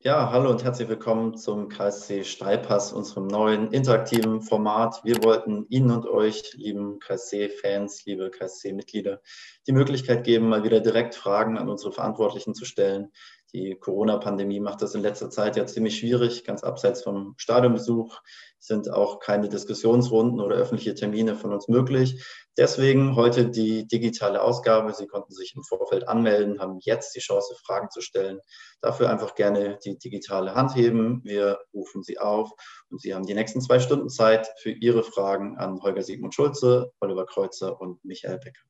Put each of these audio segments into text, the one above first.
Ja, hallo und herzlich willkommen zum KSC Steilpass, unserem neuen interaktiven Format. Wir wollten Ihnen und euch, lieben KSC-Fans, liebe KSC-Mitglieder, die Möglichkeit geben, mal wieder direkt Fragen an unsere Verantwortlichen zu stellen, die Corona-Pandemie macht das in letzter Zeit ja ziemlich schwierig, ganz abseits vom Stadionbesuch sind auch keine Diskussionsrunden oder öffentliche Termine von uns möglich. Deswegen heute die digitale Ausgabe. Sie konnten sich im Vorfeld anmelden, haben jetzt die Chance, Fragen zu stellen. Dafür einfach gerne die digitale Hand heben. Wir rufen Sie auf und Sie haben die nächsten zwei Stunden Zeit für Ihre Fragen an Holger Sigmund Schulze, Oliver Kreuzer und Michael Becker.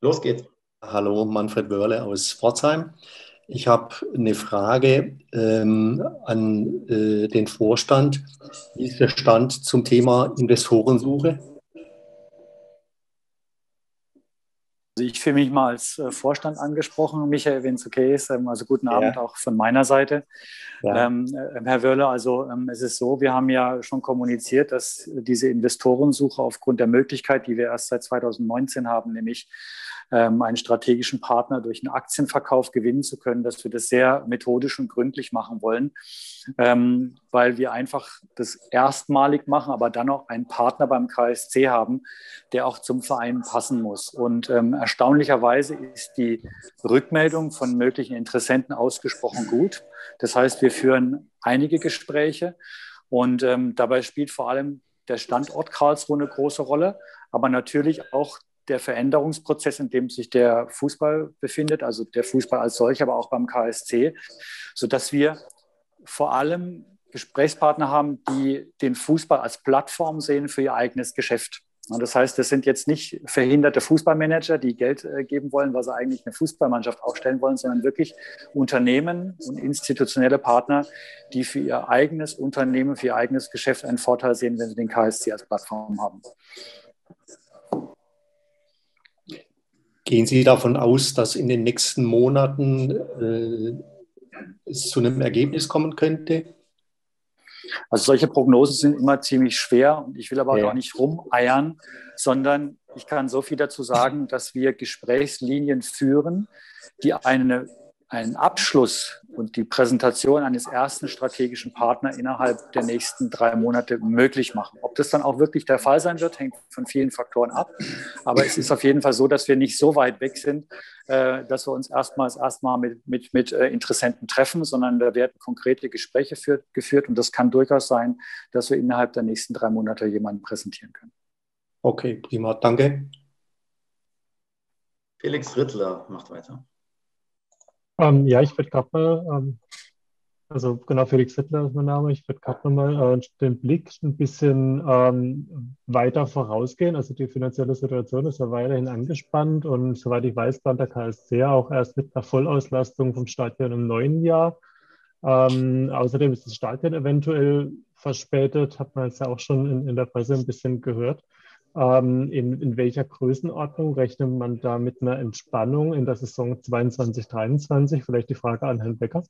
Los geht's. Hallo, Manfred Wörle aus Pforzheim. Ich habe eine Frage ähm, an äh, den Vorstand. Wie ist der Stand zum Thema Investorensuche? Also ich fühle mich mal als äh, Vorstand angesprochen, Michael, wenn es okay ist. Ähm, also guten Abend ja. auch von meiner Seite. Ja. Ähm, äh, Herr Wörle, also ähm, es ist so, wir haben ja schon kommuniziert, dass diese Investorensuche aufgrund der Möglichkeit, die wir erst seit 2019 haben, nämlich ähm, einen strategischen Partner durch einen Aktienverkauf gewinnen zu können, dass wir das sehr methodisch und gründlich machen wollen, ähm, weil wir einfach das erstmalig machen, aber dann auch einen Partner beim KSC haben, der auch zum Verein passen muss. Und ähm, erstaunlicherweise ist die Rückmeldung von möglichen Interessenten ausgesprochen gut. Das heißt, wir führen einige Gespräche und ähm, dabei spielt vor allem der Standort Karlsruhe eine große Rolle, aber natürlich auch der Veränderungsprozess, in dem sich der Fußball befindet, also der Fußball als solch, aber auch beim KSC, sodass wir vor allem Gesprächspartner haben, die den Fußball als Plattform sehen für ihr eigenes Geschäft. Und das heißt, das sind jetzt nicht verhinderte Fußballmanager, die Geld äh, geben wollen, weil sie eigentlich eine Fußballmannschaft aufstellen wollen, sondern wirklich Unternehmen und institutionelle Partner, die für ihr eigenes Unternehmen, für ihr eigenes Geschäft einen Vorteil sehen, wenn sie den KSC als Plattform haben. Gehen Sie davon aus, dass in den nächsten Monaten äh, es zu einem Ergebnis kommen könnte? Also solche Prognosen sind immer ziemlich schwer und ich will aber ja. auch nicht rumeiern, sondern ich kann so viel dazu sagen, dass wir Gesprächslinien führen, die eine einen Abschluss und die Präsentation eines ersten strategischen Partners innerhalb der nächsten drei Monate möglich machen. Ob das dann auch wirklich der Fall sein wird, hängt von vielen Faktoren ab. Aber es ist auf jeden Fall so, dass wir nicht so weit weg sind, äh, dass wir uns erstmals erstmal mit, mit, mit äh, Interessenten treffen, sondern da werden konkrete Gespräche führt, geführt. Und das kann durchaus sein, dass wir innerhalb der nächsten drei Monate jemanden präsentieren können. Okay, prima. Danke. Felix Rittler macht weiter. Ähm, ja, ich würde gerade mal, ähm, also genau, Felix Settler ist mein Name, ich würde gerade mal äh, den Blick ein bisschen ähm, weiter vorausgehen. Also die finanzielle Situation ist ja weiterhin angespannt und soweit ich weiß, plant der KSC auch erst mit einer Vollauslastung vom Stadion im neuen Jahr. Ähm, außerdem ist das Stadion eventuell verspätet, hat man jetzt ja auch schon in, in der Presse ein bisschen gehört. Ähm, in, in welcher Größenordnung rechnet man da mit einer Entspannung in der Saison 22, 23? Vielleicht die Frage an Herrn Becker.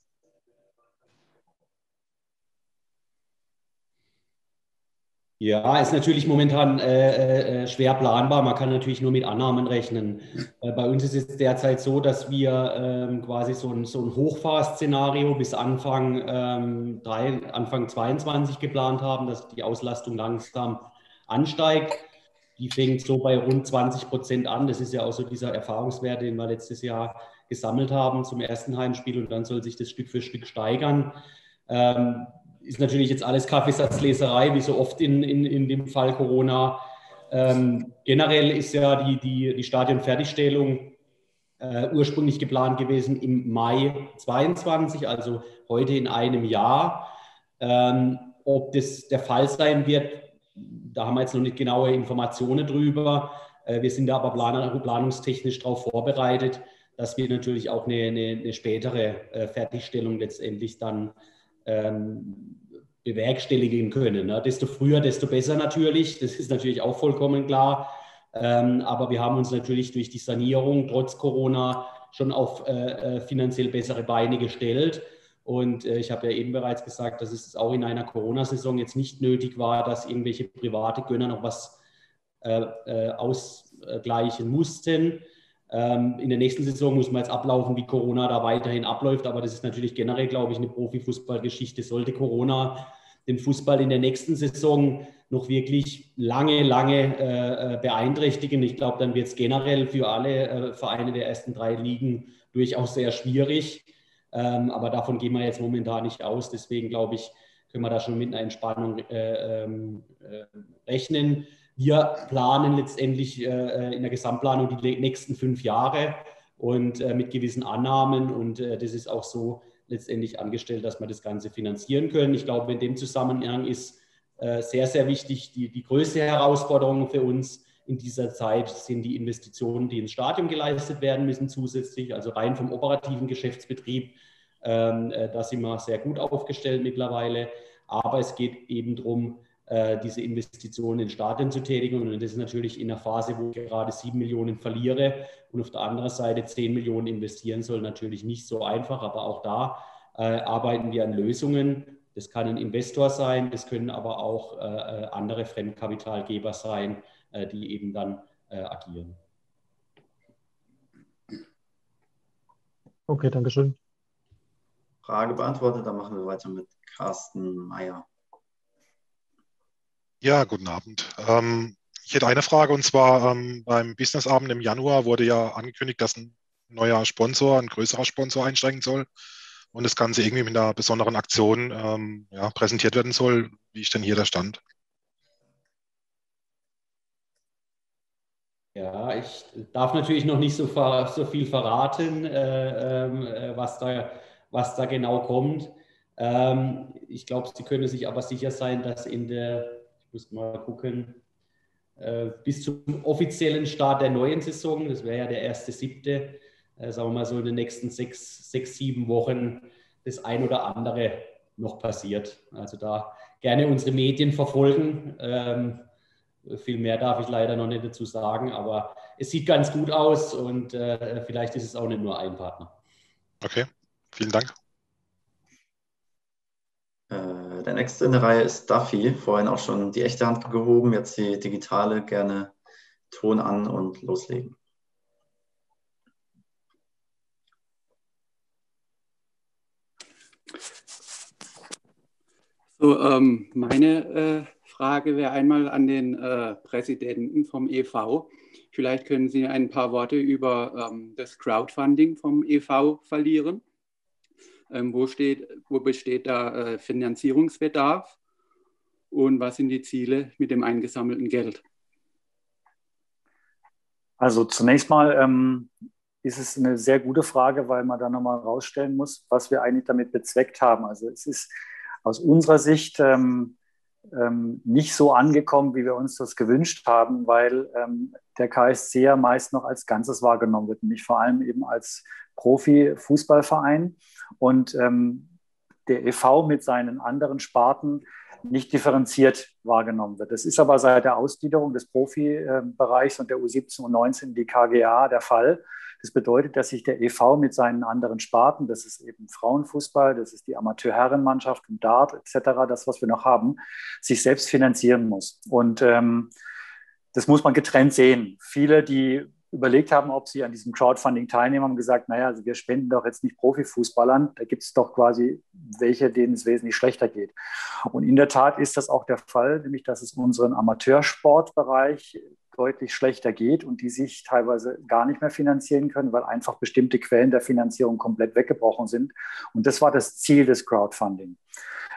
Ja, ist natürlich momentan äh, äh, schwer planbar. Man kann natürlich nur mit Annahmen rechnen. Äh, bei uns ist es derzeit so, dass wir ähm, quasi so ein, so ein Hochfahrszenario bis Anfang, ähm, drei, Anfang 22 geplant haben, dass die Auslastung langsam ansteigt die fängt so bei rund 20 Prozent an. Das ist ja auch so dieser Erfahrungswert, den wir letztes Jahr gesammelt haben zum ersten Heimspiel und dann soll sich das Stück für Stück steigern. Ähm, ist natürlich jetzt alles Kaffeesatzleserei, wie so oft in, in, in dem Fall Corona. Ähm, generell ist ja die, die, die Stadionfertigstellung äh, ursprünglich geplant gewesen im Mai 22, also heute in einem Jahr. Ähm, ob das der Fall sein wird, da haben wir jetzt noch nicht genaue Informationen drüber. Äh, wir sind da aber planungstechnisch darauf vorbereitet, dass wir natürlich auch eine, eine, eine spätere äh, Fertigstellung letztendlich dann ähm, bewerkstelligen können. Ne? Desto früher, desto besser natürlich. Das ist natürlich auch vollkommen klar. Ähm, aber wir haben uns natürlich durch die Sanierung trotz Corona schon auf äh, äh finanziell bessere Beine gestellt. Und äh, ich habe ja eben bereits gesagt, dass es auch in einer Corona-Saison jetzt nicht nötig war, dass irgendwelche private Gönner noch was äh, äh, ausgleichen mussten. Ähm, in der nächsten Saison muss man jetzt ablaufen, wie Corona da weiterhin abläuft. Aber das ist natürlich generell, glaube ich, eine Profifußballgeschichte. Sollte Corona den Fußball in der nächsten Saison noch wirklich lange, lange äh, äh beeinträchtigen. Ich glaube, dann wird es generell für alle äh, Vereine der ersten drei Ligen durchaus sehr schwierig. Ähm, aber davon gehen wir jetzt momentan nicht aus. Deswegen glaube ich, können wir da schon mit einer Entspannung äh, ähm, äh, rechnen. Wir planen letztendlich äh, in der Gesamtplanung die nächsten fünf Jahre und mit gewissen Annahmen. Und das ist auch so letztendlich angestellt, dass wir das Ganze finanzieren können. Ich glaube, in dem Zusammenhang ist sehr, sehr wichtig, die, die größte Herausforderung für uns in dieser Zeit sind die Investitionen, die ins Stadion geleistet werden müssen, zusätzlich, also rein vom operativen Geschäftsbetrieb. Ähm, äh, da sind wir sehr gut aufgestellt mittlerweile. Aber es geht eben darum, äh, diese Investitionen in Stadien zu tätigen. Und das ist natürlich in einer Phase, wo ich gerade sieben Millionen verliere und auf der anderen Seite zehn Millionen investieren soll, natürlich nicht so einfach. Aber auch da äh, arbeiten wir an Lösungen. Das kann ein Investor sein, das können aber auch äh, äh andere Fremdkapitalgeber sein, äh, die eben dann agieren. Okay, danke schön. Frage beantwortet. Dann machen wir weiter mit Carsten Meyer. Ja, guten Abend. Ähm, ich hätte eine Frage und zwar ähm, beim Businessabend im Januar wurde ja angekündigt, dass ein neuer Sponsor, ein größerer Sponsor einsteigen soll und das Ganze irgendwie mit einer besonderen Aktion ähm, ja, präsentiert werden soll. Wie ist denn hier der Stand? Ja, ich darf natürlich noch nicht so, so viel verraten, äh, ähm, äh, was, da, was da genau kommt. Ähm, ich glaube, Sie können sich aber sicher sein, dass in der, ich muss mal gucken, äh, bis zum offiziellen Start der neuen Saison, das wäre ja der erste siebte, äh, sagen wir mal so in den nächsten sechs, sechs, sieben Wochen das ein oder andere noch passiert. Also da gerne unsere Medien verfolgen. Ähm, viel mehr darf ich leider noch nicht dazu sagen, aber es sieht ganz gut aus und äh, vielleicht ist es auch nicht nur ein Partner. Okay, vielen Dank. Äh, der nächste in der Reihe ist Duffy. Vorhin auch schon die echte Hand gehoben, jetzt die digitale. Gerne Ton an und loslegen. So, ähm, meine äh, Frage wäre einmal an den äh, Präsidenten vom EV. Vielleicht können Sie ein paar Worte über ähm, das Crowdfunding vom EV verlieren. Ähm, wo, steht, wo besteht da äh, Finanzierungsbedarf und was sind die Ziele mit dem eingesammelten Geld? Also zunächst mal ähm, ist es eine sehr gute Frage, weil man da nochmal rausstellen muss, was wir eigentlich damit bezweckt haben. Also es ist aus unserer Sicht ähm, ähm, nicht so angekommen, wie wir uns das gewünscht haben, weil ähm, der KSC ja meist noch als Ganzes wahrgenommen wird, nämlich vor allem eben als Profi-Fußballverein und ähm, der EV mit seinen anderen Sparten nicht differenziert wahrgenommen wird. Das ist aber seit der Ausgliederung des Profibereichs und der U17 und 19 die KGA der Fall. Das bedeutet, dass sich der EV mit seinen anderen Sparten, das ist eben Frauenfußball, das ist die Amateurherrenmannschaft und Dart etc., das, was wir noch haben, sich selbst finanzieren muss. Und ähm, das muss man getrennt sehen. Viele, die überlegt haben, ob sie an diesem Crowdfunding teilnehmen, haben gesagt, naja, also wir spenden doch jetzt nicht Profifußballern, da gibt es doch quasi welche, denen es wesentlich schlechter geht. Und in der Tat ist das auch der Fall, nämlich dass es unseren Amateursportbereich deutlich schlechter geht und die sich teilweise gar nicht mehr finanzieren können, weil einfach bestimmte Quellen der Finanzierung komplett weggebrochen sind. Und das war das Ziel des Crowdfunding.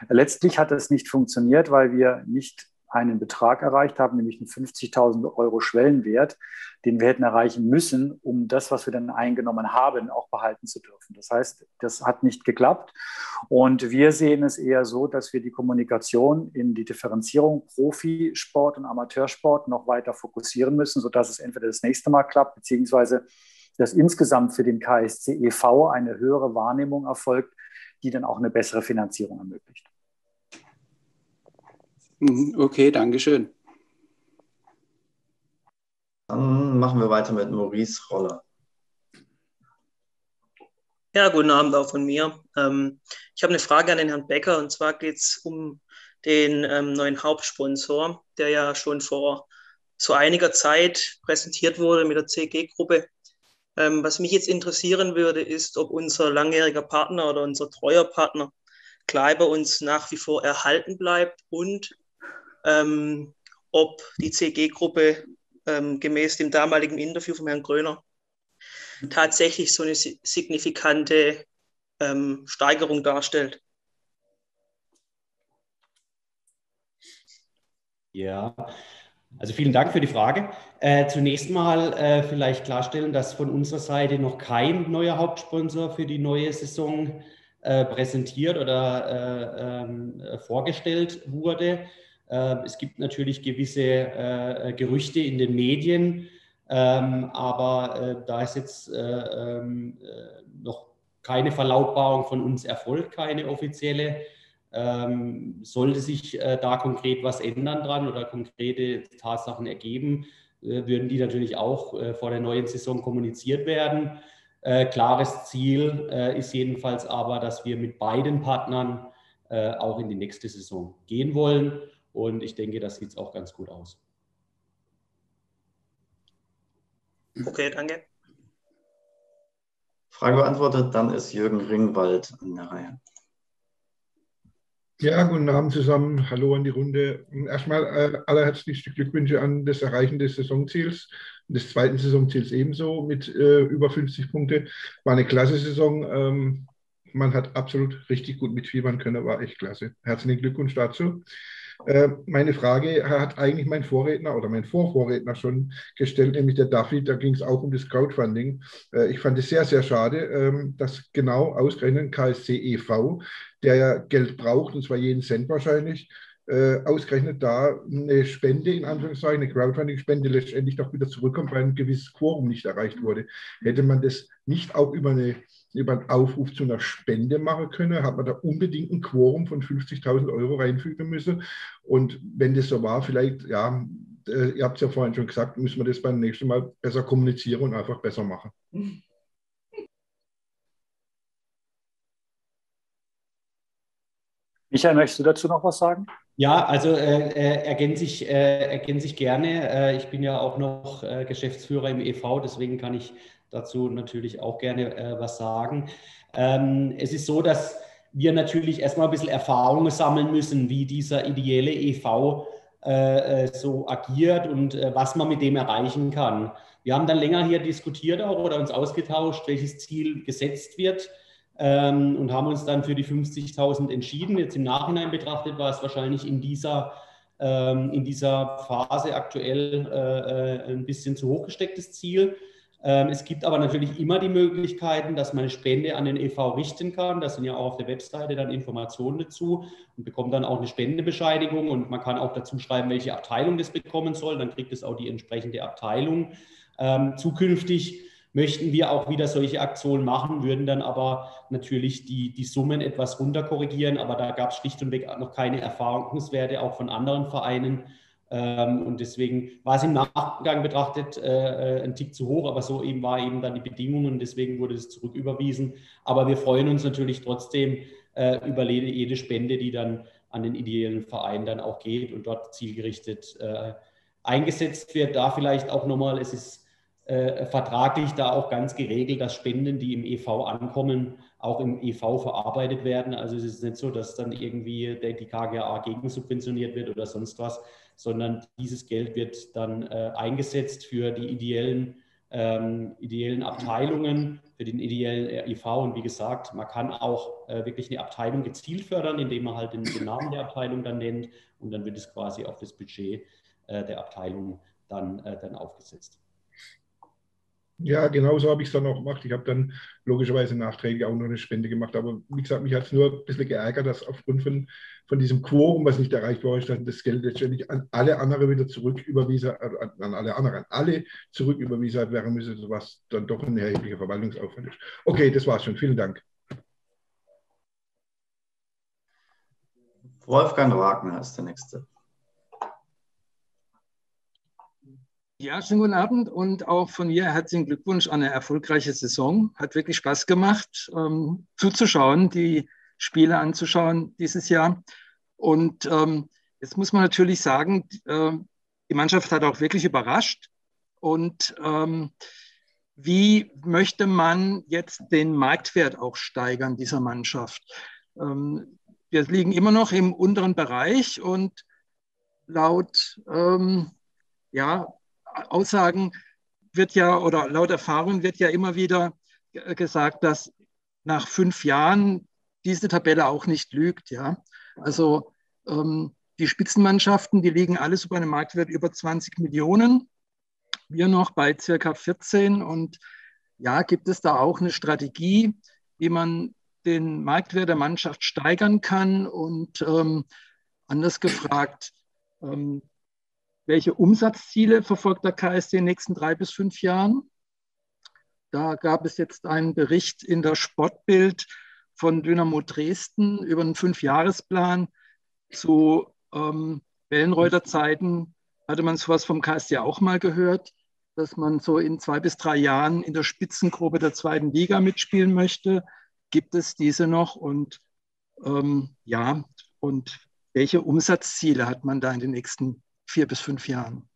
Letztlich hat es nicht funktioniert, weil wir nicht einen Betrag erreicht haben, nämlich einen 50.000 Euro Schwellenwert, den wir hätten erreichen müssen, um das, was wir dann eingenommen haben, auch behalten zu dürfen. Das heißt, das hat nicht geklappt. Und wir sehen es eher so, dass wir die Kommunikation in die Differenzierung Profisport und Amateursport noch weiter fokussieren müssen, sodass es entweder das nächste Mal klappt, beziehungsweise dass insgesamt für den KSC e.V. eine höhere Wahrnehmung erfolgt, die dann auch eine bessere Finanzierung ermöglicht. Mhm, okay, danke schön. Dann machen wir weiter mit Maurice Roller. Ja, guten Abend auch von mir. Ähm, ich habe eine Frage an den Herrn Becker und zwar geht es um den ähm, neuen Hauptsponsor, der ja schon vor so einiger Zeit präsentiert wurde mit der CG-Gruppe. Ähm, was mich jetzt interessieren würde, ist, ob unser langjähriger Partner oder unser treuer Partner Kleiber uns nach wie vor erhalten bleibt und ähm, ob die CG-Gruppe ähm, gemäß dem damaligen Interview von Herrn Gröner tatsächlich so eine signifikante ähm, Steigerung darstellt. Ja, also vielen Dank für die Frage. Äh, zunächst mal äh, vielleicht klarstellen, dass von unserer Seite noch kein neuer Hauptsponsor für die neue Saison äh, präsentiert oder äh, ähm, vorgestellt wurde. Äh, es gibt natürlich gewisse äh, Gerüchte in den Medien, ähm, aber da ist jetzt ähm, noch keine Verlautbarung von uns erfolgt, keine offizielle. Ähm, sollte sich äh, da konkret was ändern dran oder konkrete Tatsachen ergeben, äh, würden die natürlich auch äh, vor der neuen Saison kommuniziert werden. Äh, klares Ziel äh, ist jedenfalls aber, dass wir mit beiden Partnern äh, auch in die nächste Saison gehen wollen. Und ich denke, das sieht auch ganz gut aus. Okay, danke. Frage beantwortet, dann ist Jürgen Ringwald an der Reihe. Ja, guten Abend zusammen. Hallo an die Runde. Erstmal äh, allerherzlichste Glückwünsche an das Erreichen des Saisonziels, des zweiten Saisonziels ebenso mit äh, über 50 Punkte. War eine klasse Saison. Ähm, man hat absolut richtig gut mitfiebern können, war echt klasse. Herzlichen Glückwunsch dazu. Äh, meine Frage hat eigentlich mein Vorredner oder mein Vorvorredner schon gestellt, nämlich der David. Da ging es auch um das Crowdfunding. Äh, ich fand es sehr, sehr schade, ähm, dass genau ausgerechnet KSC e.V., der ja Geld braucht, und zwar jeden Cent wahrscheinlich, äh, ausgerechnet da eine Spende, in Anführungszeichen, eine Crowdfunding-Spende letztendlich doch wieder zurückkommt, weil ein gewisses Quorum nicht erreicht wurde. Hätte man das nicht auch über, eine, über einen Aufruf zu einer Spende machen können, hat man da unbedingt ein Quorum von 50.000 Euro reinfügen müssen. Und wenn das so war, vielleicht, ja, äh, ihr habt es ja vorhin schon gesagt, müssen wir das beim nächsten Mal besser kommunizieren und einfach besser machen. Michael, möchtest du dazu noch was sagen? Ja, also äh, äh, ergänze, ich, äh, ergänze ich gerne. Äh, ich bin ja auch noch äh, Geschäftsführer im EV, deswegen kann ich dazu natürlich auch gerne äh, was sagen. Ähm, es ist so, dass wir natürlich erstmal ein bisschen Erfahrungen sammeln müssen, wie dieser ideelle EV so agiert und was man mit dem erreichen kann. Wir haben dann länger hier diskutiert auch oder uns ausgetauscht, welches Ziel gesetzt wird ähm, und haben uns dann für die 50.000 entschieden. Jetzt im Nachhinein betrachtet war es wahrscheinlich in dieser, ähm, in dieser Phase aktuell äh, äh ein bisschen zu hoch gestecktes Ziel. Ähm, es gibt aber natürlich immer die Möglichkeiten, dass man eine Spende an den EV richten kann. Da sind ja auch auf der Webseite dann Informationen dazu und bekommt dann auch eine Spendebescheinigung und man kann auch dazu schreiben, welche Abteilung das bekommen soll. Dann kriegt es auch die entsprechende Abteilung. Ähm, zukünftig möchten wir auch wieder solche Aktionen machen, würden dann aber natürlich die, die Summen etwas runterkorrigieren. Aber da gab es schlicht und weg noch keine Erfahrungswerte, auch von anderen Vereinen. Ähm, und deswegen war es im Nachgang betrachtet äh, ein Tick zu hoch, aber so eben war eben dann die Bedingung und deswegen wurde es zurücküberwiesen. Aber wir freuen uns natürlich trotzdem äh, über jede Spende, die dann an den ideellen Verein dann auch geht und dort zielgerichtet äh, eingesetzt wird. Da vielleicht auch nochmal, es ist äh, vertraglich da auch ganz geregelt, dass Spenden, die im EV ankommen, auch im EV verarbeitet werden. Also es ist nicht so, dass dann irgendwie die KGA gegensubventioniert wird oder sonst was, sondern dieses Geld wird dann äh, eingesetzt für die ideellen, ähm, ideellen Abteilungen, für den ideellen EV. Und wie gesagt, man kann auch äh, wirklich eine Abteilung gezielt fördern, indem man halt den, den, Namen der Abteilung dann nennt und dann wird es quasi auf das Budget äh, der Abteilung dann, äh, dann aufgesetzt. Ja, genau so habe ich es dann auch gemacht. Ich habe dann logischerweise nachträglich auch noch eine Spende gemacht. Aber wie gesagt, mich hat es nur ein bisschen geärgert, dass aufgrund von, von diesem Quorum, was nicht erreicht war, ist, dass das Geld letztendlich an alle anderen wieder zurücküberwiesen, äh, an alle anderen, an alle zurücküberwiesen werden müsse, was dann doch ein erheblicher Verwaltungsaufwand ist. Okay, das war's schon. Vielen Dank. Wolfgang Wagner ist der Nächste. Ja, schönen guten Abend und auch von mir herzlichen Glückwunsch an eine erfolgreiche Saison. Hat wirklich Spaß gemacht, ähm, zuzuschauen, die Spiele anzuschauen dieses Jahr. Und ähm, jetzt muss man natürlich sagen, äh, die Mannschaft hat auch wirklich überrascht. Und ähm, wie möchte man jetzt den Marktwert auch steigern dieser Mannschaft? Ähm, wir liegen immer noch im unteren Bereich und laut ähm, ja, Aussagen wird ja oder laut Erfahrung wird ja immer wieder gesagt, dass nach fünf Jahren diese Tabelle auch nicht lügt. Ja? Also ähm, die Spitzenmannschaften, die liegen alles über einem Marktwert über 20 Millionen. Wir noch bei circa 14. Und ja, gibt es da auch eine Strategie, wie man den Marktwert der Mannschaft steigern kann? Und ähm, anders gefragt, ähm, welche Umsatzziele verfolgt der KSC in den nächsten drei bis fünf Jahren? Da gab es jetzt einen Bericht in der Sportbild von Dynamo Dresden über einen Fünfjahresplan zu ähm, Wellenreuter Zeiten. Hatte man sowas vom KSC auch mal gehört, dass man so in zwei bis drei Jahren in der Spitzengruppe der zweiten Liga mitspielen möchte? Gibt es diese noch? Und ähm, ja, und welche Umsatzziele hat man da in den nächsten vier bis fünf Jahren?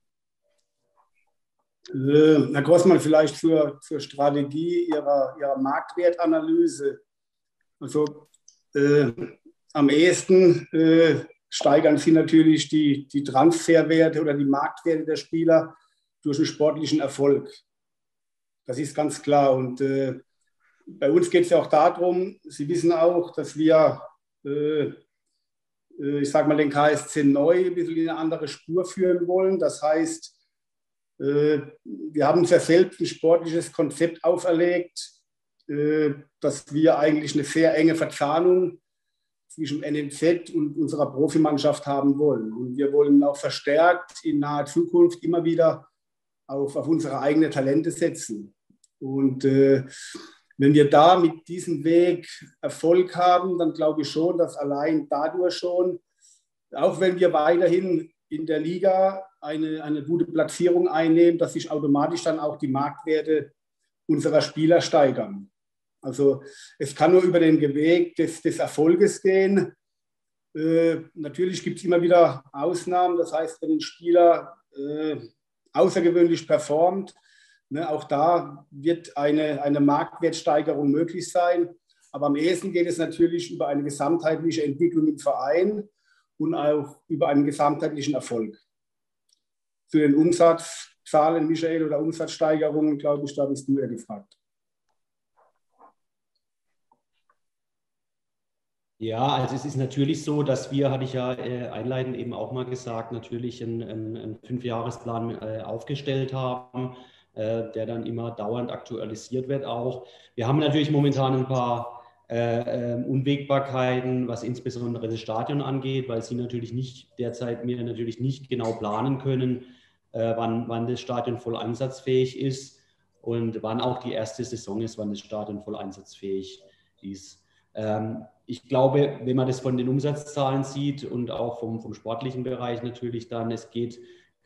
Äh, Herr Grossmann, vielleicht für, für Strategie Ihrer, Ihrer Marktwertanalyse. Also äh, am ehesten äh, steigern Sie natürlich die, die Transferwerte oder die Marktwerte der Spieler durch einen sportlichen Erfolg. Das ist ganz klar. Und äh, bei uns geht es ja auch darum, Sie wissen auch, dass wir, äh ich sage mal, den KSC neu ein bisschen in eine andere Spur führen wollen. Das heißt, äh, wir haben uns ja selbst ein sportliches Konzept auferlegt, äh, dass wir eigentlich eine sehr enge Verzahnung zwischen NNZ und unserer Profimannschaft haben wollen. Und wir wollen auch verstärkt in naher Zukunft immer wieder auf, auf unsere eigenen Talente setzen. Und äh, wenn wir da mit diesem Weg Erfolg haben, dann glaube ich schon, dass allein dadurch schon, auch wenn wir weiterhin in der Liga eine, eine gute Platzierung einnehmen, dass sich automatisch dann auch die Marktwerte unserer Spieler steigern. Also es kann nur über den Weg des, des Erfolges gehen. Äh, natürlich gibt es immer wieder Ausnahmen. Das heißt, wenn ein Spieler äh, außergewöhnlich performt, ne, auch da wird eine, eine Marktwertsteigerung möglich sein. Aber am ehesten geht es natürlich über eine gesamtheitliche Entwicklung im Verein und auch über einen gesamtheitlichen Erfolg. Zu den Umsatzzahlen, Michael, oder Umsatzsteigerungen, glaube ich, da bist du eher gefragt. Ja, also es ist natürlich so, dass wir, hatte ich ja äh, einleitend eben auch mal gesagt, natürlich einen, einen, einen Fünfjahresplan äh, aufgestellt haben, äh, der dann immer dauernd aktualisiert wird auch. Wir haben natürlich momentan ein paar äh, ähm, Unwägbarkeiten, was insbesondere das Stadion angeht, weil sie natürlich nicht derzeit mir natürlich nicht genau planen können, äh, wann, wann das Stadion voll einsatzfähig ist und wann auch die erste Saison ist, wann das Stadion voll einsatzfähig ist. Ähm, ich glaube, wenn man das von den Umsatzzahlen sieht und auch vom, vom sportlichen Bereich natürlich dann, es geht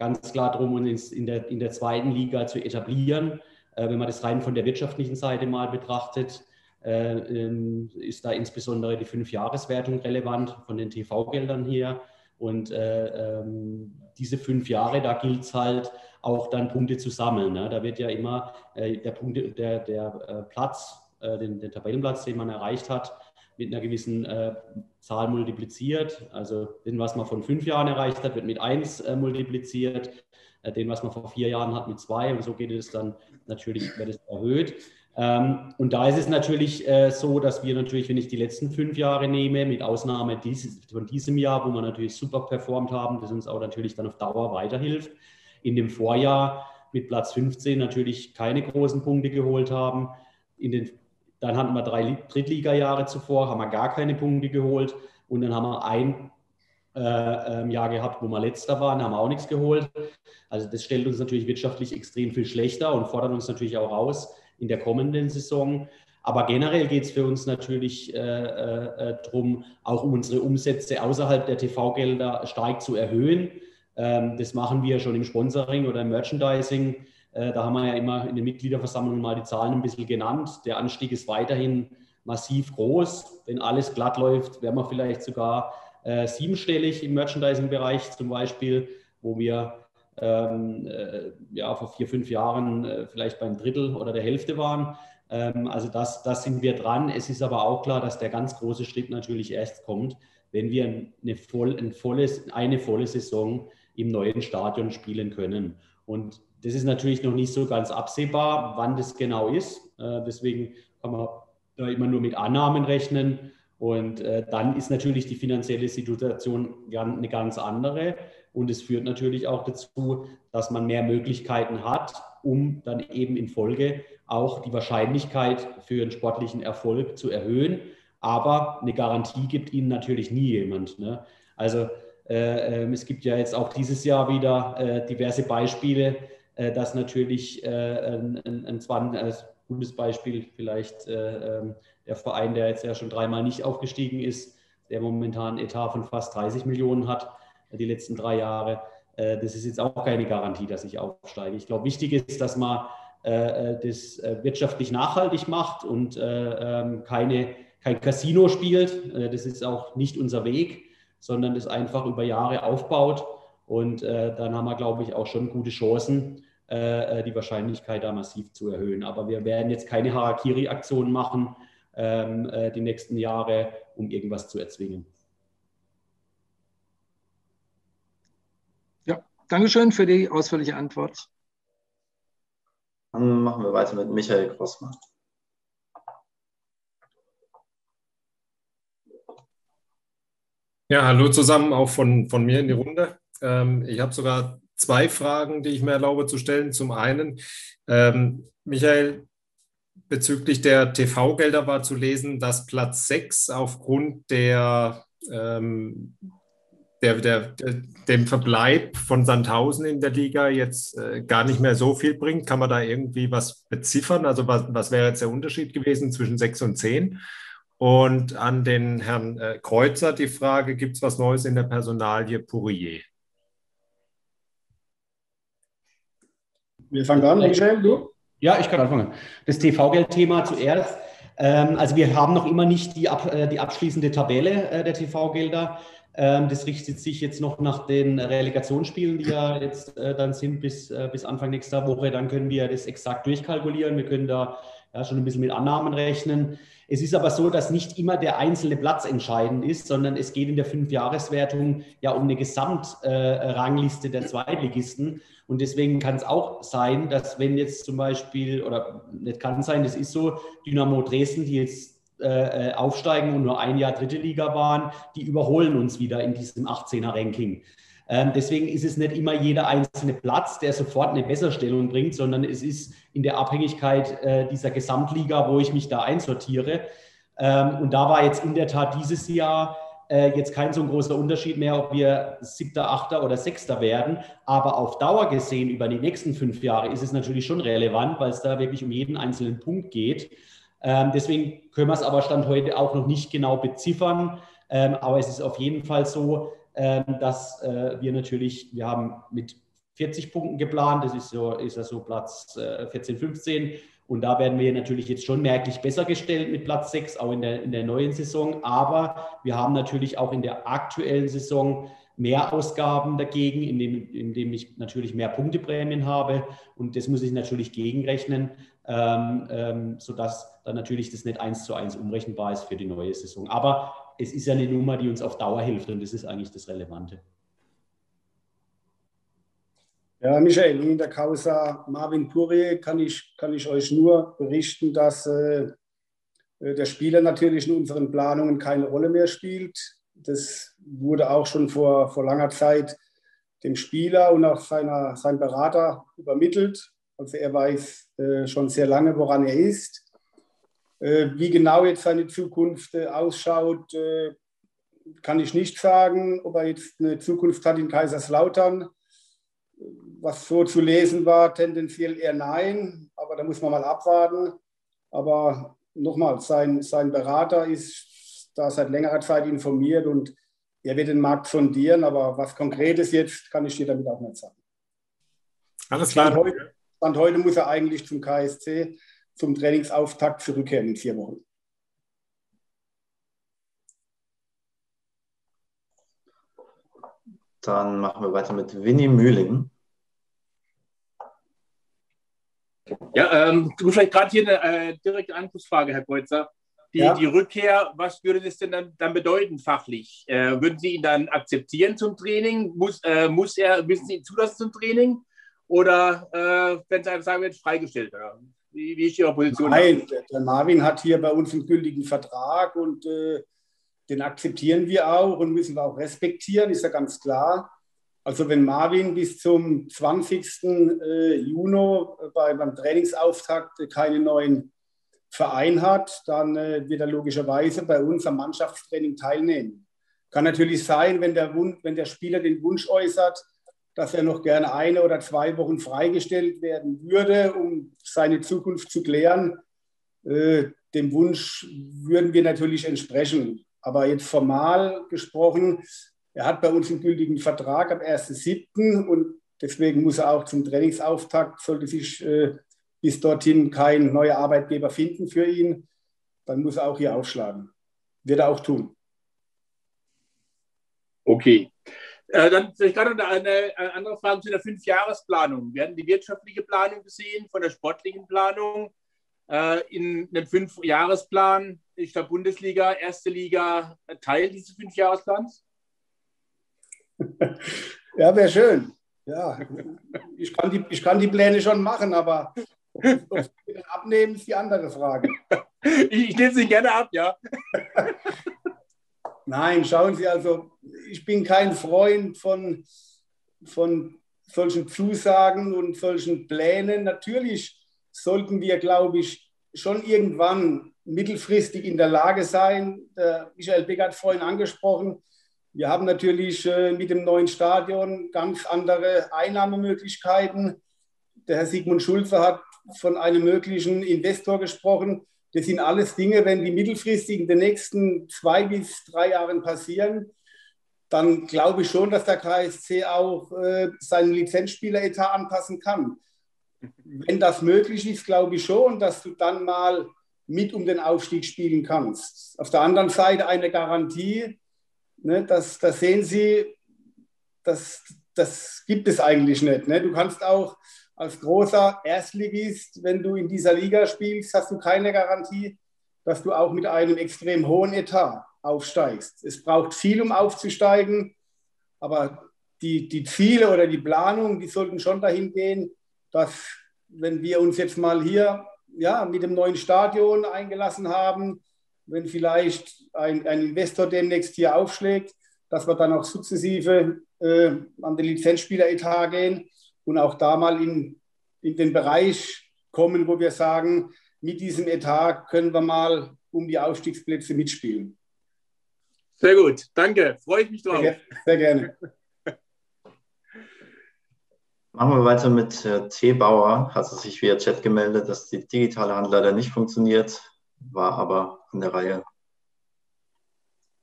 ganz klar darum, uns in der, in der zweiten Liga zu etablieren. Äh, wenn man das rein von der wirtschaftlichen Seite mal betrachtet, äh, ähm, ist da insbesondere die Fünfjahreswertung relevant von den TV-Geldern her. Und äh, ähm, diese fünf Jahre, da gilt es halt auch dann Punkte zu sammeln. Ne? Da wird ja immer äh, der, Punkte, der, der äh, Platz, äh, den, den Tabellenplatz, den man erreicht hat, mit einer gewissen äh, Zahl multipliziert. Also den, was man von fünf Jahren erreicht hat, wird mit eins äh, multipliziert. Äh, den, was man vor vier Jahren hat, mit zwei. Und so geht es dann natürlich, wird es erhöht. Ähm, und da ist es natürlich äh, so, dass wir natürlich, wenn ich die letzten fünf Jahre nehme, mit Ausnahme dieses, von diesem Jahr, wo wir natürlich super performt haben, das uns auch natürlich dann auf Dauer weiterhilft, in dem Vorjahr mit Platz 15 natürlich keine großen Punkte geholt haben. In den dann hatten wir drei Drittliga-Jahre zuvor, haben wir gar keine Punkte geholt. Und dann haben wir ein äh, ähm, Jahr gehabt, wo wir letzter waren, haben wir auch nichts geholt. Also das stellt uns natürlich wirtschaftlich extrem viel schlechter und fordert uns natürlich auch raus in der kommenden Saison. Aber generell geht es für uns natürlich äh, äh, äh darum, auch unsere Umsätze außerhalb der TV-Gelder stark zu erhöhen. Ähm, das machen wir schon im Sponsoring oder im Merchandising. Äh, da haben wir ja immer in den Mitgliederversammlungen mal die Zahlen ein bisschen genannt. Der Anstieg ist weiterhin massiv groß. Wenn alles glatt läuft, wären wir vielleicht sogar äh, siebenstellig im Merchandising-Bereich zum Beispiel, wo wir ähm, äh, ja, vor vier, fünf Jahren äh, vielleicht beim Drittel oder der Hälfte waren. Ähm, also das, das sind wir dran. Es ist aber auch klar, dass der ganz große Schritt natürlich erst kommt, wenn wir eine, voll, ein volles, eine volle Saison im neuen Stadion spielen können. Und das ist natürlich noch nicht so ganz absehbar, wann das genau ist. Äh, deswegen kann man da immer nur mit Annahmen rechnen. Und äh, dann ist natürlich die finanzielle Situation eine ganz andere. Und es führt natürlich auch dazu, dass man mehr Möglichkeiten hat, um dann eben in Folge auch die Wahrscheinlichkeit für einen sportlichen Erfolg zu erhöhen. Aber eine Garantie gibt Ihnen natürlich nie jemand. Ne? Also äh, ähm, es gibt ja jetzt auch dieses Jahr wieder äh, diverse Beispiele, dass natürlich äh, ein, ein, ein, ein gutes Beispiel vielleicht äh, ähm, der Verein, der jetzt ja schon dreimal nicht aufgestiegen ist, der momentan einen Etat von fast 30 Millionen hat, die letzten drei Jahre. Äh, das ist jetzt auch keine Garantie, dass ich aufsteige. Ich glaube, wichtig ist, dass man äh, das wirtschaftlich nachhaltig macht und ähm, keine, kein Casino spielt. Das ist auch nicht unser Weg, sondern das einfach über Jahre aufbaut. Und dann haben wir, glaube ich, auch schon gute Chancen, äh, die Wahrscheinlichkeit da massiv zu erhöhen. Aber wir werden jetzt keine Harakiri-Aktion machen ähm, äh, die nächsten Jahre, um irgendwas zu erzwingen. Ja, Dankeschön für die ausführliche Antwort. Dann machen wir weiter mit Michael Grossmann. Ja, hallo zusammen, auch von, von mir in die Runde. Ähm, ich habe sogar zwei Fragen, die ich mir erlaube zu stellen. Zum einen, ähm, Michael, bezüglich der TV-Gelder war zu lesen, dass Platz 6 aufgrund der, ähm, der, der, dem Verbleib von Sandhausen in der Liga jetzt äh, gar nicht mehr so viel bringt. Kann man da irgendwie was beziffern? Also was, was wäre jetzt der Unterschied gewesen zwischen 6 und 10? Und an den Herrn äh, Kreuzer die Frage, gibt es was Neues in der Personalie Pourier? Wir fangen an, Michel, du? Ja, ich kann anfangen. Das TV-Geld-Thema zuerst. Ähm, also wir haben noch immer nicht die, äh, die abschließende Tabelle äh, der TV-Gelder. Ähm, das richtet sich jetzt noch nach den Relegationsspielen, die ja jetzt äh, dann sind bis, bis Anfang nächster Woche. Dann können wir das exakt durchkalkulieren. Wir können da ja, schon ein bisschen mit Annahmen rechnen. Es ist aber so, dass nicht immer der einzelne Platz entscheidend ist, sondern es geht in der Fünfjahreswertung ja um eine Gesamtrangliste äh, der Zweitligisten. Und deswegen kann es auch sein, dass wenn jetzt zum Beispiel, oder nicht kann sein, das ist so, Dynamo Dresden, die jetzt äh, äh aufsteigen und nur ein Jahr dritte Liga waren, die überholen uns wieder in diesem 18er-Ranking. Ähm, deswegen ist es nicht immer jeder einzelne Platz, der sofort eine Besserstellung bringt, sondern es ist in der Abhängigkeit äh, dieser Gesamtliga, wo ich mich da einsortiere. Ähm, und da war jetzt in der Tat dieses Jahr äh, jetzt kein so großer Unterschied mehr, ob wir siebter, achter oder sechster werden. Aber auf Dauer gesehen, über die nächsten fünf Jahre, ist es natürlich schon relevant, weil es da wirklich um jeden einzelnen Punkt geht. Ähm, deswegen können wir es aber Stand heute auch noch nicht genau beziffern. Aber es ist auf jeden Fall so, dass äh, wir natürlich, wir haben mit 40 Punkten geplant, das ist so, ist ja so Platz 14, äh, 15. Und da werden wir natürlich jetzt schon merklich besser gestellt mit Platz 6, auch in der, in der neuen Saison. Aber wir haben natürlich auch in der aktuellen Saison mehr Ausgaben dagegen, indem, indem ich natürlich mehr Punkteprämien habe. Und das muss ich natürlich gegenrechnen, ähm, ähm, sodass dann natürlich das nicht eins zu eins umrechenbar ist für die neue Saison. Aber es ist eine Nummer, die uns auf Dauer hilft und das ist eigentlich das Relevante. Ja, Michael, in der Causa Marvin Puri kann ich, kann ich euch nur berichten, dass äh, der Spieler natürlich in unseren Planungen keine Rolle mehr spielt. Das wurde auch schon vor, vor langer Zeit dem Spieler und auch seiner, seinem Berater übermittelt. Also er weiß äh, schon sehr lange, woran er ist. Äh, wie genau jetzt seine Zukunft äh, ausschaut, äh, kann ich nicht sagen. Ob er jetzt eine Zukunft hat in Kaiserslautern, was so zu lesen war, tendenziell eher nein. Aber da muss man mal abwarten. Aber nochmal, sein, sein Berater ist da seit längerer Zeit informiert und er wird den Markt sondieren. Aber was Konkretes jetzt kann ich dir damit auch nicht sagen. Alles klar. Stand heute, Stand heute muss er eigentlich zum KSC zum Trainingsauftakt zurückkehren in vier Wochen. Dann machen wir weiter mit Winnie Mühling. Ja, ähm, du vielleicht gerade hier eine äh, direkte Anschlussfrage, Herr Kreuzer. Die, ja. die, Rückkehr, was würde das denn dann, dann bedeuten fachlich? Äh, würden Sie ihn dann akzeptieren zum Training? Muss, äh, muss er, müssen Sie ihn zulassen zum Training? Oder äh, wenn Sie einfach sagen, wird freigestellt? Oder? Wie, wie ist Ihre Position? Nein, der Marvin hat hier bei uns einen gültigen Vertrag und äh, den akzeptieren wir auch und müssen wir auch respektieren, ist ja ganz klar. Also wenn Marvin bis zum 20. Äh, Juni bei, beim Trainingsauftakt keine neuen Verein hat, dann äh, wird er logischerweise bei uns am Mannschaftstraining teilnehmen. Kann natürlich sein, wenn der, wenn der Spieler den Wunsch äußert, dass er noch gerne eine oder zwei Wochen freigestellt werden würde, um seine Zukunft zu klären. Äh, dem Wunsch würden wir natürlich entsprechen. Aber jetzt formal gesprochen, er hat bei uns einen gültigen Vertrag ab 1.7. und deswegen muss er auch zum Trainingsauftakt, sollte sich äh, bis dorthin kein neuer Arbeitgeber finden für ihn, dann muss er auch hier aufschlagen. Wird er auch tun. Okay. Äh, dann vielleicht gerade eine, eine, andere Frage zu der Fünfjahresplanung. Wir hatten die wirtschaftliche Planung gesehen von der sportlichen Planung. Äh, in einem Fünfjahresplan ist der Bundesliga, erste Liga Teil dieses Fünfjahresplans? ja, wäre schön. Ja, ich kann, die, ich kann die Pläne schon machen, aber abnehmen, ist die andere Frage. Ich, ich nehme sie gerne ab, ja. Nein, schauen Sie, also ich bin kein Freund von, von solchen Zusagen und solchen Plänen. Natürlich sollten wir, glaube ich, schon irgendwann mittelfristig in der Lage sein. Der Michael Beck hat vorhin angesprochen, wir haben natürlich äh, mit dem neuen Stadion ganz andere Einnahmemöglichkeiten. Der Herr Sigmund Schulze hat von einem möglichen Investor gesprochen. Das sind alles Dinge, wenn die mittelfristig in den nächsten zwei bis drei Jahren passieren, dann glaube ich schon, dass der KSC auch äh, seinen Lizenzspieleretat anpassen kann. Wenn das möglich ist, glaube ich schon, dass du dann mal mit um den Aufstieg spielen kannst. Auf der anderen Seite eine Garantie, ne, das, das sehen Sie, das, das gibt es eigentlich nicht. Ne? Du kannst auch als großer Erstligist, wenn du in dieser Liga spielst, hast du keine Garantie, dass du auch mit einem extrem hohen Etat aufsteigst. Es braucht viel, um aufzusteigen, aber die, die Ziele oder die Planung, die sollten schon dahin gehen, dass wenn wir uns jetzt mal hier ja, mit dem neuen Stadion eingelassen haben, wenn vielleicht ein, ein Investor demnächst hier aufschlägt, dass wir dann auch sukzessive äh, an den Lizenzspieleretat gehen und auch da mal in, in den Bereich kommen, wo wir sagen, mit diesem Etat können wir mal um die Aufstiegsplätze mitspielen. Sehr gut, danke, freue ich mich drauf. Sehr, sehr gerne. Machen wir weiter mit äh, T. Bauer. Hat sich via Chat gemeldet, dass die digitale Hand leider nicht funktioniert, war aber in der Reihe.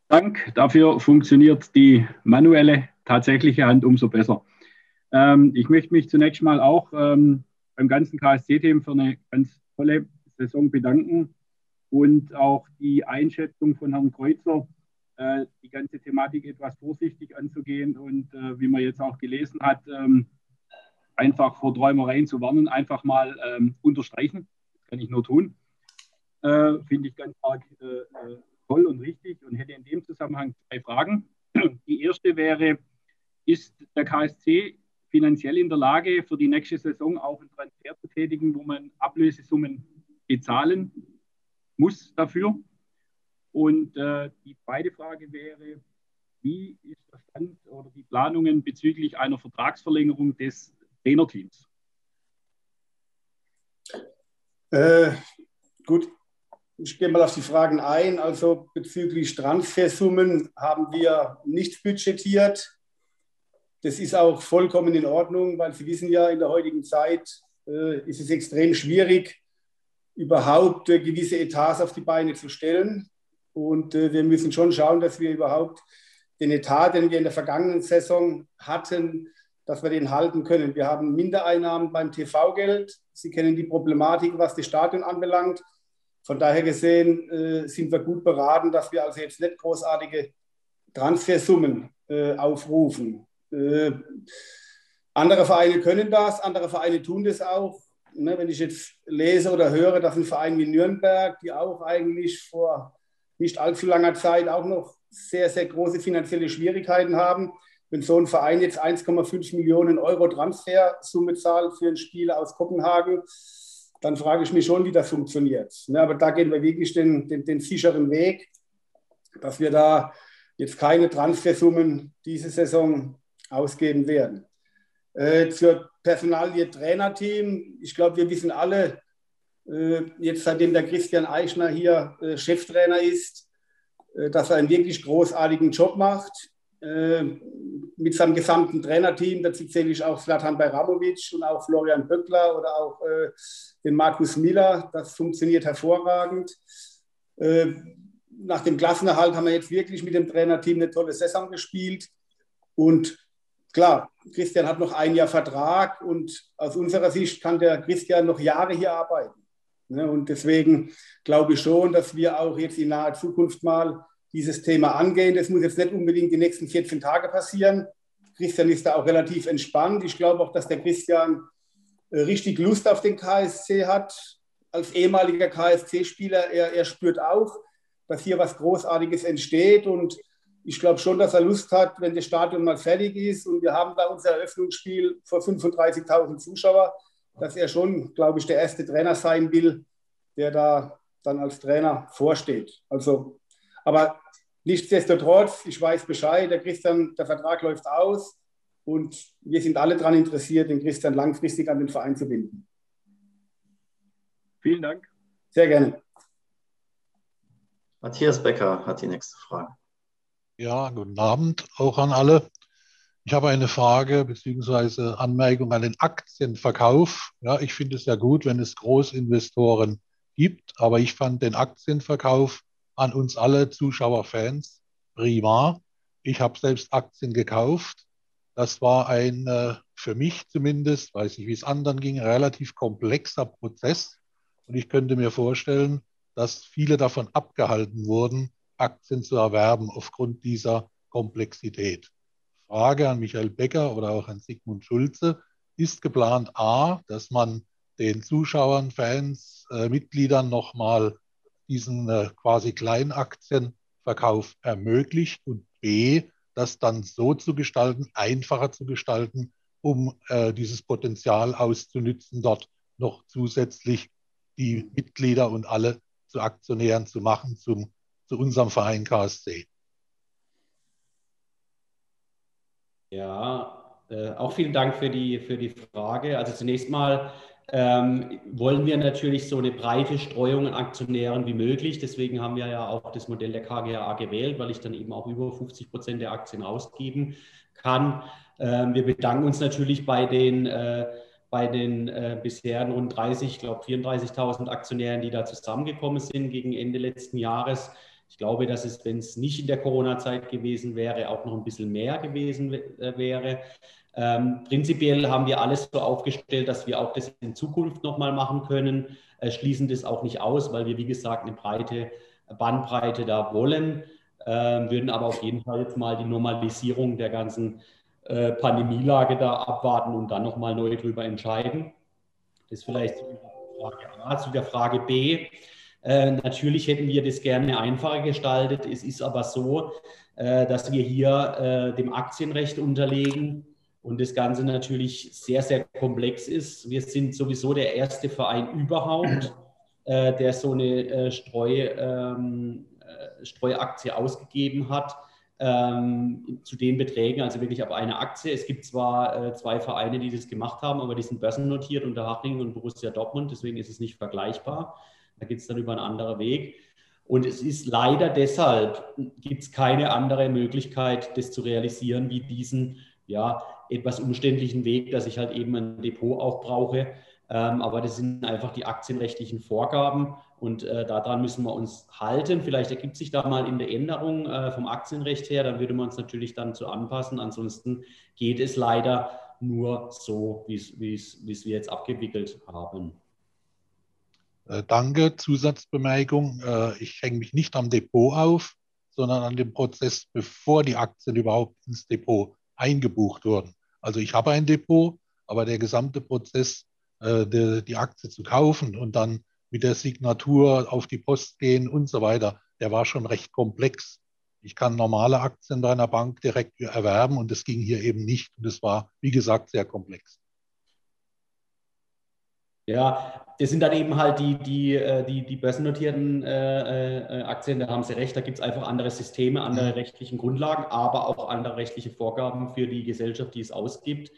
Dank. Dafür funktioniert die manuelle, tatsächliche Hand umso besser. Ähm, ich möchte mich zunächst mal auch ähm, beim ganzen KSC-Team für eine ganz tolle Saison bedanken und auch die Einschätzung von Herrn Kreuzer, äh, die ganze Thematik etwas vorsichtig anzugehen und äh, wie man jetzt auch gelesen hat, ähm, einfach vor Träumereien zu warnen, einfach mal ähm, unterstreichen. Das kann ich nur tun. Äh, Finde ich ganz arg äh, äh, toll und richtig und hätte in dem Zusammenhang zwei Fragen. Die erste wäre, ist der KSC finanziell in der Lage, für die nächste Saison auch einen Transfer zu tätigen, wo man Ablösesummen bezahlen muss dafür. Und äh, die zweite Frage wäre, wie ist der Stand oder die Planungen bezüglich einer Vertragsverlängerung des Trainerteams? Äh, gut, ich gehe mal auf die Fragen ein. Also bezüglich Transfersummen haben wir nichts budgetiert. Das ist auch vollkommen in Ordnung, weil Sie wissen ja, in der heutigen Zeit äh, ist es extrem schwierig, überhaupt äh, gewisse Etats auf die Beine zu stellen. Und äh, wir müssen schon schauen, dass wir überhaupt den Etat, den wir in der vergangenen Saison hatten, dass wir den halten können. Wir haben Mindereinnahmen beim TV-Geld. Sie kennen die Problematik, was das Stadion anbelangt. Von daher gesehen äh, sind wir gut beraten, dass wir also jetzt nicht großartige Transfersummen äh, aufrufen. Äh, andere Vereine können das, andere Vereine tun das auch. ne, wenn ich jetzt lese oder höre, dass ein Verein wie Nürnberg, die auch eigentlich vor nicht allzu langer Zeit auch noch sehr, sehr große finanzielle Schwierigkeiten haben, wenn so ein Verein jetzt 1,5 Millionen Euro Transfersumme zahlt für ein Spiel aus Kopenhagen, dann frage ich mich schon, wie das funktioniert. Ne, aber da gehen wir wirklich den, den, den sicheren Weg, dass wir da jetzt keine Transfersummen diese Saison ausgeben werden. Äh, zur Personalie Trainerteam. Ich glaube, wir wissen alle, äh, jetzt seitdem der Christian Eichner hier äh, Cheftrainer ist, äh, dass er einen wirklich großartigen Job macht. Äh, mit seinem gesamten Trainerteam, dazu zähle ich auch Slatan Bajramovic und auch Florian Böckler oder auch äh, den Markus Miller. Das funktioniert hervorragend. nach dem Klassenerhalt haben wir jetzt wirklich mit dem Trainerteam eine tolle Saison gespielt. Und klar, Christian hat noch ein Jahr Vertrag und aus unserer Sicht kann der Christian noch Jahre hier arbeiten. Ne, und deswegen glaube ich schon, dass wir auch jetzt in naher Zukunft mal dieses Thema angehen. Das muss jetzt nicht unbedingt die nächsten 14 Tage passieren. Christian ist da auch relativ entspannt. Ich glaube auch, dass der Christian äh, richtig Lust auf den KSC hat. Als ehemaliger KSC-Spieler, er, er spürt auch, dass hier was Großartiges entsteht und ich glaube schon, dass er Lust hat, wenn das Stadion mal fertig ist und wir haben da unser Eröffnungsspiel vor 35.000 Zuschauer, dass er schon, glaube ich, der erste Trainer sein will, der da dann als Trainer vorsteht. Also, aber nichtsdestotrotz, ich weiß Bescheid, der Christian, der Vertrag läuft aus und wir sind alle daran interessiert, den Christian langfristig an den Verein zu binden. Vielen Dank. Sehr gerne. Matthias Becker hat die nächste Frage. Ja, guten Abend auch an alle. Ich habe eine Frage bzw. Anmerkung an den Aktienverkauf. Ja, ich finde es ja gut, wenn es Großinvestoren gibt, aber ich fand den Aktienverkauf an uns alle Zuschauer, Fans prima. Ich habe selbst Aktien gekauft. Das war ein äh, für mich zumindest, weiß ich, wie es anderen ging, relativ komplexer Prozess. Und ich könnte mir vorstellen, dass viele davon abgehalten wurden, Aktien zu erwerben aufgrund dieser Komplexität. Frage an Michael Becker oder auch an Sigmund Schulze. Ist geplant A, dass man den Zuschauern, Fans, äh, Mitgliedern nochmal diesen äh, quasi Kleinaktienverkauf ermöglicht und B, das dann so zu gestalten, einfacher zu gestalten, um äh, dieses Potenzial auszunützen, dort noch zusätzlich die Mitglieder und alle zu Aktionären zu machen zum zu unserem Verein KSC. Ja, äh, auch vielen Dank für die, für die Frage. Also zunächst mal ähm, wollen wir natürlich so eine breite Streuung an Aktionären wie möglich. Deswegen haben wir ja auch das Modell der KGA gewählt, weil ich dann eben auch über 50 Prozent der Aktien ausgeben kann. Ähm, wir bedanken uns natürlich bei den, äh, bei den äh, bisher rund 30, ich glaube 34.000 Aktionären, die da zusammengekommen sind gegen Ende letzten Jahres. Ich glaube, dass es, wenn es nicht in der Corona-Zeit gewesen wäre, auch noch ein bisschen mehr gewesen äh, wäre. Ähm, prinzipiell haben wir alles so aufgestellt, dass wir auch das in Zukunft nochmal machen können, äh, schließen das auch nicht aus, weil wir, wie gesagt, eine breite Bandbreite da wollen, äh, würden aber auf jeden Fall jetzt mal die Normalisierung der ganzen äh, Pandemielage da abwarten und dann nochmal neu drüber entscheiden. Das vielleicht zu der Frage A. Zu der Frage B äh, natürlich hätten wir das gerne einfacher gestaltet. Es ist aber so, äh, dass wir hier äh, dem Aktienrecht unterlegen und das Ganze natürlich sehr, sehr komplex ist. Wir sind sowieso der erste Verein überhaupt, äh, der so eine äh, Streu, ähm, Streuaktie ausgegeben hat. Ähm, zu den Beträgen, also wirklich ab einer Aktie. Es gibt zwar äh, zwei Vereine, die das gemacht haben, aber die sind börsennotiert unter Haching und Borussia Dortmund, deswegen ist es nicht vergleichbar. Da geht es dann über einen anderen Weg. Und es ist leider deshalb, gibt es keine andere Möglichkeit, das zu realisieren, wie diesen ja, etwas umständlichen Weg, dass ich halt eben ein Depot auch brauche. Ähm, aber das sind einfach die aktienrechtlichen Vorgaben und äh, daran müssen wir uns halten. Vielleicht ergibt sich da mal in der Änderung äh, vom Aktienrecht her, dann würde man uns natürlich dann zu anpassen. Ansonsten geht es leider nur so, wie es wir jetzt abgewickelt haben. Äh, danke, Zusatzbemerkung. Äh, ich hänge mich nicht am Depot auf, sondern an dem Prozess, bevor die Aktien überhaupt ins Depot eingebucht wurden. Also ich habe ein Depot, aber der gesamte Prozess äh, die, die Aktie zu kaufen und dann mit der Signatur auf die Post gehen und so weiter, der war schon recht komplex. Ich kann normale Aktien bei einer Bank direkt erwerben und das ging hier eben nicht. Und es war, wie gesagt, sehr komplex. Ja, das sind dann eben halt die, die, äh, die, die börsennotierten äh, äh, Aktien, da haben Sie recht, da gibt es einfach andere Systeme, andere rechtlichen Grundlagen, aber auch andere rechtliche Vorgaben für die Gesellschaft, die es ausgibt.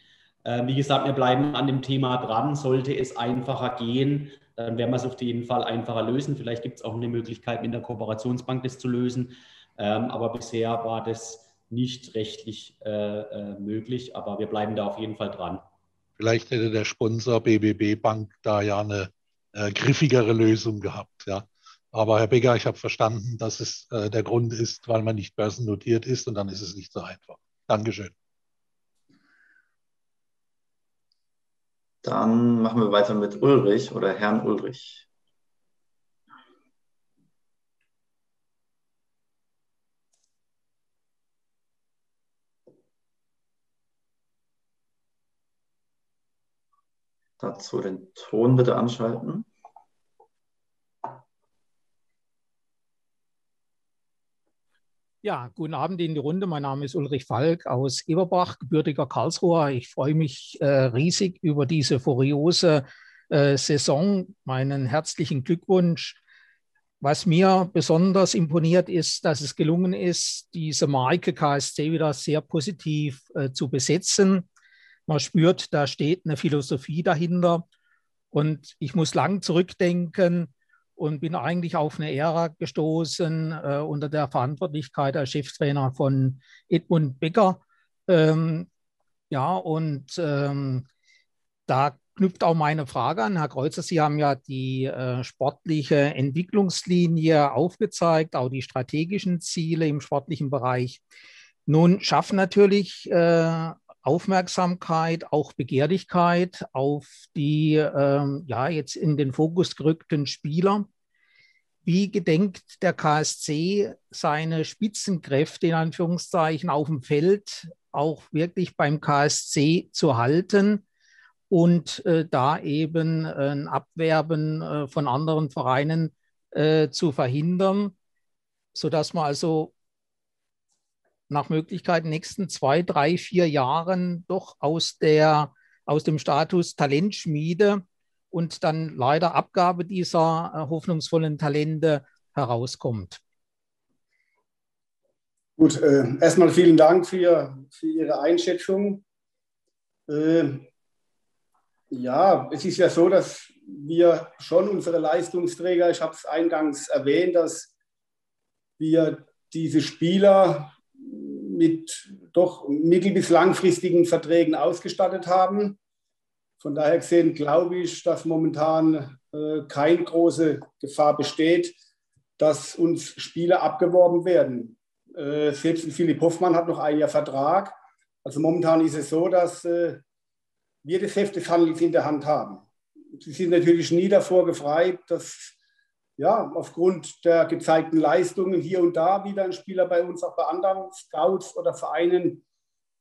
Äh, wie gesagt, wir bleiben an dem Thema dran. Sollte es einfacher gehen, dann werden wir es auf jeden Fall einfacher lösen. Vielleicht gibt es auch eine Möglichkeit, mit der Kooperationsbank das zu lösen. Ähm, aber bisher war das nicht rechtlich äh, äh, möglich. Aber wir bleiben da auf jeden Fall dran. Vielleicht hätte der Sponsor BBB Bank da ja eine äh, griffigere Lösung gehabt. Ja. Aber Herr Becker, ich habe verstanden, dass es äh, der Grund ist, weil man nicht börsennotiert ist und dann ist es nicht so einfach. Dankeschön. Dann machen wir weiter mit Ulrich oder Herrn Ulrich. Dazu den Ton bitte anschalten. Ja, guten Abend in die Runde. Mein Name ist Ulrich Falk aus Eberbach, gebürtiger Karlsruher. Ich freue mich äh, riesig über diese furiose äh, Saison. Meinen herzlichen Glückwunsch. Was mir besonders imponiert ist, dass es gelungen ist, diese Marke KSC wieder sehr positiv äh, zu besetzen. Man spürt, da steht eine Philosophie dahinter. Und ich muss lang zurückdenken und bin eigentlich auf eine Ära gestoßen äh, unter der Verantwortlichkeit als Cheftrainer von Edmund Becker. Ähm, ja, und ähm, da knüpft auch meine Frage an. Herr Kreuzer, Sie haben ja die äh, sportliche Entwicklungslinie aufgezeigt, auch die strategischen Ziele im sportlichen Bereich. Nun schaffen natürlich äh, Aufmerksamkeit, auch Begehrlichkeit auf die ähm, ja jetzt in den Fokus gerückten Spieler. Wie gedenkt der KSC seine Spitzenkräfte in Anführungszeichen auf dem Feld auch wirklich beim KSC zu halten und äh, da eben ein Abwerben äh, von anderen Vereinen äh, zu verhindern, sodass man also nach Möglichkeit in den nächsten zwei, drei, vier Jahren doch aus, der, aus dem Status Talentschmiede und dann leider Abgabe dieser äh, hoffnungsvollen Talente herauskommt. Gut, äh, erstmal vielen Dank für, für Ihre Einschätzung. Äh, ja, es ist ja so, dass wir schon unsere Leistungsträger, ich habe es eingangs erwähnt, dass wir diese Spieler mit doch mittel- bis langfristigen Verträgen ausgestattet haben. Von daher gesehen glaube ich, dass momentan äh, keine große Gefahr besteht, dass uns Spieler abgeworben werden. Äh, selbst Philipp Hoffmann hat noch ein Jahr Vertrag. Also momentan ist es so, dass äh, wir das Heft des Handels in der Hand haben. Sie sind natürlich nie davor gefreit, dass ja, aufgrund der gezeigten Leistungen hier und da wieder ein Spieler bei uns, auch bei anderen Scouts oder Vereinen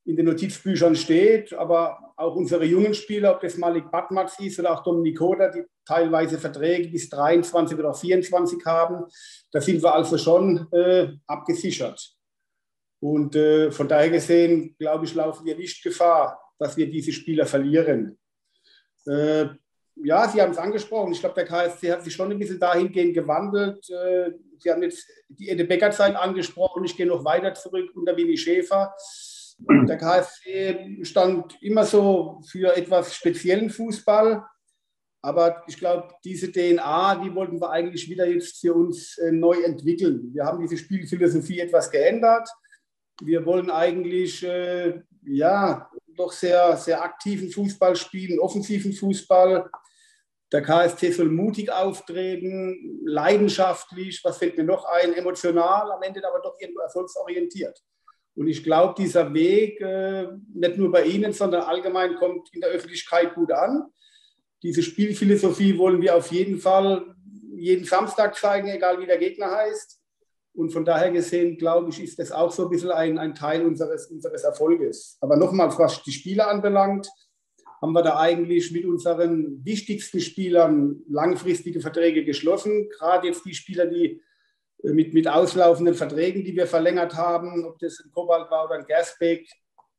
in den Notizbüchern steht. Aber auch unsere jungen Spieler, ob das Malik Batmax ist oder auch Dominik Koda, die teilweise Verträge bis 23 oder 24 haben, da sind wir also schon äh, abgesichert. Und äh, von daher gesehen, glaube ich, laufen wir nicht Gefahr, dass wir diese Spieler verlieren. Äh, ja, Sie haben es angesprochen. Ich glaube, der KSC hat sich schon ein bisschen dahingehend gewandelt. Äh, Sie haben jetzt die Ede Becker-Zeit angesprochen. Ich gehe noch weiter zurück unter Winnie Schäfer. Der KSC stand immer so für etwas speziellen Fußball. Aber ich glaube, diese DNA, die wollten wir eigentlich wieder jetzt für uns äh, neu entwickeln. Wir haben diese Spielphilosophie etwas geändert. Wir wollen eigentlich äh, ja doch sehr, sehr aktiven Fußball spielen, offensiven Fußball. Der KSC soll mutig auftreten, leidenschaftlich, was fällt mir noch ein, emotional, am Ende aber doch irgendwo erfolgsorientiert. Und ich glaube, dieser Weg, äh, nicht nur bei Ihnen, sondern allgemein kommt in der Öffentlichkeit gut an. Diese Spielphilosophie wollen wir auf jeden Fall jeden Samstag zeigen, egal wie der Gegner heißt. Und von daher gesehen, glaube ich, ist das auch so ein bisschen ein, ein Teil unseres, unseres Erfolges. Aber nochmals, was die Spieler anbelangt, haben wir da eigentlich mit unseren wichtigsten Spielern langfristige Verträge geschlossen. Gerade jetzt die Spieler, die äh, mit, mit auslaufenden Verträgen, die wir verlängert haben, ob das ein Kobalt war oder ein Gersbeck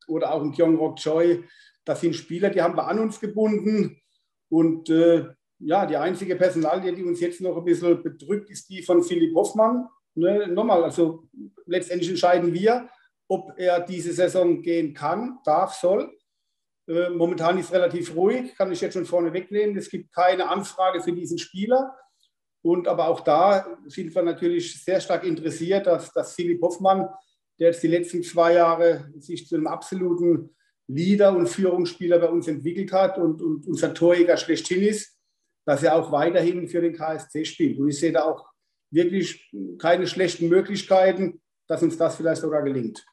oder auch ein Kyongrok Choi, das sind Spieler, die haben wir an uns gebunden. Und äh, ja, die einzige Personalie, die uns jetzt noch ein bisschen bedrückt, ist die von Philipp Hoffmann. Ne, nochmal, also letztendlich entscheiden wir, ob er diese Saison gehen kann, darf, soll. Äh, momentan ist es relativ ruhig, kann ich jetzt schon vorne wegnehmen. Es gibt keine Anfrage für diesen Spieler. Und aber auch da sind wir natürlich sehr stark interessiert, dass, dass Philipp Hoffmann, der jetzt die letzten zwei Jahre sich zu einem absoluten Leader und Führungsspieler bei uns entwickelt hat und, und unser Torjäger schlechthin ist, dass er auch weiterhin für den KSC spielt. Und ich sehe da auch wirklich keine schlechten Möglichkeiten, dass uns das vielleicht sogar gelingt.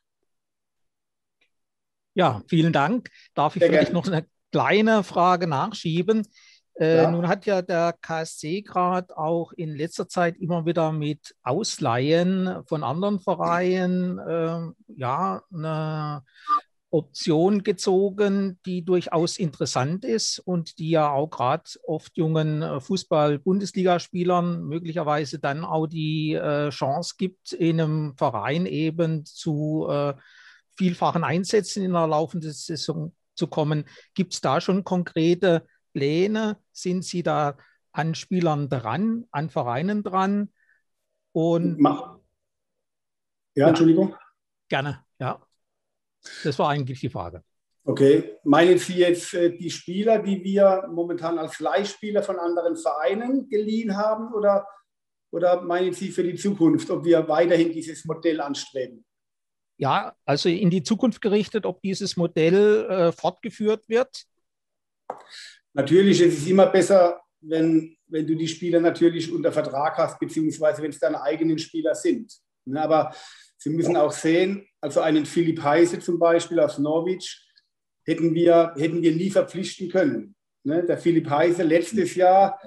Ja, vielen Dank. Darf ich Sehr vielleicht gerne. noch eine kleine Frage nachschieben? Äh, ja. Nun hat ja der KSC gerade auch in letzter Zeit immer wieder mit Ausleihen von anderen Vereinen äh, ja, eine Option gezogen, die durchaus interessant ist und die ja auch gerade oft jungen äh, Fußball-Bundesligaspielern möglicherweise dann auch die äh, Chance gibt, in einem Verein eben zu äh, vielfachen Einsätzen in der laufenden Saison zu kommen. Gibt es da schon konkrete Pläne? Sind Sie da an Spielern dran, an Vereinen dran? Und ja, Entschuldigung. Gerne, ja. Das war eigentlich die Frage. Okay, meinen Sie jetzt äh, die Spieler, die wir momentan als Leihspieler von anderen Vereinen geliehen haben oder, oder meinen Sie für die Zukunft, ob wir weiterhin dieses Modell anstreben? Ja, also in die Zukunft gerichtet, ob dieses Modell äh, fortgeführt wird? Natürlich ist es immer besser, wenn, wenn du die Spieler natürlich unter Vertrag hast, beziehungsweise wenn es deine eigenen Spieler sind. Ne, aber Sie müssen auch sehen, also einen Philipp Heise zum Beispiel aus Norwich hätten wir, hätten wir nie verpflichten können. Ne? Der Philipp Heise letztes Jahr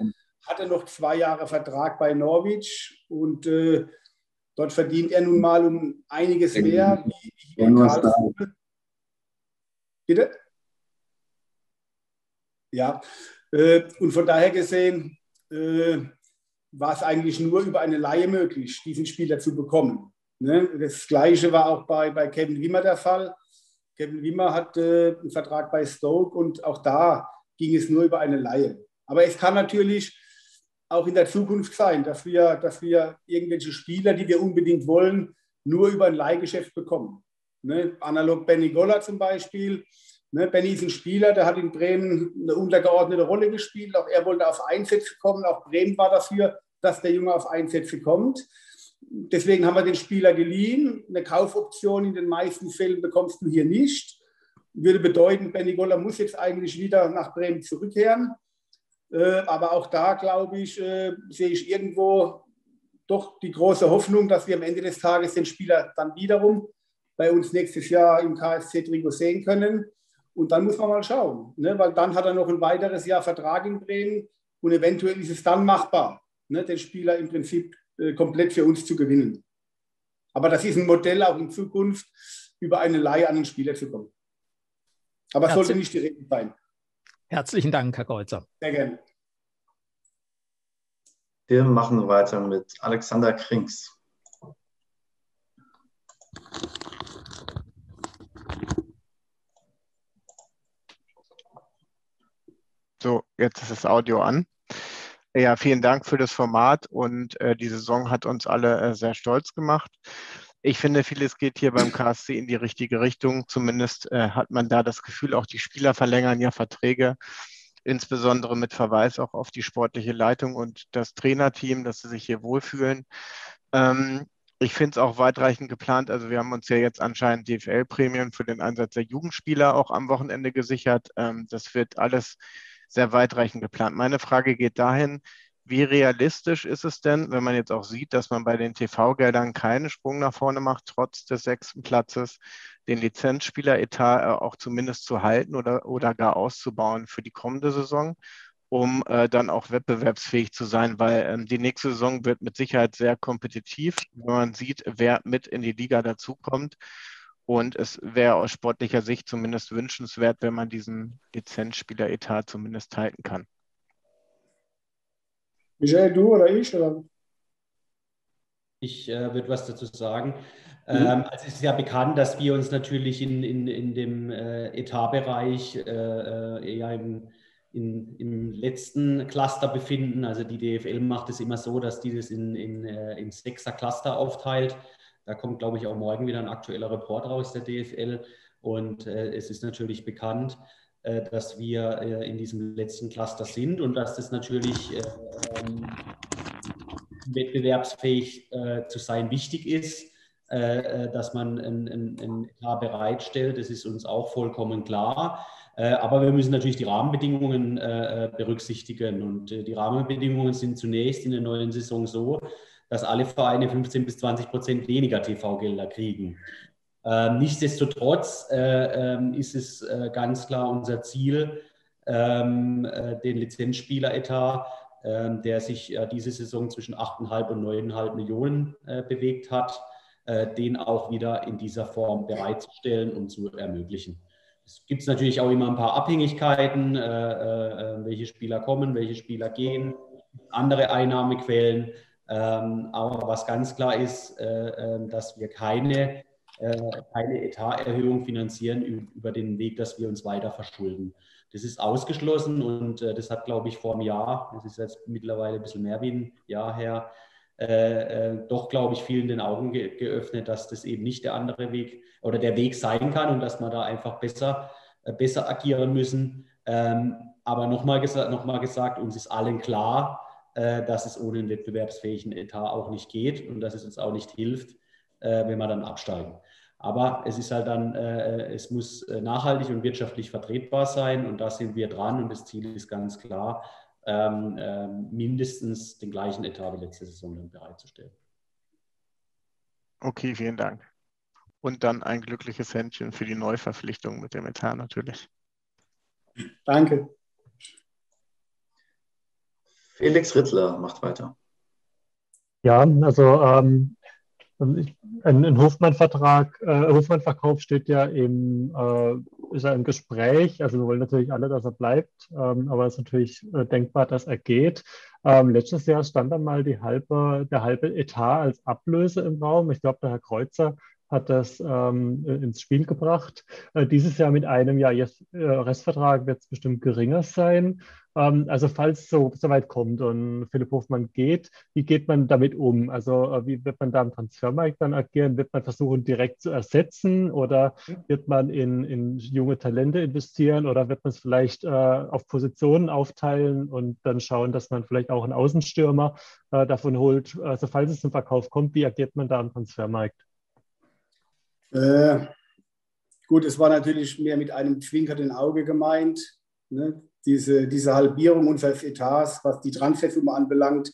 hatte noch zwei Jahre Vertrag bei Norwich und äh, dort verdient er nun mal um einiges mehr wie, wie in Karlsruhe. Bitte? Ja, äh, und von daher gesehen äh, war es eigentlich nur über eine Laie möglich, diesen Spieler zu bekommen. Ne? Das Gleiche war auch bei, bei Kevin Wimmer der Fall. Kevin Wimmer hatte einen Vertrag bei Stoke und auch da ging es nur über eine Laie. Aber es kann natürlich auch in der Zukunft sein, dass wir, dass wir irgendwelche Spieler, die wir unbedingt wollen, nur über ein Leihgeschäft bekommen. Ne? Analog Benny Goller zum Beispiel. Ne? Benny ist ein Spieler, der hat in Bremen eine untergeordnete Rolle gespielt. Auch er wollte auf Einsätze kommen. Auch Bremen war dafür, dass der Junge auf Einsätze kommt. Deswegen haben wir den Spieler geliehen. Eine Kaufoption in den meisten Fällen bekommst du hier nicht. Würde bedeuten, Benny Goller muss jetzt eigentlich wieder nach Bremen zurückkehren. Äh, aber auch da, glaube ich, äh, sehe ich irgendwo doch die große Hoffnung, dass wir am Ende des Tages den Spieler dann wiederum bei uns nächstes Jahr im KSC-Trigo sehen können. Und dann muss man mal schauen, ne? weil dann hat er noch ein weiteres Jahr Vertrag in Bremen und eventuell ist es dann machbar, ne? den Spieler im Prinzip äh, komplett für uns zu gewinnen. Aber das ist ein Modell auch in Zukunft, über eine Leihe an den Spieler zu kommen. Aber es sollte nicht die Regel sein. Herzlichen Dank, Herr Kreuzer. Sehr gerne. Wir machen weiter mit Alexander Krings. So, jetzt ist das Audio an. Ja, vielen Dank für das Format und äh, die Saison hat uns alle äh, sehr stolz gemacht. Ich finde, vieles geht hier beim KSC in die richtige Richtung. Zumindest äh, hat man da das Gefühl, auch die Spieler verlängern ja Verträge, insbesondere mit Verweis auch auf die sportliche Leitung und das Trainerteam, dass sie sich hier wohlfühlen. Ähm, ich finde es auch weitreichend geplant. Also wir haben uns ja jetzt anscheinend DFL-Prämien für den Einsatz der Jugendspieler auch am Wochenende gesichert. Ähm, das wird alles sehr weitreichend geplant. Meine Frage geht dahin, wie realistisch ist es denn, wenn man jetzt auch sieht, dass man bei den TV-Geldern keinen Sprung nach vorne macht, trotz des sechsten Platzes, den Lizenzspieler-Etat äh, auch zumindest zu halten oder, oder gar auszubauen für die kommende Saison, um äh, dann auch wettbewerbsfähig zu sein, weil ähm, die nächste Saison wird mit Sicherheit sehr kompetitiv, wenn man sieht, wer mit in die Liga dazukommt. Und es wäre aus sportlicher Sicht zumindest wünschenswert, wenn man diesen Lizenzspieler-Etat zumindest halten kann. Michael, du oder ich? Oder? Ich äh, würde was dazu sagen. Mhm. Ähm, also es ist ja bekannt, dass wir uns natürlich in, in, in dem äh, Etatbereich äh, äh eher im, in, im letzten Cluster befinden. Also die DFL macht es immer so, dass die das in, in, äh, in sechser Cluster aufteilt. Da kommt, glaube ich, auch morgen wieder ein aktueller Report raus der DFL. Und äh, es ist natürlich bekannt, dass wir äh, in diesem letzten Cluster sind und dass das natürlich äh, ähm, wettbewerbsfähig äh, zu sein wichtig ist, äh, dass man ein Etat bereitstellt. Das ist uns auch vollkommen klar. Aber wir müssen natürlich die Rahmenbedingungen berücksichtigen. Und die Rahmenbedingungen sind zunächst in der neuen Saison so, dass alle Vereine 15 bis 20 Prozent weniger TV-Gelder kriegen. Ähm, nichtsdestotrotz äh, ähm, ist es äh, ganz klar unser Ziel, ähm, äh, den Lizenzspieleretat, der sich diese Saison zwischen 8,5 und 9,5 Millionen bewegt hat, den auch wieder in dieser Form bereitzustellen und zu ermöglichen. Es gibt natürlich auch immer ein paar Abhängigkeiten, welche Spieler kommen, welche Spieler gehen, andere Einnahmequellen. Aber was ganz klar ist, dass wir keine, äh, keine Etaterhöhung finanzieren über den Weg, dass wir uns weiter verschulden. Das ist ausgeschlossen und das hat, glaube ich, vor einem Jahr, das ist jetzt mittlerweile ein bisschen mehr wie ein Jahr her, doch, glaube ich, vielen den Augen ge geöffnet, dass das eben nicht der andere Weg oder der Weg sein kann und dass wir da einfach besser, besser agieren müssen. Ähm, aber nochmal gesagt, noch gesagt, uns ist allen klar, äh, dass es ohne einen wettbewerbsfähigen Etat auch nicht geht und dass es uns auch nicht hilft, äh, wenn wir dann absteigen. Aber es ist halt dann, äh, es muss nachhaltig und wirtschaftlich vertretbar sein und da sind wir dran und das Ziel ist ganz klar, ähm, ähm, mindestens den gleichen Etat wie letzte Saison dann bereitzustellen. Okay, vielen Dank. Und dann ein glückliches Händchen für die Neuverpflichtung mit dem Etat natürlich. Danke. Felix Rittler macht weiter. Ja, also ähm, ein, ein Hofmann-Vertrag, äh, Hofmann-Verkauf steht ja im, äh, ist ja im Gespräch. Also wir wollen natürlich alle, dass er bleibt, ähm, aber es ist natürlich äh, denkbar, dass er geht. Ähm, letztes Jahr stand dann mal die halbe, der halbe Etat als Ablöse im Raum. Ich glaube, der Herr Kreuzer hat das ähm, ins Spiel gebracht. Äh, dieses Jahr mit einem Jahr jetzt, äh, Restvertrag wird es bestimmt geringer sein. Ähm, also falls es so, so weit kommt und Philipp Hofmann geht, wie geht man damit um? Also äh, wie wird man da im Transfermarkt dann agieren? Wird man versuchen, direkt zu ersetzen oder wird man in, in junge Talente investieren oder wird man es vielleicht äh, auf Positionen aufteilen und dann schauen, dass man vielleicht auch einen Außenstürmer äh, davon holt? Also falls es zum Verkauf kommt, wie agiert man da am Transfermarkt? Äh, gut, es war natürlich mehr mit einem zwinkernden Auge gemeint. Ne? Diese, diese Halbierung unseres Etats, was die Transfersumme anbelangt.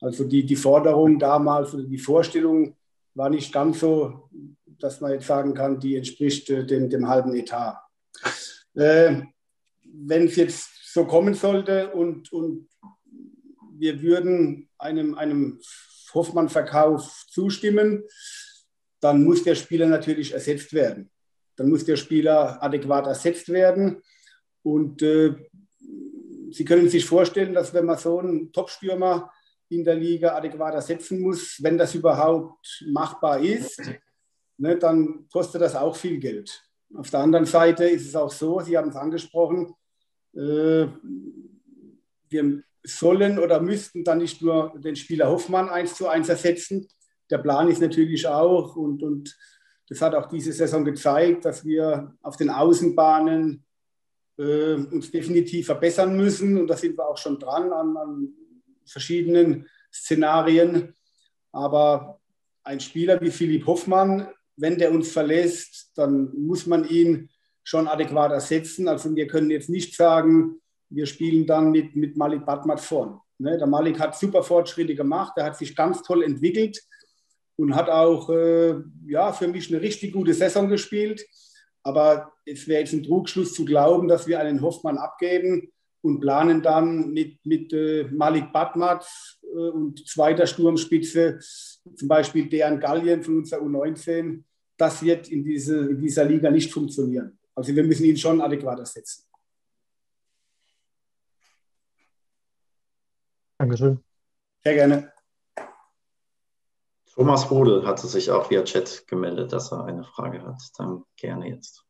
Also die, die Forderung damals oder die Vorstellung war nicht ganz so, dass man jetzt sagen kann, die entspricht äh, dem, dem halben Etat. Äh, Wenn es jetzt so kommen sollte und, und wir würden einem, einem Hoffmann-Verkauf zustimmen, dann muss der Spieler natürlich ersetzt werden. Dann muss der Spieler adäquat ersetzt werden. Und äh, Sie können sich vorstellen, dass wenn man so einen Topstürmer in der Liga adäquat ersetzen muss, wenn das überhaupt machbar ist, ne, dann kostet das auch viel Geld. Auf der anderen Seite ist es auch so, Sie haben es angesprochen, äh, wir sollen oder müssten dann nicht nur den Spieler Hoffmann eins zu eins ersetzen, der Plan ist natürlich auch, und, und das hat auch diese Saison gezeigt, dass wir auf den Außenbahnen äh, uns definitiv verbessern müssen. Und da sind wir auch schon dran an, an verschiedenen Szenarien. Aber ein Spieler wie Philipp Hoffmann, wenn der uns verlässt, dann muss man ihn schon adäquat ersetzen. Also wir können jetzt nicht sagen, wir spielen dann mit, mit Malik Batmat vorn. Ne, der Malik hat super Fortschritte gemacht, er hat sich ganz toll entwickelt und hat auch äh, ja, für mich eine richtig gute Saison gespielt. Aber es wäre jetzt ein Trugschluss zu glauben, dass wir einen Hoffmann abgeben und planen dann mit, mit äh, Malik Batmat äh, und zweiter Sturmspitze, zum Beispiel Dejan Gallien von unserer U19, das wird in, diese, in dieser Liga nicht funktionieren. Also wir müssen ihn schon adäquat ersetzen. Dankeschön. Sehr gerne. Thomas Rodel hatte sich auch via Chat gemeldet, dass er eine Frage hat. Dann gerne jetzt.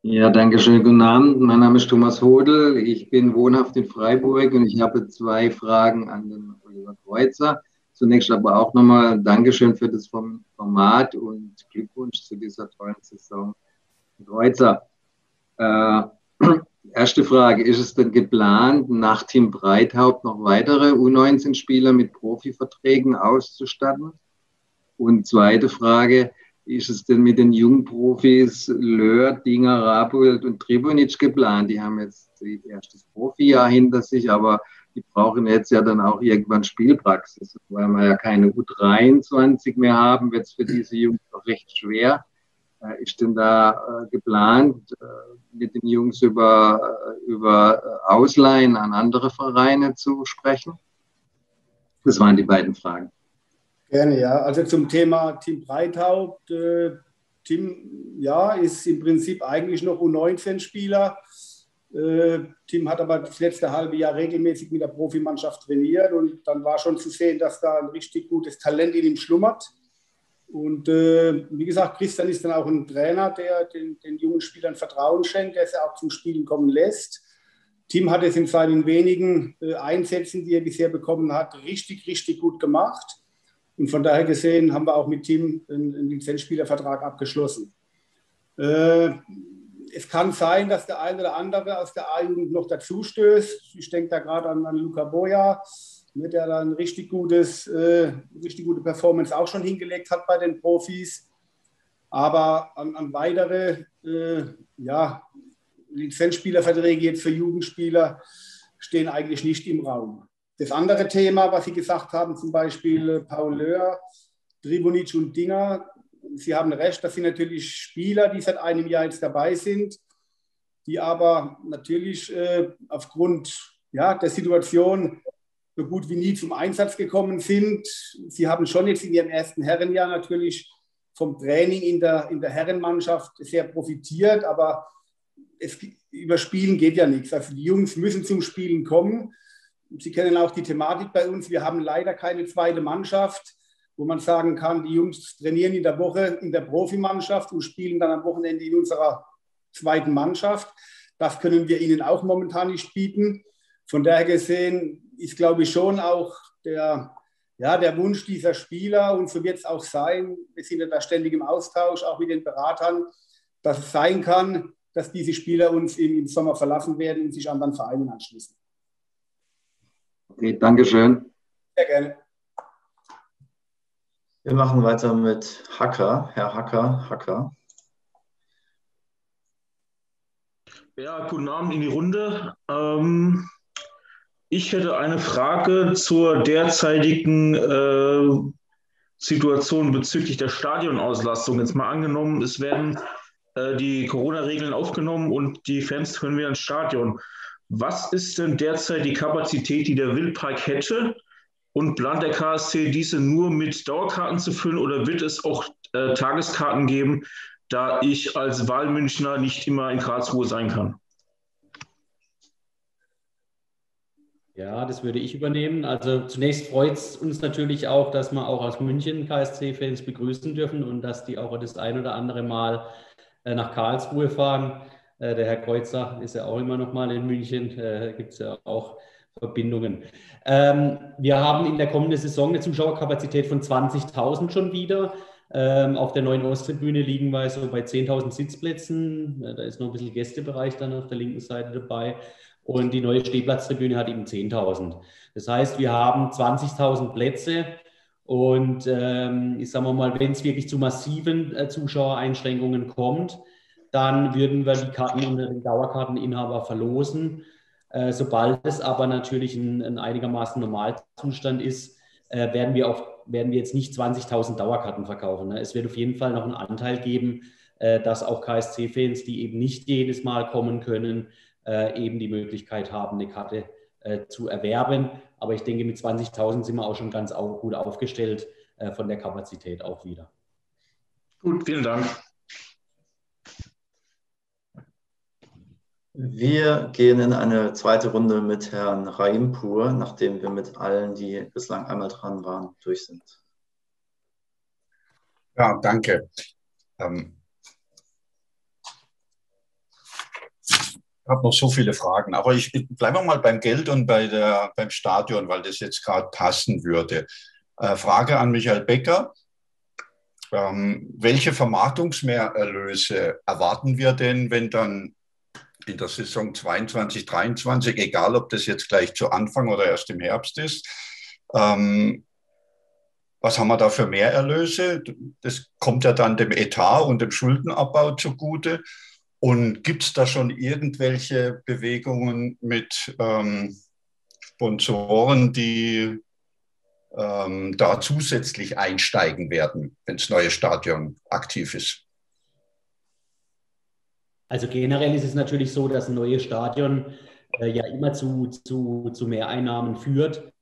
Ja, danke schön. Guten Abend. Mein Name ist Thomas Hodel. Ich bin wohnhaft in Freiburg und ich habe zwei Fragen an den Oliver Kreuzer. Zunächst aber auch nochmal Dankeschön für das Format und Glückwunsch zu dieser tollen Saison. Kreuzer, äh, erste Frage, ist es denn geplant, nach Team Breithaupt noch weitere U19-Spieler mit Profiverträgen auszustatten? Und zweite Frage, ist es denn mit den Jungprofis Löhr, Dinger, Rabold und Tribunic geplant? Die haben jetzt ihr erstes Profijahr hinter sich, aber die brauchen jetzt ja dann auch irgendwann Spielpraxis. Weil wir ja keine U23 mehr haben, wird es für diese Jungs auch recht schwer. Äh, ist denn da äh, geplant, äh, mit den Jungs über, über Ausleihen an andere Vereine zu sprechen? Das waren die beiden Fragen. Gerne, ja. Also zum Thema Team Breithaupt. Äh, Tim, ja, ist im Prinzip eigentlich noch U19-Spieler. Äh, Tim hat aber das letzte halbe Jahr regelmäßig mit der Profimannschaft trainiert und dann war schon zu sehen, dass da ein richtig gutes Talent in ihm schlummert. Und äh, wie gesagt, Christian ist dann auch ein Trainer, der den, den, jungen Spielern Vertrauen schenkt, der sie auch zum Spielen kommen lässt. Tim hat es in seinen wenigen äh, Einsätzen, die er bisher bekommen hat, richtig, richtig gut gemacht. Und von daher gesehen haben wir auch mit Team einen, Lizenzspielervertrag abgeschlossen. Äh, es kann sein, dass der eine oder andere aus der A-Jugend noch dazu stößt. Ich denke da gerade an, an Luca Boya, ne, der da ein richtig gutes, äh, richtig gute Performance auch schon hingelegt hat bei den Profis. Aber an, an weitere äh, ja, Lizenzspielerverträge jetzt für Jugendspieler stehen eigentlich nicht im Raum. Das andere Thema, was Sie gesagt haben, zum Beispiel äh, Paul Löhr, Tribunic und Dinger, Sie haben recht, das sind natürlich Spieler, die seit einem Jahr jetzt dabei sind, die aber natürlich äh, aufgrund ja, der Situation so gut wie nie zum Einsatz gekommen sind. Sie haben schon jetzt in ihrem ersten Herrenjahr natürlich vom Training in der, in der Herrenmannschaft sehr profitiert, aber es, über Spielen geht ja nichts. Also die Jungs müssen zum Spielen kommen. Sie kennen auch die Thematik bei uns. Wir haben leider keine zweite Mannschaft, wo man sagen kann, die Jungs trainieren in der Woche in der Profimannschaft und spielen dann am Wochenende in unserer zweiten Mannschaft. Das können wir ihnen auch momentan nicht bieten. Von daher gesehen ist, glaube ich, schon auch der, ja, der Wunsch dieser Spieler, und so wird es auch sein, wir sind ja da ständig im Austausch, auch mit den Beratern, dass es sein kann, dass diese Spieler uns im Sommer verlassen werden und sich anderen Vereinen anschließen. Okay, Dankeschön. Sehr gerne. Wir machen weiter mit Hacker. Herr Hacker, Hacker. Ja, guten Abend in die Runde. Ähm, ich hätte eine Frage zur derzeitigen äh, Situation bezüglich der Stadionauslastung. Jetzt mal angenommen, es werden äh, die Corona-Regeln aufgenommen und die Fans können wieder ins Stadion. Was ist denn derzeit die Kapazität, die der Wildpark hätte? Und plant der KSC diese nur mit Dauerkarten zu füllen oder wird es auch äh, Tageskarten geben, da ich als Wahlmünchner nicht immer in Karlsruhe sein kann? Ja, das würde ich übernehmen. Also zunächst freut es uns natürlich auch, dass wir auch aus München KSC-Fans begrüßen dürfen und dass die auch das ein oder andere Mal äh, nach Karlsruhe fahren. Äh, der Herr Kreuzer ist ja auch immer noch mal in München. Äh, Gibt es ja auch Verbindungen. Ähm, wir haben in der kommenden Saison eine Zuschauerkapazität von 20.000 schon wieder. Ähm, auf der neuen Osttribüne liegen wir so bei 10.000 Sitzplätzen. Äh, da ist noch ein bisschen Gästebereich dann auf der linken Seite dabei. Und die neue Stehplatztribüne hat eben 10.000. Das heißt, wir haben 20.000 Plätze. Und ähm, ich sage mal, wenn es wirklich zu massiven äh, Zuschauereinschränkungen kommt, dann würden wir die Karten unter den Dauerkarteninhaber verlosen. Äh, sobald es aber natürlich ein, ein einigermaßen Normalzustand ist, äh, werden, wir auch, werden wir jetzt nicht 20.000 Dauerkarten verkaufen. Ne? Es wird auf jeden Fall noch einen Anteil geben, äh, dass auch KSC-Fans, die eben nicht jedes Mal kommen können, äh, eben die Möglichkeit haben, eine Karte äh, zu erwerben. Aber ich denke, mit 20.000 sind wir auch schon ganz gut aufgestellt, äh, von der Kapazität auch wieder. Gut, vielen Dank. Wir gehen in eine zweite Runde mit Herrn Raimpur, nachdem wir mit allen, die bislang einmal dran waren, durch sind. Ja, danke. Ähm, ich habe noch so viele Fragen, aber ich bleibe mal beim Geld und bei der, beim Stadion, weil das jetzt gerade passen würde. Äh, Frage an Michael Becker. Ähm, welche Vermarktungsmehrerlöse erwarten wir denn, wenn dann in der Saison 22, 23, egal ob das jetzt gleich zu Anfang oder erst im Herbst ist. Ähm, was haben wir da für Mehrerlöse? Das kommt ja dann dem Etat und dem Schuldenabbau zugute. Und gibt es da schon irgendwelche Bewegungen mit ähm, Sponsoren, die ähm, da zusätzlich einsteigen werden, wenn das neue Stadion aktiv ist? Also generell ist es natürlich so, dass ein neues Stadion äh, ja immer zu, zu, zu Mehreinnahmen führt,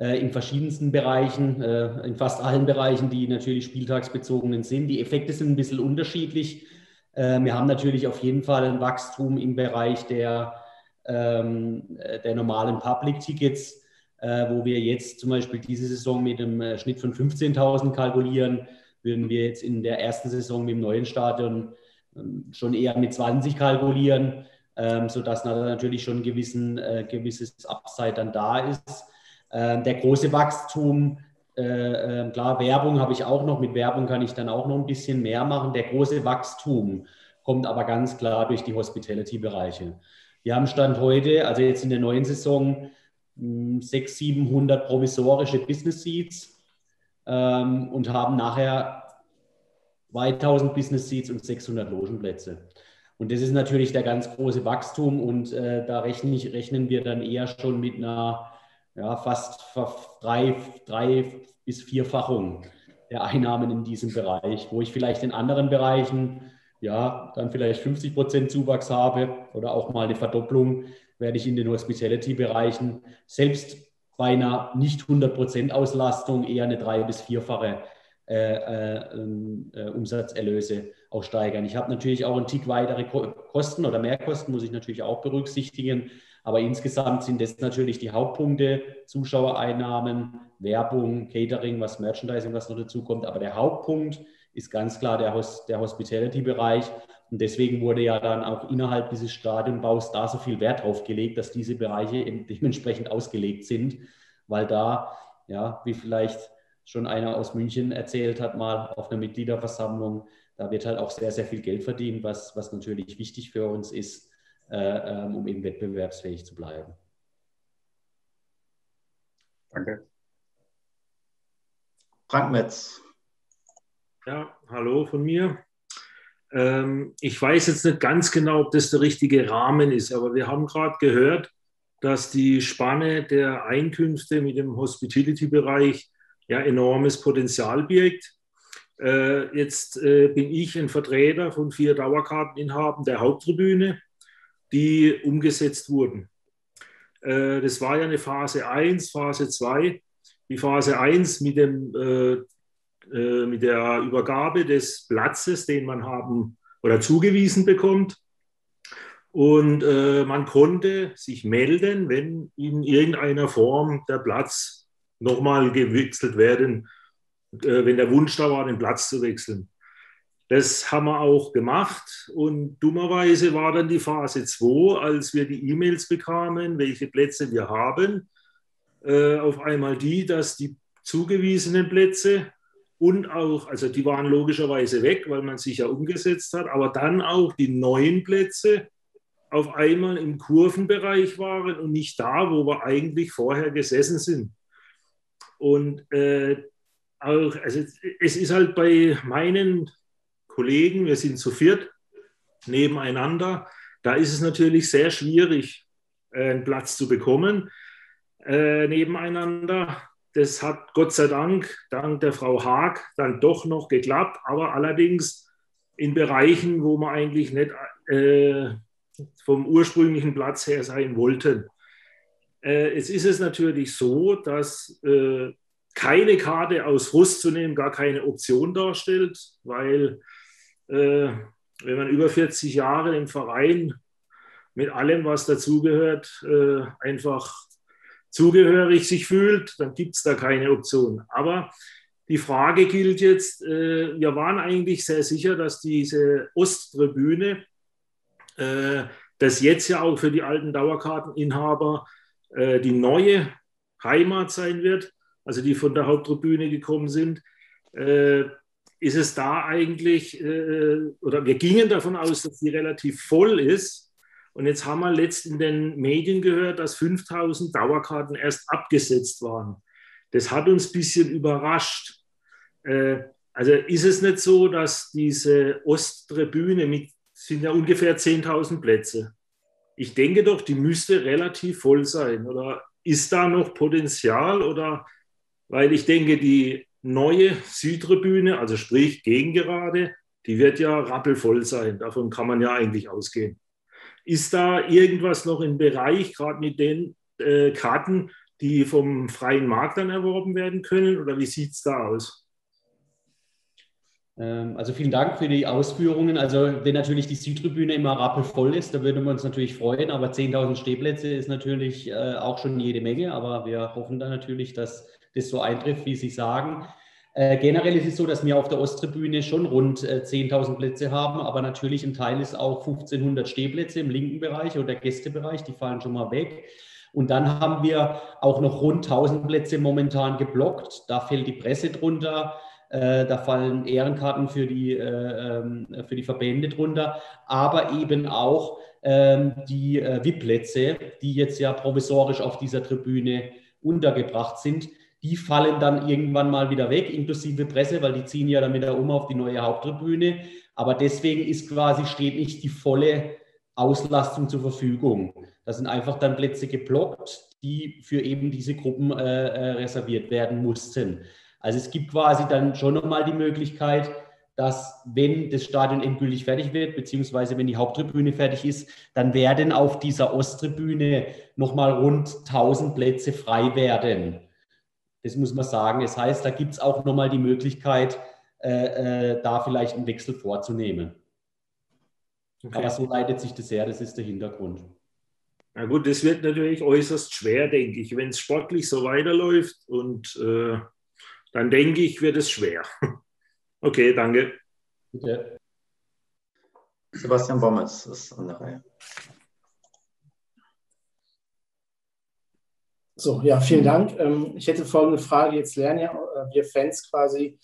äh, in verschiedensten Bereichen, äh, in fast allen Bereichen, die natürlich spieltagsbezogenen sind. Die Effekte sind ein bisschen unterschiedlich. Äh, wir haben natürlich auf jeden Fall ein Wachstum im Bereich der, ähm, der normalen Public-Tickets, äh, wo wir jetzt zum Beispiel diese Saison mit einem äh, Schnitt von 15.000 kalkulieren, würden wir jetzt in der ersten Saison mit dem neuen Stadion schon eher mit 20 kalkulieren, ähm, sodass natürlich schon ein gewissen, äh, gewisses Upside dann da ist. Ähm, der große Wachstum, äh, äh, klar, Werbung habe ich auch noch, mit Werbung kann ich dann auch noch ein bisschen mehr machen. Der große Wachstum kommt aber ganz klar durch die Hospitality-Bereiche. Wir haben Stand heute, also jetzt in der neuen Saison, 600, 700 provisorische Business Seats ähm, und haben nachher 2000 Business Seats und 600 Logenplätze. Und das ist natürlich der ganz große Wachstum und äh, da rechnen, ich, rechnen wir dann eher schon mit einer ja, fast drei, drei bis vierfachung der Einnahmen in diesem Bereich, wo ich vielleicht in anderen Bereichen ja dann vielleicht 50 Prozent Zuwachs habe oder auch mal eine Verdopplung, werde ich in den Hospitality-Bereichen selbst bei einer nicht 100 Prozent Auslastung eher eine drei- bis vierfache äh, äh, ähm, äh, Umsatzerlöse auch steigern. Ich habe natürlich auch einen Tick weitere Kosten oder Mehrkosten, muss ich natürlich auch berücksichtigen. Aber insgesamt sind das natürlich die Hauptpunkte, Zuschauereinnahmen, Werbung, Catering, was Merchandising, was noch dazu kommt. Aber der Hauptpunkt ist ganz klar der, Hos der Hospitality-Bereich. Und deswegen wurde ja dann auch innerhalb dieses Stadionbaus da so viel Wert drauf gelegt, dass diese Bereiche dementsprechend ausgelegt sind, weil da, ja, wie vielleicht schon einer aus München erzählt hat, mal auf einer Mitgliederversammlung. Da wird halt auch sehr, sehr viel Geld verdient, was, was natürlich wichtig für uns ist, äh, ähm, um eben wettbewerbsfähig zu bleiben. Danke. Frank Metz. Ja, hallo von mir. Ähm, ich weiß jetzt nicht ganz genau, ob das der richtige Rahmen ist, aber wir haben gerade gehört, dass die Spanne der Einkünfte mit dem Hospitality-Bereich ja, enormes Potenzial birgt. Äh, jetzt äh, bin ich ein Vertreter von vier Dauerkarteninhabern der Haupttribüne, die umgesetzt wurden. Äh, das war ja eine Phase 1, Phase 2. Die Phase 1 mit, dem, äh, äh, mit der Übergabe des Platzes, den man haben oder zugewiesen bekommt. Und äh, man konnte sich melden, wenn in irgendeiner Form der Platz nochmal gewechselt werden, äh, wenn der Wunsch da war, den Platz zu wechseln. Das haben wir auch gemacht und dummerweise war dann die Phase 2, als wir die E-Mails bekamen, welche Plätze wir haben, äh, auf einmal die, dass die zugewiesenen Plätze und auch, also die waren logischerweise weg, weil man sich ja umgesetzt hat, aber dann auch die neuen Plätze auf einmal im Kurvenbereich waren und nicht da, wo wir eigentlich vorher gesessen sind. Und äh, auch, also es ist halt bei meinen Kollegen, wir sind zu viert nebeneinander, da ist es natürlich sehr schwierig, äh, einen Platz zu bekommen äh, nebeneinander. Das hat Gott sei Dank, dank der Frau Haag, dann doch noch geklappt, aber allerdings in Bereichen, wo man eigentlich nicht äh, vom ursprünglichen Platz her sein wollte. Äh, es ist es natürlich so, dass äh, keine Karte aus Frust zu nehmen gar keine Option darstellt, weil äh, wenn man über 40 Jahre im Verein mit allem, was dazugehört, äh, einfach zugehörig sich fühlt, dann gibt es da keine Option. Aber die Frage gilt jetzt, äh, wir waren eigentlich sehr sicher, dass diese Osttribüne, äh, das jetzt ja auch für die alten Dauerkarteninhaber äh, die neue Heimat sein wird, also die von der Haupttribüne gekommen sind, äh, ist es da eigentlich, äh, oder wir gingen davon aus, dass die relativ voll ist. Und jetzt haben wir letzt in den Medien gehört, dass 5000 Dauerkarten erst abgesetzt waren. Das hat uns ein bisschen überrascht. Äh, also ist es nicht so, dass diese Osttribüne mit, sind ja ungefähr 10.000 Plätze. Ich denke doch, die müsste relativ voll sein. Oder ist da noch Potenzial? Oder weil ich denke, die neue Südtribüne, also sprich Gegengerade, die wird ja rappelvoll sein. Davon kann man ja eigentlich ausgehen. Ist da irgendwas noch im Bereich, gerade mit den äh, Karten, die vom freien Markt dann erworben werden können? Oder wie sieht es da aus? Ähm, also vielen Dank für die Ausführungen. Also wenn natürlich die Südtribüne immer rappelvoll ist, da würden wir uns natürlich freuen. Aber 10.000 Stehplätze ist natürlich äh, auch schon jede Menge. Aber wir hoffen dann natürlich, dass das so eintrifft, wie Sie sagen. Äh, generell ist es so, dass wir auf der Osttribüne schon rund äh, 10.000 Plätze haben, aber natürlich ein Teil ist auch 1.500 Stehplätze im linken Bereich oder Gästebereich, die fallen schon mal weg. Und dann haben wir auch noch rund 1000 Plätze momentan geblockt. Da fällt die Presse drunter. Äh, da fallen Ehrenkarten für die, äh, ähm, für die Verbände drunter, aber eben auch ähm, die äh, VIP-Plätze, die jetzt ja provisorisch auf dieser Tribüne untergebracht sind. Die fallen dann irgendwann mal wieder weg, inklusive Presse, weil die ziehen ja wieder um auf die neue Haupttribüne. Aber deswegen ist quasi, steht nicht die volle Auslastung zur Verfügung. Da sind einfach dann Plätze geblockt, die für eben diese Gruppen äh, reserviert werden mussten. Also es gibt quasi dann schon nochmal die Möglichkeit, dass wenn das Stadion endgültig fertig wird, beziehungsweise wenn die Haupttribüne fertig ist, dann werden auf dieser Osttribüne nochmal rund 1000 Plätze frei werden. Das muss man sagen. Das heißt, da gibt es auch nochmal die Möglichkeit, äh, äh, da vielleicht einen Wechsel vorzunehmen. Okay. Aber so leitet sich das her, das ist der Hintergrund. Na gut, das wird natürlich äußerst schwer, denke ich, wenn es sportlich so weiterläuft und äh dann denke ich, wird es schwer. Okay, danke. Bitte. Sebastian Bommes ist an der Reihe. So, ja, vielen Dank. Ähm, ich hätte folgende Frage. Jetzt lernen ja äh, wir Fans quasi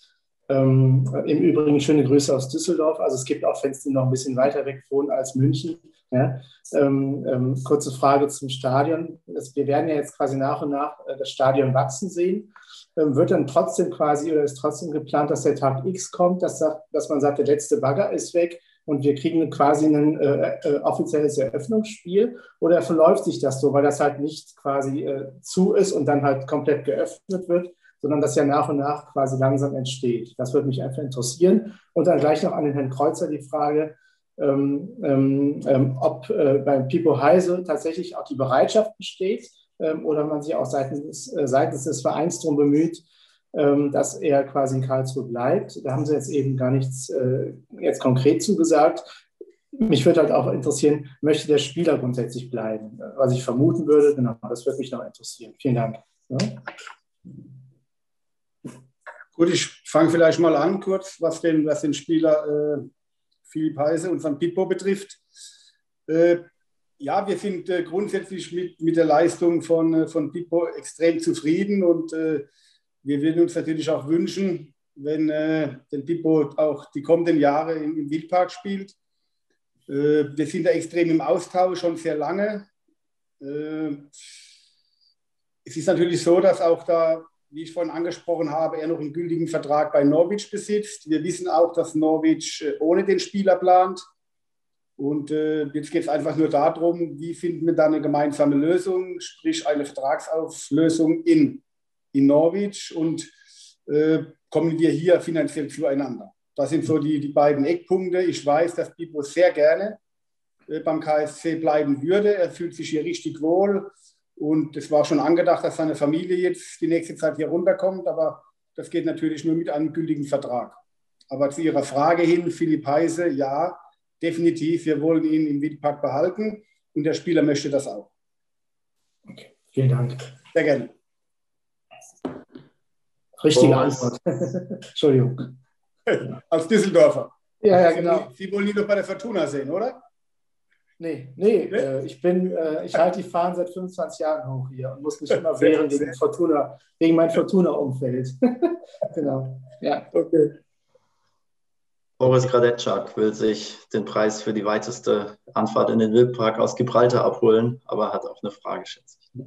ähm, Im Übrigen schöne Grüße aus Düsseldorf. Also es gibt auch Fans, die noch ein bisschen weiter weg wohnen als München. Ja. Ähm, ähm, kurze Frage zum Stadion. Das, wir werden ja jetzt quasi nach und nach äh, das Stadion wachsen sehen. Ähm, wird dann trotzdem quasi oder ist trotzdem geplant, dass der Tag X kommt, dass, dass man sagt, der letzte Bagger ist weg und wir kriegen quasi ein äh, äh, offizielles Eröffnungsspiel? Oder verläuft sich das so, weil das halt nicht quasi äh, zu ist und dann halt komplett geöffnet wird? sondern das ja nach und nach quasi langsam entsteht. Das würde mich einfach interessieren. Und dann gleich noch an den Herrn Kreuzer die Frage, ähm, ähm, ähm ob äh, beim Pipo Heise tatsächlich auch die Bereitschaft besteht oder man sich auch seitens, äh, seitens des Vereins darum bemüht, ähm, dass er quasi in Karlsruhe bleibt. Da haben Sie jetzt eben gar nichts äh, jetzt konkret zugesagt. Mich würde halt auch interessieren, möchte der Spieler grundsätzlich bleiben? Was ich vermuten würde, genau, das würde mich noch interessieren. Vielen Dank. Ja. Gut, ich fange vielleicht mal an, kurz, was den, was den Spieler äh, Philipp Heise und Van Pippo betrifft. Äh, ja, wir sind äh, grundsätzlich mit, mit der Leistung von, äh, von Pippo extrem zufrieden und äh, wir würden uns natürlich auch wünschen, wenn äh, den Pippo auch die kommenden Jahre im, im Wildpark spielt. Äh, wir sind da extrem im Austausch schon sehr lange. es ist natürlich so, dass auch da wie ich vorhin angesprochen habe, er noch einen gültigen Vertrag bei Norwich besitzt. Wir wissen auch, dass Norwich äh, ohne den Spieler plant. Und äh, jetzt geht es einfach nur darum, wie finden wir da eine gemeinsame Lösung, sprich eine Vertragsauflösung in, in Norwich und äh, kommen wir hier finanziell zueinander. Das sind so die, die beiden Eckpunkte. Ich weiß, dass Bibo sehr gerne äh, beim KSC bleiben würde. Er fühlt sich hier richtig wohl. Und es war schon angedacht, dass seine Familie jetzt die nächste Zeit hier runterkommt, aber das geht natürlich nur mit einem gültigen Vertrag. Aber zu Ihrer Frage hin, Philipp Heise, ja, definitiv, wir wollen ihn im Wildpark behalten und der Spieler möchte das auch. Okay, vielen Dank. Sehr gerne. Richtige Antwort. Entschuldigung. Als Düsseldorfer. Ja, ja, genau. Sie wollen ihn doch bei der Fortuna sehen, oder? Nee, nee, nee? Äh, ich bin, äh, ich halte die Fahnen seit 25 Jahren hoch hier und muss mich immer wehren gegen Fortuna, gegen mein Fortuna-Umfeld. genau. Ja. Okay. Boris Gradetschak will sich den Preis für die weiteste Anfahrt in den Wildpark aus Gibraltar abholen, aber hat auch eine Frage, schätze ich.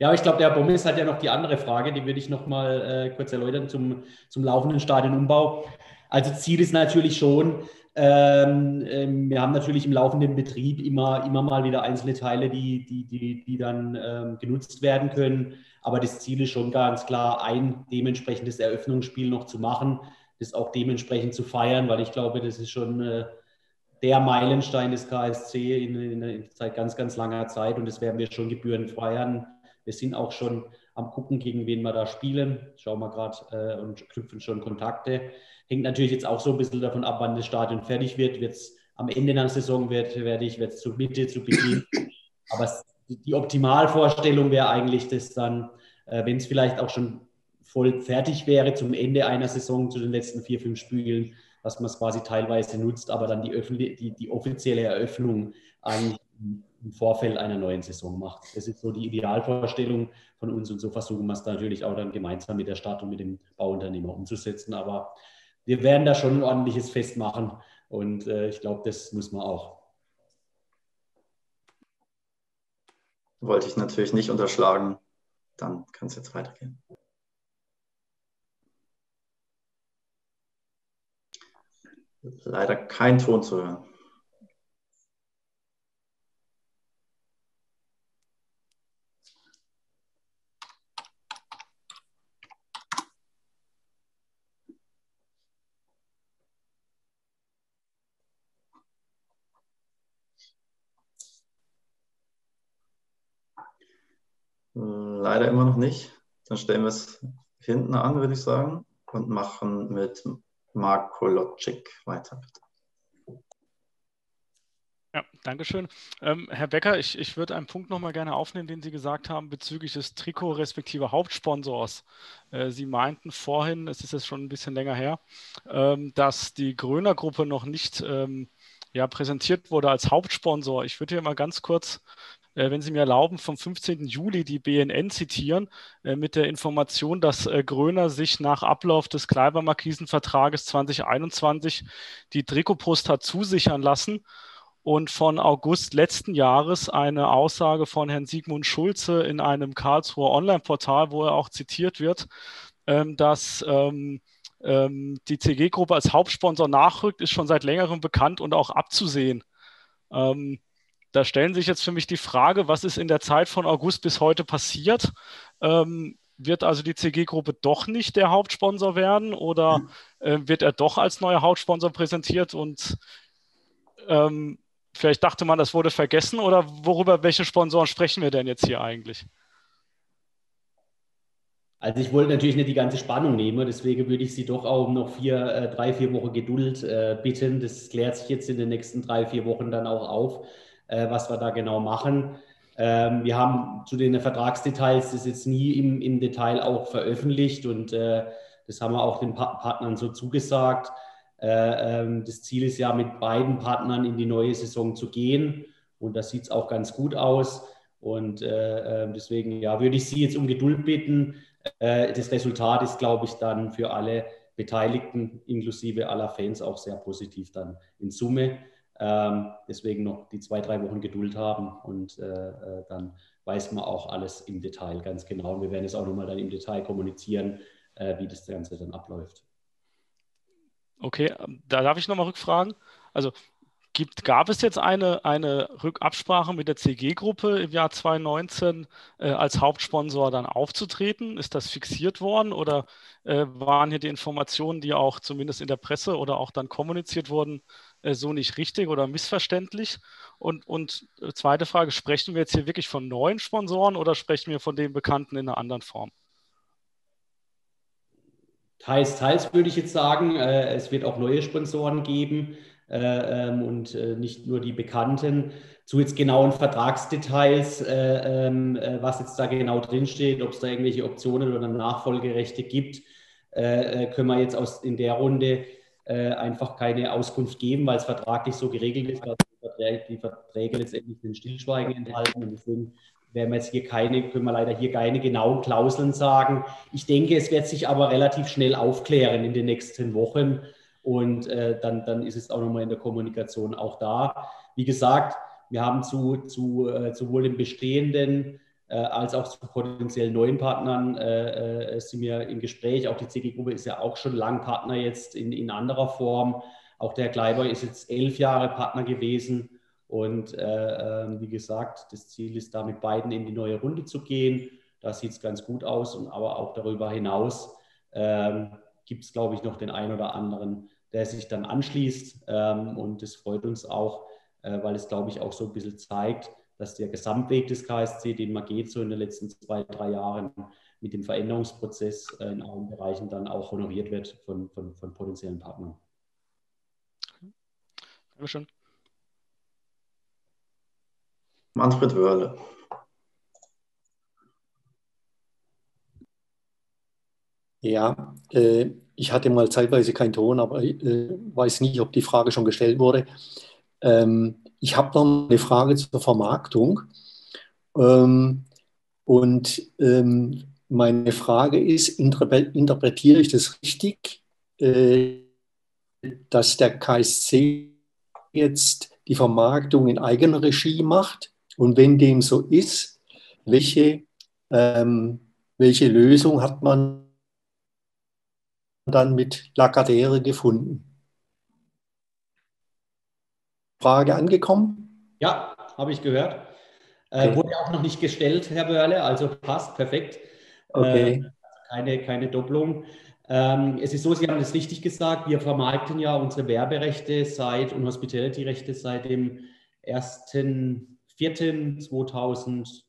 Ja, ich glaube, der Bommes hat ja noch die andere Frage, die würde ich noch mal äh, kurz erläutern zum, zum laufenden Stadionumbau. Also Ziel ist natürlich schon, ähm, ähm, wir haben natürlich im laufenden Betrieb immer, immer mal wieder einzelne Teile, die, die, die, die dann ähm, genutzt werden können. Aber das Ziel ist schon ganz klar, ein dementsprechendes Eröffnungsspiel noch zu machen, das auch dementsprechend zu feiern, weil ich glaube, das ist schon äh, der Meilenstein des KSC in, in, in, seit ganz, ganz langer Zeit und das werden wir schon gebührend feiern. Wir sind auch schon am gucken, gegen wen wir da spielen. Schauen wir gerade äh, und knüpfen schon Kontakte. Hängt natürlich jetzt auch so ein bisschen davon ab, wann das Stadion fertig wird. Wird es am Ende der Saison, wird, werde ich, es zu Mitte, zu Beginn. Aber die Optimalvorstellung wäre eigentlich, dass dann, äh, wenn es vielleicht auch schon voll fertig wäre zum Ende einer Saison, zu den letzten vier, fünf Spielen, dass man es quasi teilweise nutzt, aber dann die, die, die offizielle Eröffnung eigentlich im Vorfeld einer neuen Saison macht. Das ist so die Idealvorstellung von uns und so versuchen wir es natürlich auch dann gemeinsam mit der Stadt und mit dem Bauunternehmer umzusetzen. Aber wir werden da schon ein ordentliches Fest machen und äh, ich glaube, das muss man auch. Wollte ich natürlich nicht unterschlagen. Dann kann es jetzt weitergehen. Leider kein Ton zu hören. Leider immer noch nicht. Dann stellen wir es hinten an, würde ich sagen, und machen mit Mark Kolotschik weiter, bitte. Ja, danke schön. Ähm, Herr Becker, ich, ich würde einen Punkt nochmal gerne aufnehmen, den Sie gesagt haben bezüglich des Trikot respektive Hauptsponsors. Äh, Sie meinten vorhin, es ist jetzt schon ein bisschen länger her, ähm, dass die Gröner Gruppe noch nicht ähm, ja, präsentiert wurde als Hauptsponsor. Ich würde hier mal ganz kurz wenn Sie mir erlauben, vom 15. Juli die BNN zitieren, äh, mit der Information, dass äh, Gröner sich nach Ablauf des Kleiber-Markisen-Vertrages 2021 die Trikotpost hat zusichern lassen und von August letzten Jahres eine Aussage von Herrn Sigmund Schulze in einem Karlsruher Online-Portal, wo er auch zitiert wird, ähm, dass ähm, ähm, die CG-Gruppe als Hauptsponsor nachrückt, ist schon seit längerem bekannt und auch abzusehen. Ähm, da stellen sich jetzt für mich die Frage, was ist in der Zeit von August bis heute passiert? Ähm, wird also die CG-Gruppe doch nicht der Hauptsponsor werden oder äh, wird er doch als neuer Hauptsponsor präsentiert und ähm, vielleicht dachte man, das wurde vergessen oder worüber, welche Sponsoren sprechen wir denn jetzt hier eigentlich? Also ich wollte natürlich nicht die ganze Spannung nehmen, deswegen würde ich Sie doch auch um noch vier, äh, drei, vier Wochen Geduld äh, bitten. Das klärt sich jetzt in den nächsten drei, vier Wochen dann auch auf äh, was wir da genau machen. Ähm, wir haben zu den Vertragsdetails das jetzt nie im, im Detail auch veröffentlicht und äh, das haben wir auch den pa Partnern so zugesagt. Äh, ähm, das Ziel ist ja, mit beiden Partnern in die neue Saison zu gehen und das sieht es auch ganz gut aus. Und äh, ähm, deswegen ja, würde ich Sie jetzt um Geduld bitten. Äh, das Resultat ist, glaube ich, dann für alle Beteiligten inklusive aller Fans auch sehr positiv dann in Summe. Ähm, deswegen noch die zwei, drei Wochen Geduld haben und äh, äh, dann weiß man auch alles im Detail ganz genau. Und wir werden es auch nochmal dann im Detail kommunizieren, äh, wie das Ganze dann abläuft. Okay, ähm, da darf ich nochmal rückfragen. Also Gibt, gab es jetzt eine, eine Rückabsprache mit der CG-Gruppe im Jahr 2019 äh, als Hauptsponsor dann aufzutreten? Ist das fixiert worden oder äh, waren hier die Informationen, die auch zumindest in der Presse oder auch dann kommuniziert wurden, äh, so nicht richtig oder missverständlich? Und, und äh, zweite Frage, sprechen wir jetzt hier wirklich von neuen Sponsoren oder sprechen wir von den Bekannten in einer anderen Form? Teils, teils würde ich jetzt sagen. Äh, es wird auch neue Sponsoren geben. Äh, ähm, und äh, nicht nur die Bekannten. Zu jetzt genauen Vertragsdetails, äh, ähm, was jetzt da genau drinsteht, ob es da irgendwelche Optionen oder Nachfolgerechte gibt, können wir jetzt aus, in der Runde einfach keine Auskunft geben, weil es vertraglich so geregelt ist, dass die Verträge letztendlich den Stillschweigen enthalten. Und deswegen werden wir jetzt hier keine, können wir leider hier keine genauen Klauseln sagen. Ich denke, es wird sich aber relativ schnell aufklären in den nächsten Wochen. Und äh, dann, dann ist es auch nochmal in der Kommunikation auch da. Wie gesagt, wir haben zu, zu äh, sowohl den bestehenden äh, als auch zu potenziellen neuen Partnern äh, äh, sind wir im Gespräch. Auch die CG-Gruppe ist ja auch schon lang Partner jetzt in, in anderer Form. Auch der Kleiber ist jetzt elf Jahre Partner gewesen. Und äh, ähm, wie gesagt, das Ziel ist da mit beiden in die neue Runde zu gehen. Da sieht es ganz gut aus. Und aber auch darüber hinaus ähm, gibt es, glaube ich, noch den einen oder anderen der sich dann anschließt. Ähm, und das freut uns auch, äh, weil es, glaube ich, auch so ein bisschen zeigt, dass der Gesamtweg des KSC, den man geht, so in den letzten zwei, drei Jahren mit dem Veränderungsprozess äh, in allen Bereichen dann auch honoriert wird von, von, von potenziellen Partnern. Dankeschön. Manfred Wörle. Ja, äh, ich hatte mal zeitweise keinen Ton, aber ich äh, weiß nicht, ob die Frage schon gestellt wurde. Ähm, ich habe noch eine Frage zur Vermarktung. Ähm, und ähm, meine Frage ist, interpretiere ich das richtig, äh, dass der KSC jetzt die Vermarktung in eigener Regie macht? Und wenn dem so ist, welche, ähm, welche Lösung hat man dann mit Lacadere gefunden. Frage angekommen? Ja, habe ich gehört. Äh, okay. Wurde auch noch nicht gestellt, Herr Börle, also passt perfekt. Okay. Äh, keine, keine Doppelung. Ähm, es ist so, Sie haben das richtig gesagt, wir vermarkten ja unsere Werberechte seit und Hospitality-Rechte seit dem 1.4.2000,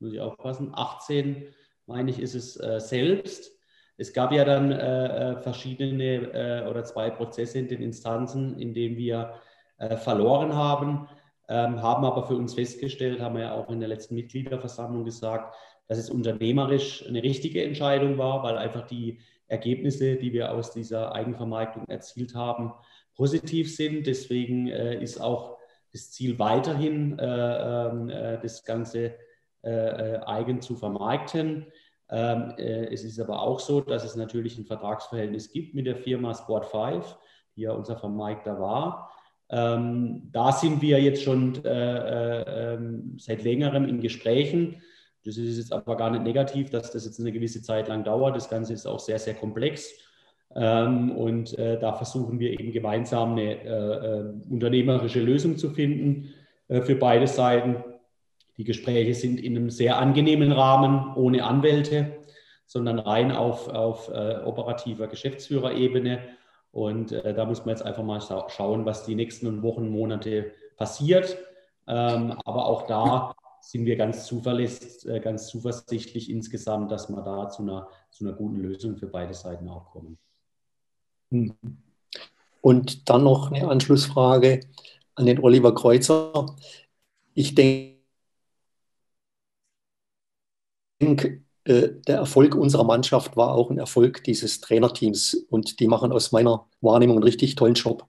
muss ich aufpassen, 18, meine ich, ist es äh, selbst. Es gab ja dann äh, äh, verschiedene äh, oder zwei Prozesse in den Instanzen, in denen wir äh, verloren haben, ähm, haben aber für uns festgestellt, haben wir ja auch in der letzten Mitgliederversammlung gesagt, dass es unternehmerisch eine richtige Entscheidung war, weil einfach die Ergebnisse, die wir aus dieser Eigenvermarktung erzielt haben, positiv sind. Deswegen äh, ist auch das Ziel weiterhin, äh, ähm, das Ganze eigen zu vermarkten. Ähm, äh, es ist aber auch so, dass es natürlich ein Vertragsverhältnis gibt mit der Firma Sport 5, die ja unser Vermarkter war. Ähm, da sind wir jetzt schon äh, äh, ähm, seit längerem in Gesprächen. Das ist jetzt aber gar nicht negativ, dass das jetzt eine gewisse Zeit lang dauert. Das Ganze ist auch sehr, sehr komplex. Und da versuchen wir eben gemeinsam eine unternehmerische Lösung zu finden für beide Seiten. Die Gespräche sind in einem sehr angenehmen Rahmen, ohne Anwälte, sondern rein auf, auf äh, operativer Geschäftsführerebene. Und äh, da muss man jetzt einfach mal schauen, was die nächsten Wochen, Monate passiert. Ähm, aber auch da sind wir ganz zuverlässig, äh, ganz zuversichtlich insgesamt, dass wir da zu einer, zu einer guten Lösung für beide Seiten auch kommen. Hm. Und dann noch eine Anschlussfrage an den Oliver Kreuzer. Ich denke, denke, äh, der Erfolg unserer Mannschaft war auch ein Erfolg dieses Trainerteams und die machen aus meiner Wahrnehmung einen richtig tollen Job.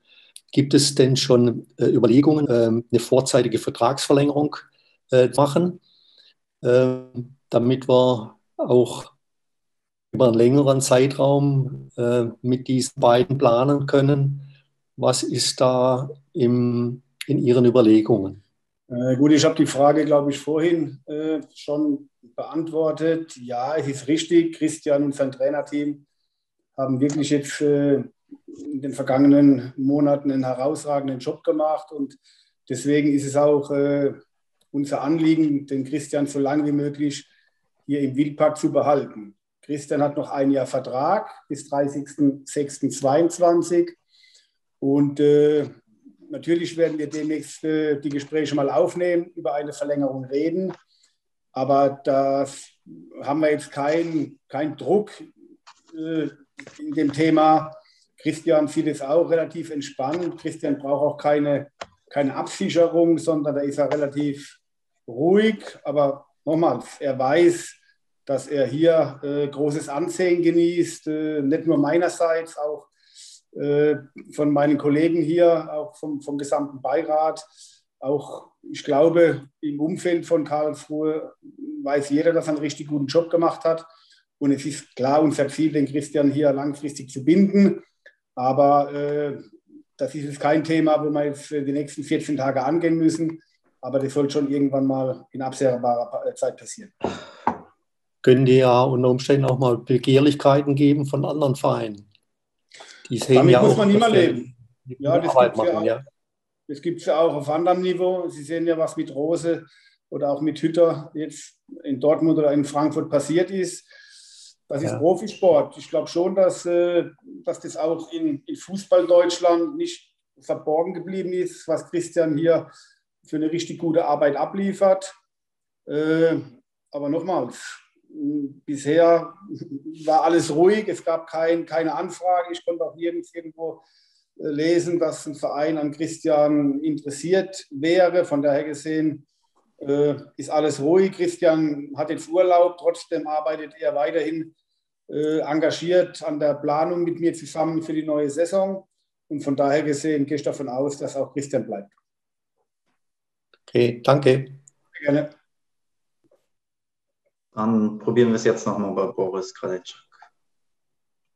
Gibt es denn schon äh, Überlegungen, ähm, eine vorzeitige Vertragsverlängerung äh, zu machen, ähm, damit wir auch über einen längeren Zeitraum mit diesen beiden planen können? Was ist da im, in Ihren Überlegungen? Äh, gut, ich habe die Frage, glaube ich, vorhin äh, schon beantwortet. Ja, es ist richtig. Christian und sein Trainerteam haben wirklich jetzt äh, in den vergangenen Monaten einen herausragenden Job gemacht und deswegen ist es auch äh, unser Anliegen, den Christian so lange wie möglich hier im Wildpark zu behalten. Christian hat noch ein Jahr Vertrag bis 30.06.22 und äh, natürlich werden wir demnächst die Gespräche mal aufnehmen, über eine Verlängerung reden, aber da haben wir jetzt keinen kein Druck äh, in dem Thema. Christian sieht es auch relativ entspannt. Christian braucht auch keine, keine Absicherung, sondern da ist er relativ ruhig. Aber nochmals, er weiß, dass er hier äh, großes Ansehen genießt, äh, nicht nur meinerseits, auch äh, von meinen Kollegen hier, auch vom, vom gesamten Beirat. Auch, ich glaube, im Umfeld von Karlsruhe weiß jeder, dass er einen richtig guten Job gemacht hat. Und es ist klar unser Ziel, den Christian hier langfristig zu binden. Aber äh, das ist jetzt kein Thema, wo wir jetzt die nächsten 14 Tage angehen müssen. Aber das soll schon irgendwann mal in absehbarer Zeit passieren. Können die ja unter Umständen auch mal Begehrlichkeiten geben von anderen Vereinen? Die Damit ja muss man immer leben. Ja, das gibt es ja, ja. Das gibt's ja auch auf anderem Niveau. Sie sehen ja, was mit Rose oder auch mit Hütter jetzt in Dortmund oder in Frankfurt passiert ist. Das ist ja. Profisport. Ich glaube schon, dass, äh, dass das auch in, in Fußball Deutschland nicht verborgen geblieben ist, was Christian hier für eine richtig gute Arbeit abliefert. Äh, aber nochmals, bisher war alles ruhig, es gab kein, keine Anfrage, ich konnte auch nirgends irgendwo lesen, dass ein Verein an Christian interessiert wäre. Von daher gesehen äh, ist alles ruhig. Christian hat jetzt Urlaub, trotzdem arbeitet er weiterhin äh, engagiert an der Planung mit mir zusammen für die neue Saison. Und von daher gesehen gehe ich davon aus, dass auch Christian bleibt. Okay, danke. Sehr gerne. Dann probieren wir es jetzt nochmal bei Boris Kraletschak.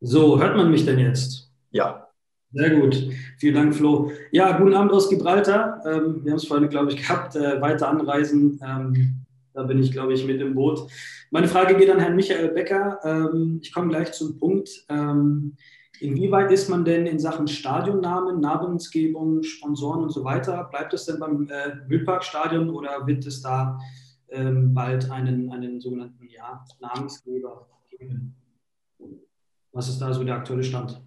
So, hört man mich denn jetzt? Ja. Sehr gut. Vielen Dank, Flo. Ja, guten Abend aus Gibraltar. Ähm, wir haben es vorhin, glaube ich, gehabt. Äh, weiter anreisen. Ähm, da bin ich, glaube ich, mit im Boot. Meine Frage geht an Herrn Michael Becker. Ähm, ich komme gleich zum Punkt. Ähm, inwieweit ist man denn in Sachen Stadionnamen, Namensgebung, Sponsoren und so weiter? Bleibt es denn beim äh, Wildparkstadion oder wird es da ähm, bald einen, einen sogenannten ja, Namensgeber geben? Was ist da so der aktuelle Stand?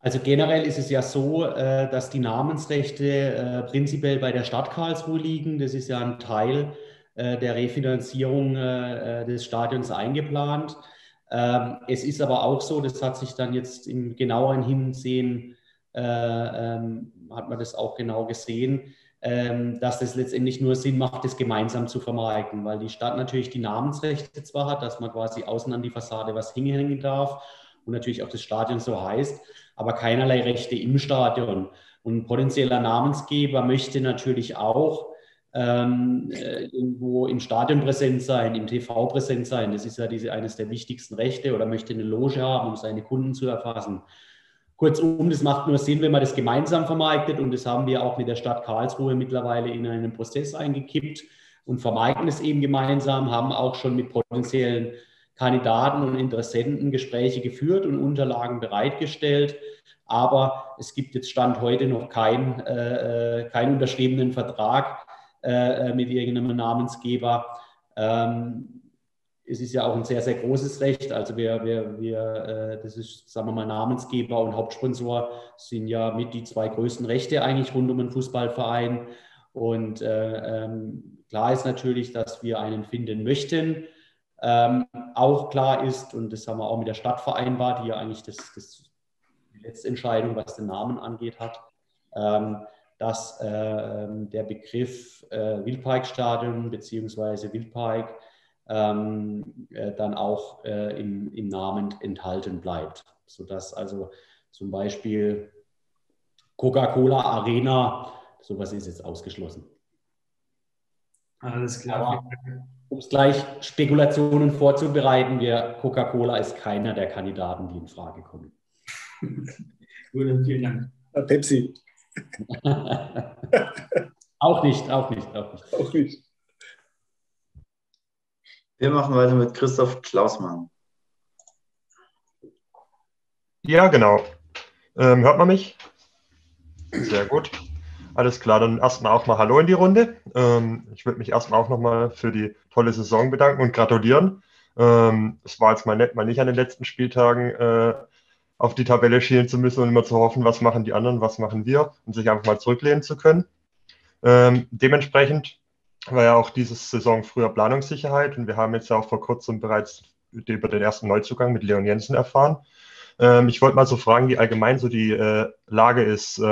Also generell ist es ja so, äh, dass die Namensrechte äh, prinzipiell bei der Stadt Karlsruhe liegen. Das ist ja ein Teil äh, der Refinanzierung des Stadions eingeplant. Ähm, es ist aber auch so, das hat sich dann jetzt im genaueren Hinsehen, ähm, hat man das auch genau gesehen, ähm, dass es letztendlich nur Sinn macht, das gemeinsam zu vermarkten, weil die Stadt natürlich die Namensrechte zwar hat, dass man quasi außen an die Fassade was hinhängen darf und natürlich auch das Stadion so heißt, aber keinerlei Rechte im Stadion. Und potenzieller Namensgeber möchte natürlich auch ähm, äh, irgendwo im Stadion präsent sein, im TV präsent sein. Das ist ja diese, eines der wichtigsten Rechte oder möchte eine Loge haben, um seine Kunden zu erfassen. Kurzum, das macht nur Sinn, wenn man das gemeinsam vermarktet und das haben wir auch mit der Stadt Karlsruhe mittlerweile in einen Prozess eingekippt und vermarkten es eben gemeinsam, haben auch schon mit potenziellen Kandidaten und Interessenten Gespräche geführt und Unterlagen bereitgestellt. Aber es gibt jetzt Stand heute noch keinen äh, äh, keinen unterschriebenen Vertrag äh, äh, mit irgendeinem Namensgeber. Ähm, es ist ja auch ein sehr, sehr großes Recht. Also wir, wir, wir äh, das ist, sagen wir mal, Namensgeber und Hauptsponsor sind ja mit die zwei größten Rechte eigentlich rund um den Fußballverein. Und äh, ähm, klar ist natürlich, dass wir einen finden möchten. Ähm, auch klar ist, und das haben wir auch mit der Stadt vereinbart, die ja eigentlich das, das die letzte Entscheidung, was den Namen angeht, hat, ähm, dass äh, der Begriff äh, Wildparkstadion bzw. Wildpark ähm, äh, dann auch äh, im, im Namen enthalten bleibt, sodass also zum Beispiel Coca-Cola Arena, sowas ist jetzt ausgeschlossen. Alles klar um es gleich Spekulationen vorzubereiten, Coca-Cola ist keiner der Kandidaten, die in Frage kommen. Gut, vielen Dank. Pepsi. auch nicht, auch nicht, auch nicht. Auch nicht. Wir machen weiter mit Christoph Klausmann. Ja, genau. Ähm, hört man mich? Sehr gut. Alles klar, dann erstmal auch mal Hallo in die Runde. Ähm, ich würde mich erstmal auch nochmal für die tolle Saison bedanken und gratulieren. Ähm, es war jetzt mal nett, mal nicht an den letzten Spieltagen äh, auf die Tabelle schielen zu müssen und immer zu hoffen, was machen die anderen, was machen wir und sich einfach mal zurücklehnen zu können. Ähm, dementsprechend war ja auch diese Saison früher Planungssicherheit und wir haben jetzt ja auch vor kurzem bereits über den ersten Neuzugang mit Leon Jensen erfahren. Ähm, ich wollte mal so fragen, wie allgemein so die äh, Lage ist.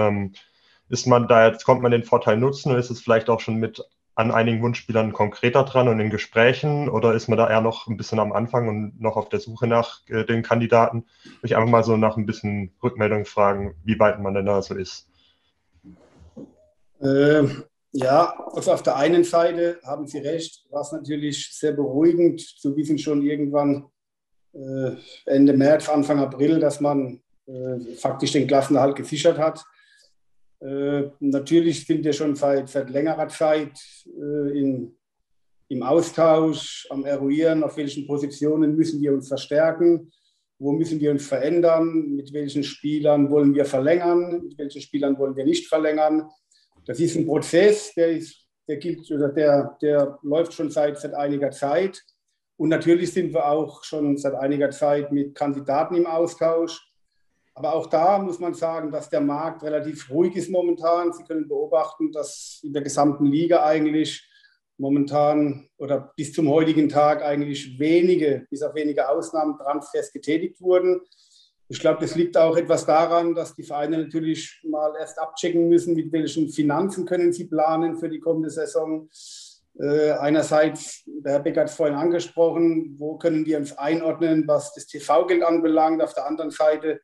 Ist man da jetzt, kommt man den Vorteil nutzen oder ist es vielleicht auch schon mit an einigen Wunschspielern konkreter dran und in Gesprächen oder ist man da eher noch ein bisschen am Anfang und noch auf der Suche nach äh, den Kandidaten? Will ich einfach mal so nach ein bisschen Rückmeldung fragen, wie weit man denn da so ist. Ähm, ja, also auf der einen Seite haben Sie recht, war es natürlich sehr beruhigend zu wissen schon irgendwann äh, Ende März, Anfang April, dass man äh, faktisch den Klassenerhalt gesichert hat. Äh, natürlich sind wir schon seit, seit längerer Zeit äh, in, im Austausch, am Eruieren, auf welchen Positionen müssen wir uns verstärken, wo müssen wir uns verändern, mit welchen Spielern wollen wir verlängern, mit welchen Spielern wollen wir nicht verlängern. Das ist ein Prozess, der, ist, der, gilt, oder der, der läuft schon seit, seit einiger Zeit. Und natürlich sind wir auch schon seit einiger Zeit mit Kandidaten im Austausch. Aber auch da muss man sagen, dass der Markt relativ ruhig ist momentan. Sie können beobachten, dass in der gesamten Liga eigentlich momentan oder bis zum heutigen Tag eigentlich wenige, bis auf wenige Ausnahmen, Transfers getätigt wurden. Ich glaube, das liegt auch etwas daran, dass die Vereine natürlich mal erst abchecken müssen, mit welchen Finanzen können sie planen für die kommende Saison. Äh, einerseits, der Herr Beck hat es vorhin angesprochen, wo können wir uns einordnen, was das TV-Geld anbelangt. Auf der anderen Seite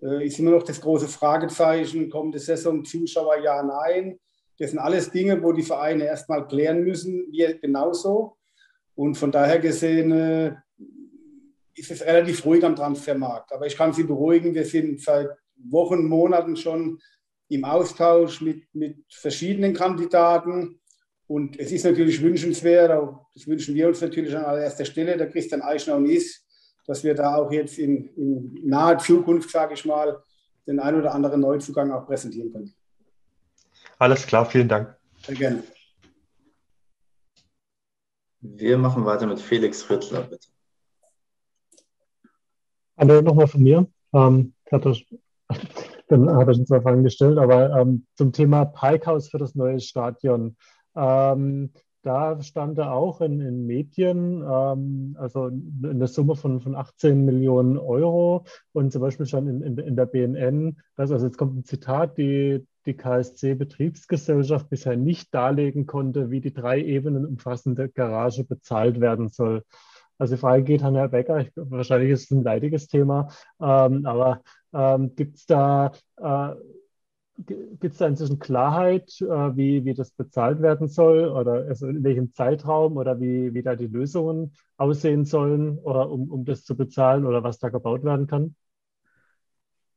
ist immer noch das große Fragezeichen, kommende Saison Zuschauer, ja, nein. Das sind alles Dinge, wo die Vereine erstmal klären müssen, wir genauso. Und von daher gesehen äh, ist es relativ ruhig am Transfermarkt. Aber ich kann Sie beruhigen, wir sind seit Wochen, Monaten schon im Austausch mit, mit verschiedenen Kandidaten. Und es ist natürlich wünschenswert, das wünschen wir uns natürlich an allererster Stelle, der Christian Eichner und ich, dass wir da auch jetzt in, in naher Zukunft, sage ich mal, den ein oder anderen Neuzugang auch präsentieren können. Alles klar, vielen Dank. Sehr gerne. Wir machen weiter mit Felix Rittler, bitte. Hallo, nochmal von mir. Ähm, hatte, dann habe ich schon zwei Fragen gestellt, aber ähm, zum Thema Parkhaus für das neue Stadion. Ähm, da stand er auch in, in Medien, ähm, also in der Summe von, von 18 Millionen Euro und zum Beispiel schon in, in, in der BNN, dass, also jetzt kommt ein Zitat, die, die KSC-Betriebsgesellschaft bisher nicht darlegen konnte, wie die drei Ebenen umfassende Garage bezahlt werden soll. Also die Frage geht an Herrn Becker, ich, wahrscheinlich ist es ein leidiges Thema, ähm, aber ähm, gibt es da äh, Gibt es da inzwischen Klarheit, äh, wie, wie das bezahlt werden soll oder also in welchem Zeitraum oder wie, wie da die Lösungen aussehen sollen, oder um, um das zu bezahlen oder was da gebaut werden kann?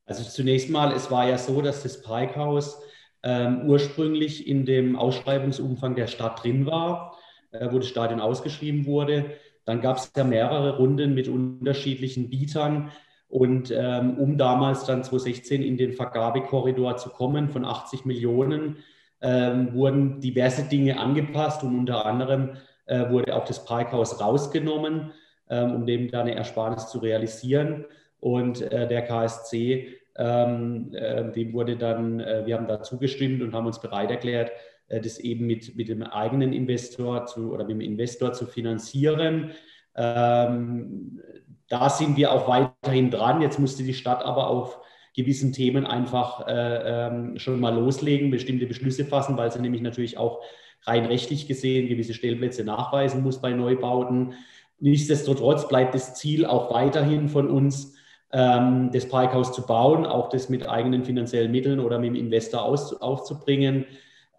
Also zunächst mal, es war ja so, dass das Parkhaus ähm, ursprünglich in dem Ausschreibungsumfang der Stadt drin war, äh, wo das Stadion ausgeschrieben wurde. Dann gab es ja mehrere Runden mit unterschiedlichen Bietern, und ähm, um damals dann 2016 in den Vergabekorridor zu kommen von 80 Millionen, ähm, wurden diverse Dinge angepasst und unter anderem äh, wurde auch das Parkhaus rausgenommen, ähm, um dem da eine Ersparnis zu realisieren. Und äh, der KSC, ähm, äh, dem wurde dann, äh, wir haben da zugestimmt und haben uns bereit erklärt, äh, das eben mit, mit dem eigenen Investor zu, oder mit dem Investor zu finanzieren. Ähm, da sind wir auch weiterhin dran. Jetzt musste die Stadt aber auf gewissen Themen einfach äh, ähm, schon mal loslegen, bestimmte Beschlüsse fassen, weil sie nämlich natürlich auch rein rechtlich gesehen gewisse Stellplätze nachweisen muss bei Neubauten. Nichtsdestotrotz bleibt das Ziel auch weiterhin von uns, ähm, das Parkhaus zu bauen, auch das mit eigenen finanziellen Mitteln oder mit dem Investor aus, aufzubringen.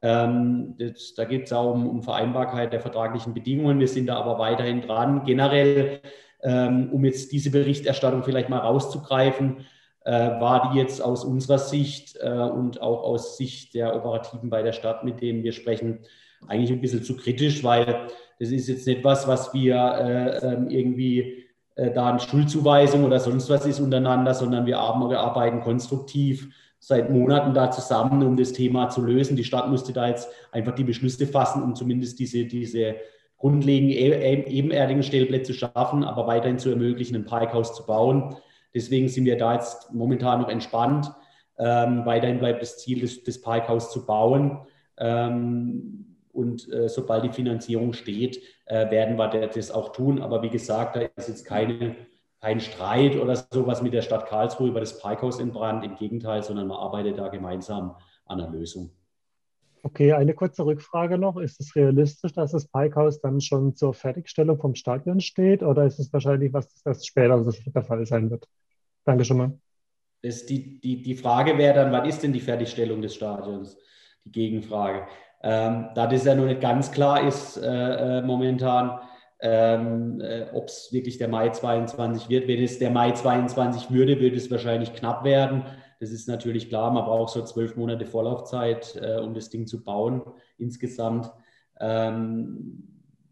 Ähm, das, da geht es auch um, um Vereinbarkeit der vertraglichen Bedingungen. Wir sind da aber weiterhin dran. Generell um jetzt diese Berichterstattung vielleicht mal rauszugreifen, äh, war die jetzt aus unserer Sicht äh, und auch aus Sicht der Operativen bei der Stadt, mit denen wir sprechen, eigentlich ein bisschen zu kritisch, weil das ist jetzt nicht was, was wir äh, ähm, irgendwie da eine Schuldzuweisung oder sonst was ist untereinander, sondern wir arbeiten konstruktiv seit Monaten da zusammen, um das Thema zu lösen. Die Stadt musste da jetzt einfach die Beschlüsse fassen, um zumindest diese, diese grundlegenden e-, e-, ebenerdigen Stellplätze schaffen, aber weiterhin zu ermöglichen, ein Parkhaus zu bauen. Deswegen sind wir da jetzt momentan noch entspannt. Ähm, weiterhin bleibt das Ziel, das, das Parkhaus zu bauen. Ähm, und äh, sobald die Finanzierung steht, äh, werden wir das auch tun. Aber wie gesagt, da ist jetzt keine, kein Streit oder sowas mit der Stadt Karlsruhe über das Parkhaus in Brand. Im Gegenteil, sondern man arbeitet da gemeinsam an einer Lösung. Okay, eine kurze Rückfrage noch. Ist es realistisch, dass das Parkhaus dann schon zur Fertigstellung vom Stadion steht oder ist es wahrscheinlich was, das später der Fall sein wird? Danke schon mal. Das die, die, die Frage wäre dann, wann ist denn die Fertigstellung des Stadions? Die Gegenfrage. Ähm, da das ja noch nicht ganz klar ist äh, äh momentan, ähm, äh, ob es wirklich der Mai 22 wird. Wenn es der Mai 22 würde, würde es wahrscheinlich knapp werden. Das ist natürlich klar, man braucht so zwölf Monate Vorlaufzeit, äh, um das Ding zu bauen insgesamt. Ähm,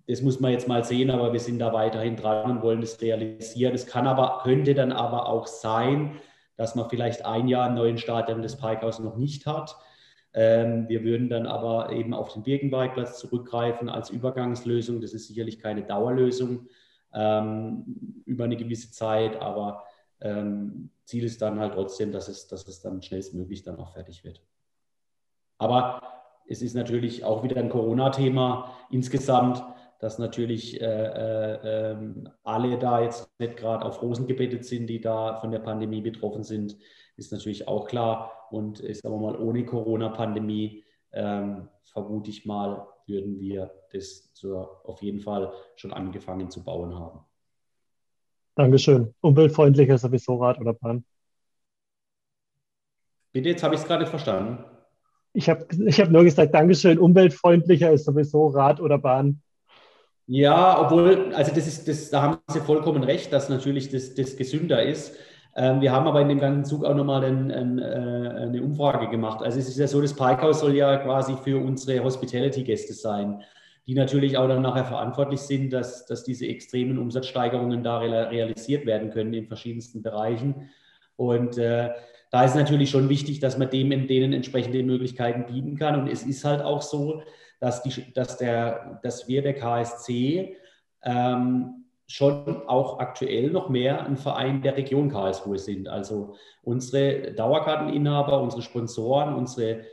das muss man jetzt mal sehen, aber wir sind da weiterhin dran und wollen das realisieren. Es kann aber, könnte dann aber auch sein, dass man vielleicht ein Jahr einen neuen Stadion des Parkhaus noch nicht hat ähm, wir würden dann aber eben auf den Birkenbergplatz zurückgreifen als Übergangslösung. Das ist sicherlich keine Dauerlösung ähm, über eine gewisse Zeit, aber ähm, Ziel ist dann halt trotzdem, dass es, dass es dann schnellstmöglich dann auch fertig wird. Aber es ist natürlich auch wieder ein Corona-Thema insgesamt, dass natürlich äh, äh, ähm, alle da jetzt nicht gerade auf Rosen gebettet sind, die da von der Pandemie betroffen sind ist natürlich auch klar. Und ich sage mal, ohne Corona-Pandemie ähm, vermute ich mal, würden wir das zur, auf jeden Fall schon angefangen zu bauen haben. Dankeschön. Umweltfreundlicher sowieso Rad oder Bahn? Bitte, jetzt habe ich es gerade nicht verstanden. Ich habe ich hab nur gesagt, Dankeschön, umweltfreundlicher ist sowieso Rad oder Bahn. Ja, obwohl, also das ist, das, da haben Sie vollkommen recht, dass natürlich das, das gesünder ist. Ähm, wir haben aber in dem ganzen Zug auch nochmal ein, ein, äh, eine Umfrage gemacht. Also es ist ja so, das Parkhaus soll ja quasi für unsere Hospitality-Gäste sein, die natürlich auch dann nachher verantwortlich sind, dass, dass diese extremen Umsatzsteigerungen da realisiert werden können in verschiedensten Bereichen. Und äh, da ist natürlich schon wichtig, dass man dem denen entsprechende Möglichkeiten bieten kann. Und es ist halt auch so, dass, die, dass, der, dass wir, der KSC, ähm, schon auch aktuell noch mehr ein Verein der Region Karlsruhe sind. Also unsere Dauerkarteninhaber, unsere Sponsoren, unsere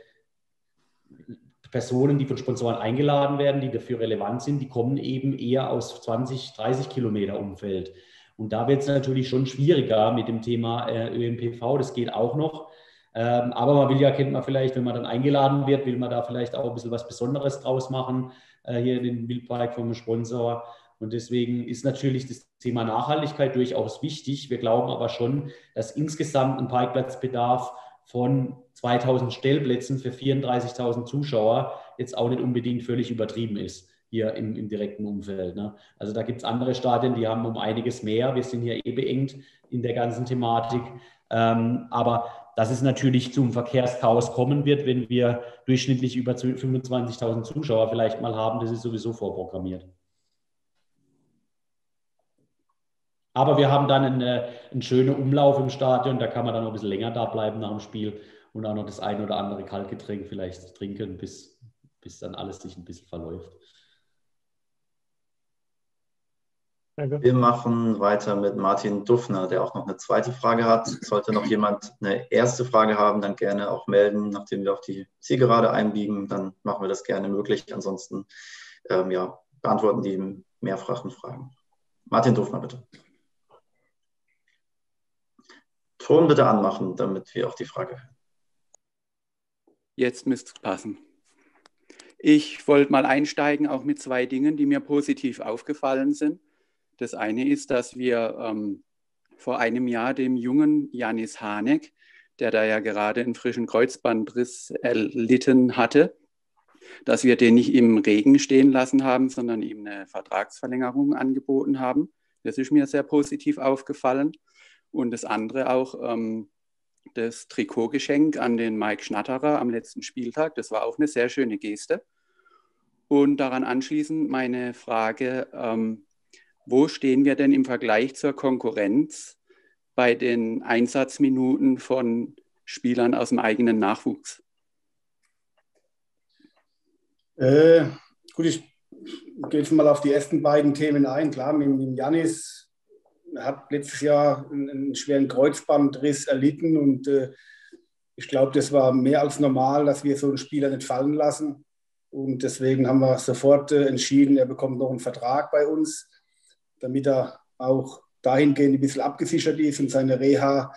Personen, die von Sponsoren eingeladen werden, die dafür relevant sind, die kommen eben eher aus 20, 30 Kilometer Umfeld. Und da wird es natürlich schon schwieriger mit dem Thema äh, ÖMPV. Das geht auch noch. Ähm, aber man will ja, kennt man vielleicht, wenn man dann eingeladen wird, will man da vielleicht auch ein bisschen was Besonderes draus machen. Äh, hier den Wildpark vom Sponsor. Und deswegen ist natürlich das Thema Nachhaltigkeit durchaus wichtig. Wir glauben aber schon, dass insgesamt ein Parkplatzbedarf von 2000 Stellplätzen für 34.000 Zuschauer jetzt auch nicht unbedingt völlig übertrieben ist hier im, im direkten Umfeld. Ne? Also da gibt es andere Stadien, die haben um einiges mehr. Wir sind hier eh beengt in der ganzen Thematik. Ähm, aber dass es natürlich zum Verkehrschaos kommen wird, wenn wir durchschnittlich über 25.000 Zuschauer vielleicht mal haben, das ist sowieso vorprogrammiert. Aber wir haben dann einen, einen schönen Umlauf im Stadion, da kann man dann noch ein bisschen länger da bleiben nach dem Spiel und auch noch das ein oder andere Kaltgetränk vielleicht trinken, bis, bis dann alles sich ein bisschen verläuft. Wir machen weiter mit Martin Duffner, der auch noch eine zweite Frage hat. Sollte noch jemand eine erste Frage haben, dann gerne auch melden, nachdem wir auf die Zielgerade einbiegen. Dann machen wir das gerne möglich. Ansonsten ähm, ja, beantworten die mehrfachen Fragen. Martin Duffner, bitte. Ton bitte anmachen, damit wir auch die Frage hören. Jetzt müsste es passen. Ich wollte mal einsteigen, auch mit zwei Dingen, die mir positiv aufgefallen sind. Das eine ist, dass wir ähm, vor einem Jahr dem jungen Janis Hanek, der da ja gerade einen frischen Kreuzbandriss erlitten hatte, dass wir den nicht im Regen stehen lassen haben, sondern ihm eine Vertragsverlängerung angeboten haben. Das ist mir sehr positiv aufgefallen. Und das andere auch ähm, das Trikotgeschenk an den Mike Schnatterer am letzten Spieltag. Das war auch eine sehr schöne Geste. Und daran anschließend meine Frage, ähm, wo stehen wir denn im Vergleich zur Konkurrenz bei den Einsatzminuten von Spielern aus dem eigenen Nachwuchs? Äh, gut, ich gehe jetzt mal auf die ersten beiden Themen ein. Klar, mit, mit Janis hat letztes Jahr einen, einen schweren Kreuzbandriss erlitten und äh, ich glaube, das war mehr als normal, dass wir so einen Spieler nicht fallen lassen. Und deswegen haben wir sofort äh, entschieden, er bekommt noch einen Vertrag bei uns, damit er auch dahingehend ein bisschen abgesichert ist und seine Reha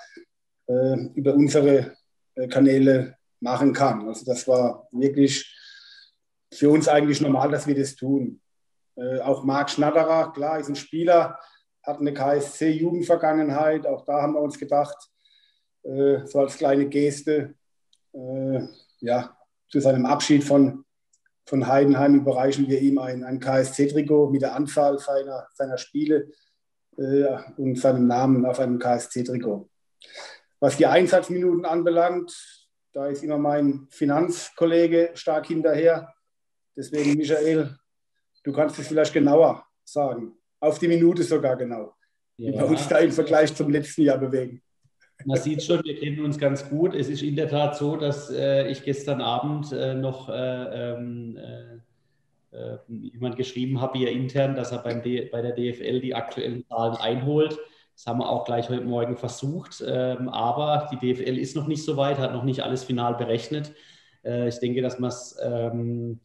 äh, über unsere äh, Kanäle machen kann. Also das war wirklich für uns eigentlich normal, dass wir das tun. Äh, auch Marc Schnatterer, klar, ist ein Spieler, hat eine KSC-Jugendvergangenheit. Auch da haben wir uns gedacht, äh, so als kleine Geste, äh, ja, zu seinem Abschied von, von Heidenheim überreichen wir ihm ein, ein KSC-Trikot mit der Anzahl seiner, seiner Spiele äh, und seinem Namen auf einem KSC-Trikot. Was die Einsatzminuten anbelangt, da ist immer mein Finanzkollege stark hinterher. Deswegen, Michael, du kannst es vielleicht genauer sagen. Auf die Minute sogar genau. Ja. Wie wir uns da im Vergleich zum letzten Jahr bewegen. Man sieht schon, wir kennen uns ganz gut. Es ist in der Tat so, dass äh, ich gestern Abend äh, noch äh, ähm, äh, äh, jemand geschrieben habe hier intern, dass er beim bei der DFL die aktuellen Zahlen einholt. Das haben wir auch gleich heute Morgen versucht. Ähm, aber die DFL ist noch nicht so weit, hat noch nicht alles final berechnet. Äh, ich denke, dass wir es ähm,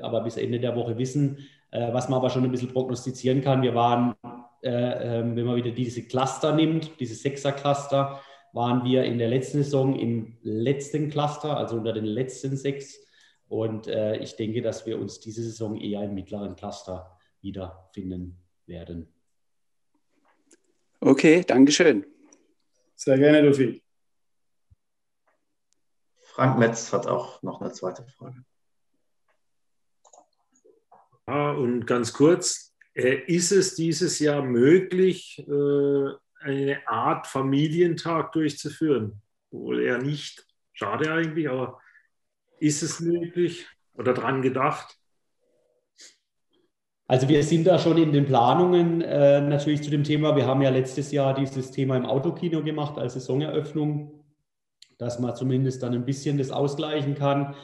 aber bis Ende der Woche wissen. Was man aber schon ein bisschen prognostizieren kann, wir waren äh, ähm, wenn man wieder diese Cluster nimmt, diese Sechser-Cluster, waren wir in der letzten Saison im letzten Cluster, also unter den letzten sechs. Und äh, ich denke, dass wir uns diese Saison eher im mittleren Cluster wiederfinden werden. Okay, Dankeschön. Sehr gerne, Lufi. Frank Metz hat auch noch eine zweite Frage. Und ganz kurz, äh, ist es dieses Jahr möglich, äh, eine Art Familientag durchzuführen? Wohl eher nicht. Schade eigentlich, aber ist es möglich oder dran gedacht? Also wir sind da schon in den Planungen äh, natürlich zu dem Thema. Wir haben ja letztes Jahr dieses Thema im Autokino gemacht als Saisoneröffnung, dass man zumindest dann ein bisschen das ausgleichen kann.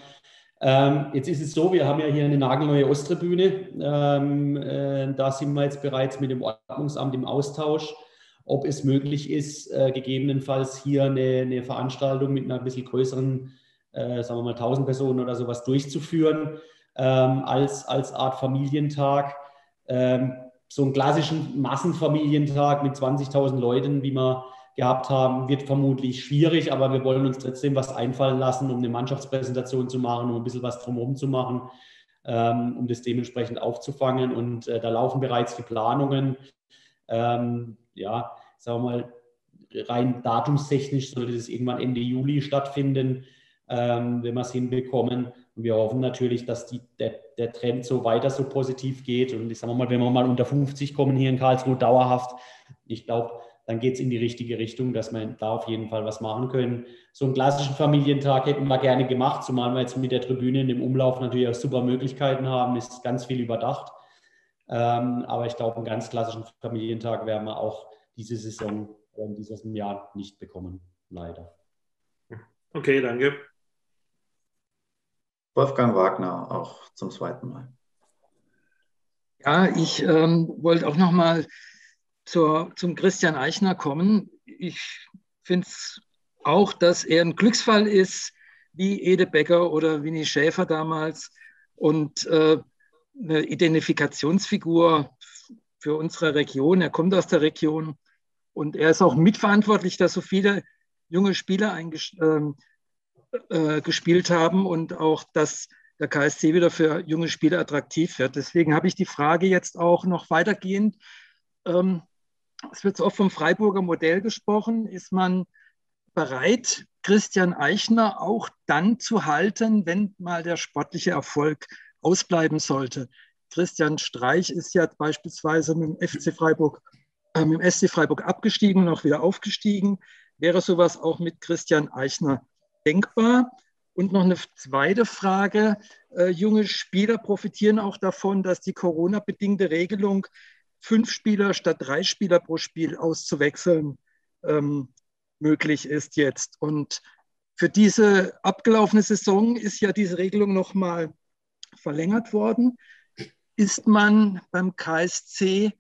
Ähm, jetzt ist es so, wir haben ja hier eine nagelneue Osttribüne. Ähm, äh, da sind wir jetzt bereits mit dem Ordnungsamt im Austausch, ob es möglich ist, äh, gegebenenfalls hier eine, eine, Veranstaltung mit einer bisschen größeren, äh, sagen wir mal 1000 Personen oder sowas durchzuführen, ähm, als, als Art Familientag. Ähm, so einen klassischen Massenfamilientag mit 20.000 Leuten, wie man gehabt haben, wird vermutlich schwierig, aber wir wollen uns trotzdem was einfallen lassen, um eine Mannschaftspräsentation zu machen, um ein bisschen was drumherum zu machen, ähm, um das dementsprechend aufzufangen. Und äh, da laufen bereits die Planungen. Ähm, ja, sagen wir mal, rein datumstechnisch sollte das irgendwann Ende Juli stattfinden, ähm, wenn wir es hinbekommen. Und wir hoffen natürlich, dass die, der, der Trend so weiter so positiv geht. Und ich sage mal, wenn wir mal unter 50 kommen hier in Karlsruhe dauerhaft, ich glaube, dann geht es in die richtige Richtung, dass wir da auf jeden Fall was machen können. So einen klassischen Familientag hätten wir gerne gemacht, zumal wir jetzt mit der Tribüne in dem Umlauf natürlich auch super Möglichkeiten haben, ist ganz viel überdacht. Ähm, aber ich glaube, einen ganz klassischen Familientag werden wir auch diese Saison in diesem Jahr nicht bekommen, leider. Okay, danke. Wolfgang Wagner auch zum zweiten Mal. Ja, ich ähm, wollte auch noch mal zur, zum Christian Eichner kommen. Ich finde es auch, dass er ein Glücksfall ist, wie Ede Becker oder Winnie Schäfer damals und äh, eine Identifikationsfigur für unsere Region. Er kommt aus der Region und er ist auch mitverantwortlich, dass so viele junge Spieler äh, äh, gespielt haben und auch, dass der KSC wieder für junge Spieler attraktiv wird. Deswegen habe ich die Frage jetzt auch noch weitergehend. Ähm, es wird so oft vom Freiburger Modell gesprochen. Ist man bereit, Christian Eichner auch dann zu halten, wenn mal der sportliche Erfolg ausbleiben sollte? Christian Streich ist ja beispielsweise mit dem FC Freiburg, äh, mit dem SC Freiburg abgestiegen und auch wieder aufgestiegen. Wäre sowas auch mit Christian Eichner denkbar? Und noch eine zweite Frage. Äh, junge Spieler profitieren auch davon, dass die Corona-bedingte Regelung fünf Spieler statt drei Spieler pro Spiel auszuwechseln ähm, möglich ist jetzt. Und für diese abgelaufene Saison ist ja diese Regelung nochmal verlängert worden. Ist man beim KSC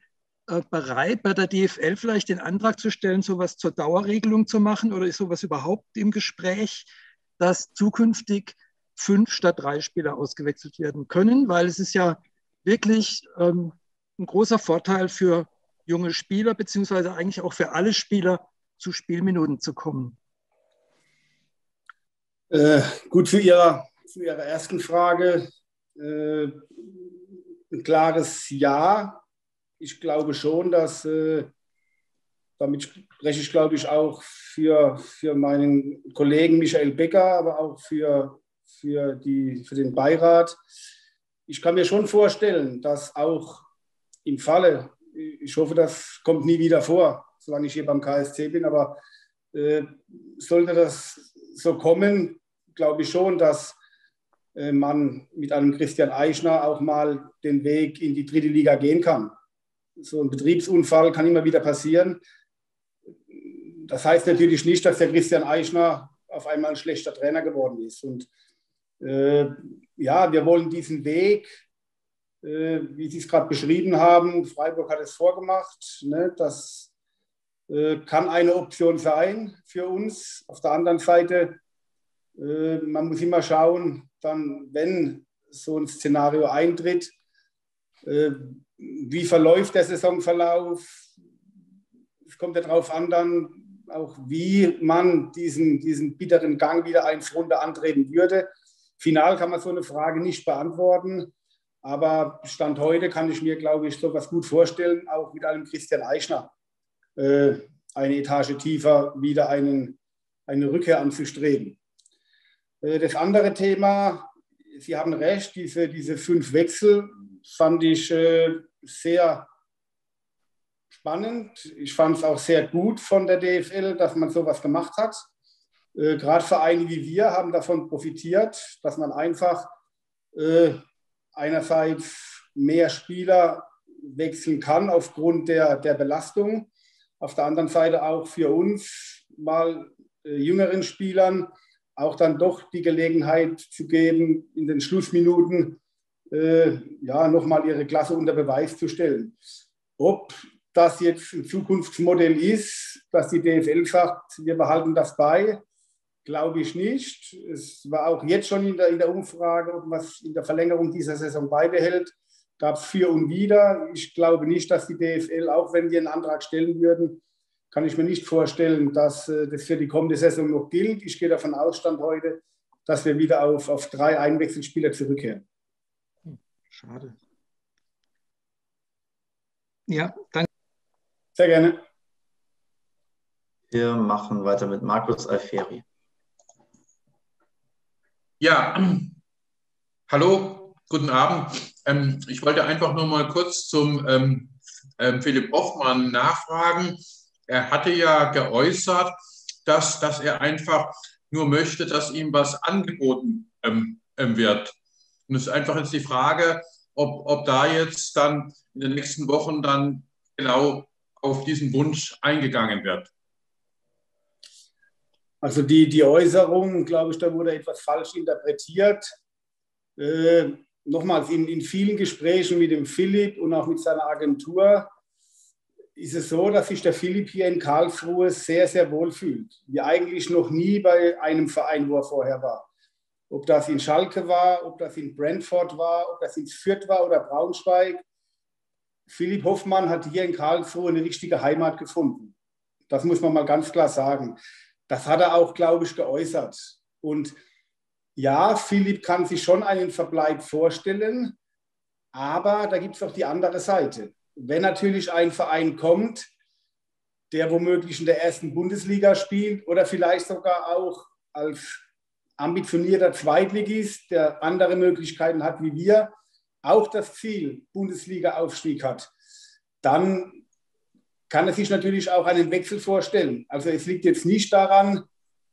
äh, bereit, bei der DFL vielleicht den Antrag zu stellen, sowas zur Dauerregelung zu machen oder ist sowas überhaupt im Gespräch, dass zukünftig fünf statt drei Spieler ausgewechselt werden können? Weil es ist ja wirklich ähm, ein großer Vorteil für junge Spieler, beziehungsweise eigentlich auch für alle Spieler, zu Spielminuten zu kommen. Äh, gut, für Ihre, für Ihre ersten Frage äh, ein klares Ja. Ich glaube schon, dass, äh, damit spreche ich, glaube ich, auch für, für meinen Kollegen Michael Becker, aber auch für, für, die, für den Beirat. Ich kann mir schon vorstellen, dass auch im Falle, ich hoffe, das kommt nie wieder vor, solange ich hier beim KSC bin, aber äh, sollte das so kommen, glaube ich schon, dass äh, man mit einem Christian Eichner auch mal den Weg in die dritte Liga gehen kann. So ein Betriebsunfall kann immer wieder passieren. Das heißt natürlich nicht, dass der Christian Eichner auf einmal ein schlechter Trainer geworden ist. Und äh, ja, wir wollen diesen Weg, wie Sie es gerade beschrieben haben, Freiburg hat es vorgemacht, ne, das äh, kann eine Option sein für uns. Auf der anderen Seite äh, man muss immer schauen, dann, wenn so ein Szenario eintritt, äh, wie verläuft der Saisonverlauf? Es kommt ja darauf an, dann auch, wie man diesen, diesen bitteren Gang wieder eins runter antreten würde. Final kann man so eine Frage nicht beantworten. Aber Stand heute kann ich mir, glaube ich, so was gut vorstellen, auch mit einem Christian Eichner äh, eine Etage tiefer wieder einen, eine Rückkehr anzustreben. Äh, das andere Thema, Sie haben recht, diese, diese fünf Wechsel fand ich äh, sehr spannend. Ich fand es auch sehr gut von der DFL, dass man sowas gemacht hat. Äh, Gerade Vereine wie wir haben davon profitiert, dass man einfach einerseits mehr Spieler wechseln kann aufgrund der, der Belastung. Auf der anderen Seite auch für uns mal jüngeren Spielern auch dann doch die Gelegenheit zu geben, in den Schlussminuten äh, ja, nochmal ihre Klasse unter Beweis zu stellen. Ob das jetzt ein Zukunftsmodell ist, dass die DFL sagt, wir behalten das bei, glaube ich nicht. Es war auch jetzt schon in der, in der Umfrage, ob man es in der Verlängerung dieser Saison beibehält, gab es für und wieder. Ich glaube nicht, dass die DFL, auch wenn wir einen Antrag stellen würden, kann ich mir nicht vorstellen, dass äh, das für die kommende Saison noch gilt. Ich gehe davon aus, Stand heute, dass wir wieder auf, auf drei Einwechselspieler zurückkehren. Schade. Ja, danke. Sehr gerne. Wir machen weiter mit Markus Alferi. Ja, hallo, guten Abend. Ähm, ich wollte einfach nur mal kurz zum ähm, ähm, Philipp Hoffmann nachfragen er hatte ja geäußert, dass, dass er einfach nur möchte, dass ihm was angeboten ähm, ähm, wird. Und es ist einfach jetzt die Frage, ob, ob da jetzt dann in den nächsten Wochen dann genau auf diesen Wunsch eingegangen wird. Also die, die Äußerung, glaube ich, da wurde etwas falsch interpretiert. Äh, nochmals, in, in vielen Gesprächen mit dem Philipp und auch mit seiner Agentur ist es so, dass sich der Philipp hier in Karlsruhe sehr, sehr wohl fühlt. Wie eigentlich noch nie bei einem Verein, wo er vorher war. Ob das in Schalke war, ob das in Brentford war, ob das in Fürth war oder Braunschweig. Philipp Hoffmann hat hier in Karlsruhe eine richtige Heimat gefunden. Das muss man mal ganz klar sagen. Das hat er auch, glaube ich, geäußert. Und ja, Philipp kann sich schon einen Verbleib vorstellen, aber da gibt es auch die andere Seite wenn natürlich ein Verein kommt, der womöglich in der ersten Bundesliga spielt oder vielleicht sogar auch als ambitionierter Zweitligist, der andere Möglichkeiten hat wie wir, auch das Ziel Bundesliga-Aufstieg hat, dann kann er sich natürlich auch einen Wechsel vorstellen. Also es liegt jetzt nicht daran,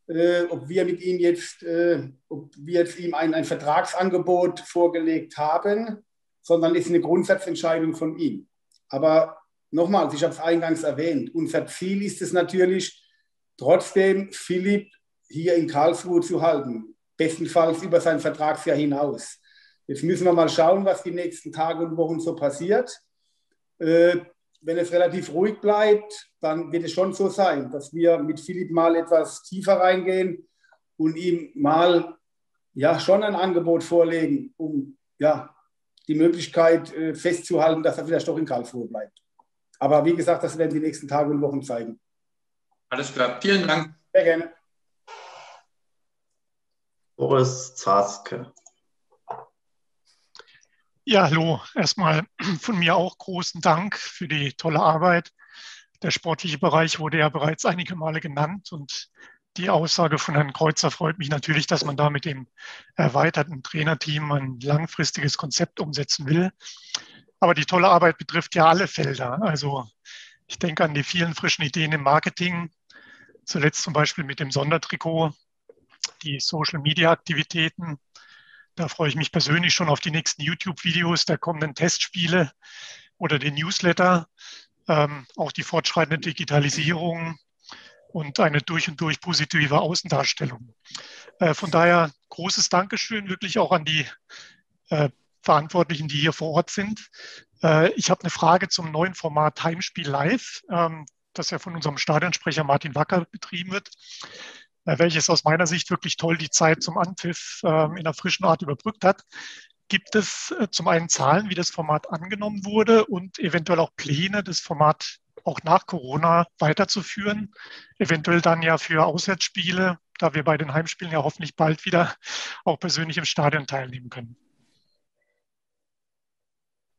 äh, ob wir mit ihm jetzt, äh, ob wir jetzt ihm ein, ein Vertragsangebot vorgelegt haben, sondern es ist eine Grundsatzentscheidung von ihm. Aber nochmals, ich habe es eingangs erwähnt, unser Ziel ist es natürlich, trotzdem Philipp hier in Karlsruhe zu halten, bestenfalls über sein Vertragsjahr hinaus. Jetzt müssen wir mal schauen, was die nächsten Tage und Wochen so passiert. Äh, wenn es relativ ruhig bleibt, dann wird es schon so sein, dass wir mit Philipp mal etwas tiefer reingehen und ihm mal ja schon ein Angebot vorlegen, um ja die Möglichkeit äh, festzuhalten, dass er vielleicht doch in Karlsruhe bleibt. Aber wie gesagt, das werden die nächsten Tage und Wochen zeigen. Alles klar, vielen Dank. Sehr gerne. Boris Zaske. Ja, hallo. Erstmal von mir auch großen Dank für die tolle Arbeit. Der sportliche Bereich wurde ja bereits einige Male genannt und die Aussage von Herrn Kreuzer freut mich natürlich, dass man da mit dem erweiterten Trainerteam ein langfristiges Konzept umsetzen will. Aber die tolle Arbeit betrifft ja alle Felder. Also ich denke an die vielen frischen Ideen im Marketing, zuletzt zum Beispiel mit dem Sondertrikot, die Social-Media-Aktivitäten. Da freue ich mich persönlich schon auf die nächsten YouTube-Videos der kommenden Testspiele oder den Newsletter. Ähm, auch die fortschreitende Digitalisierung, und eine durch und durch positive Außendarstellung. Äh, von daher großes Dankeschön wirklich auch an die äh, Verantwortlichen, die hier vor Ort sind. Äh, ich habe eine Frage zum neuen Format Heimspiel Live, ähm, das ja von unserem Stadionsprecher Martin Wacker betrieben wird, welches aus meiner Sicht wirklich toll die Zeit zum Anpfiff ähm, in einer frischen Art überbrückt hat. Gibt es äh, zum einen Zahlen, wie das Format angenommen wurde und eventuell auch Pläne, das Format auch nach Corona weiterzuführen. Eventuell dann ja für Auswärtsspiele, da wir bei den Heimspielen ja hoffentlich bald wieder auch persönlich im Stadion teilnehmen können.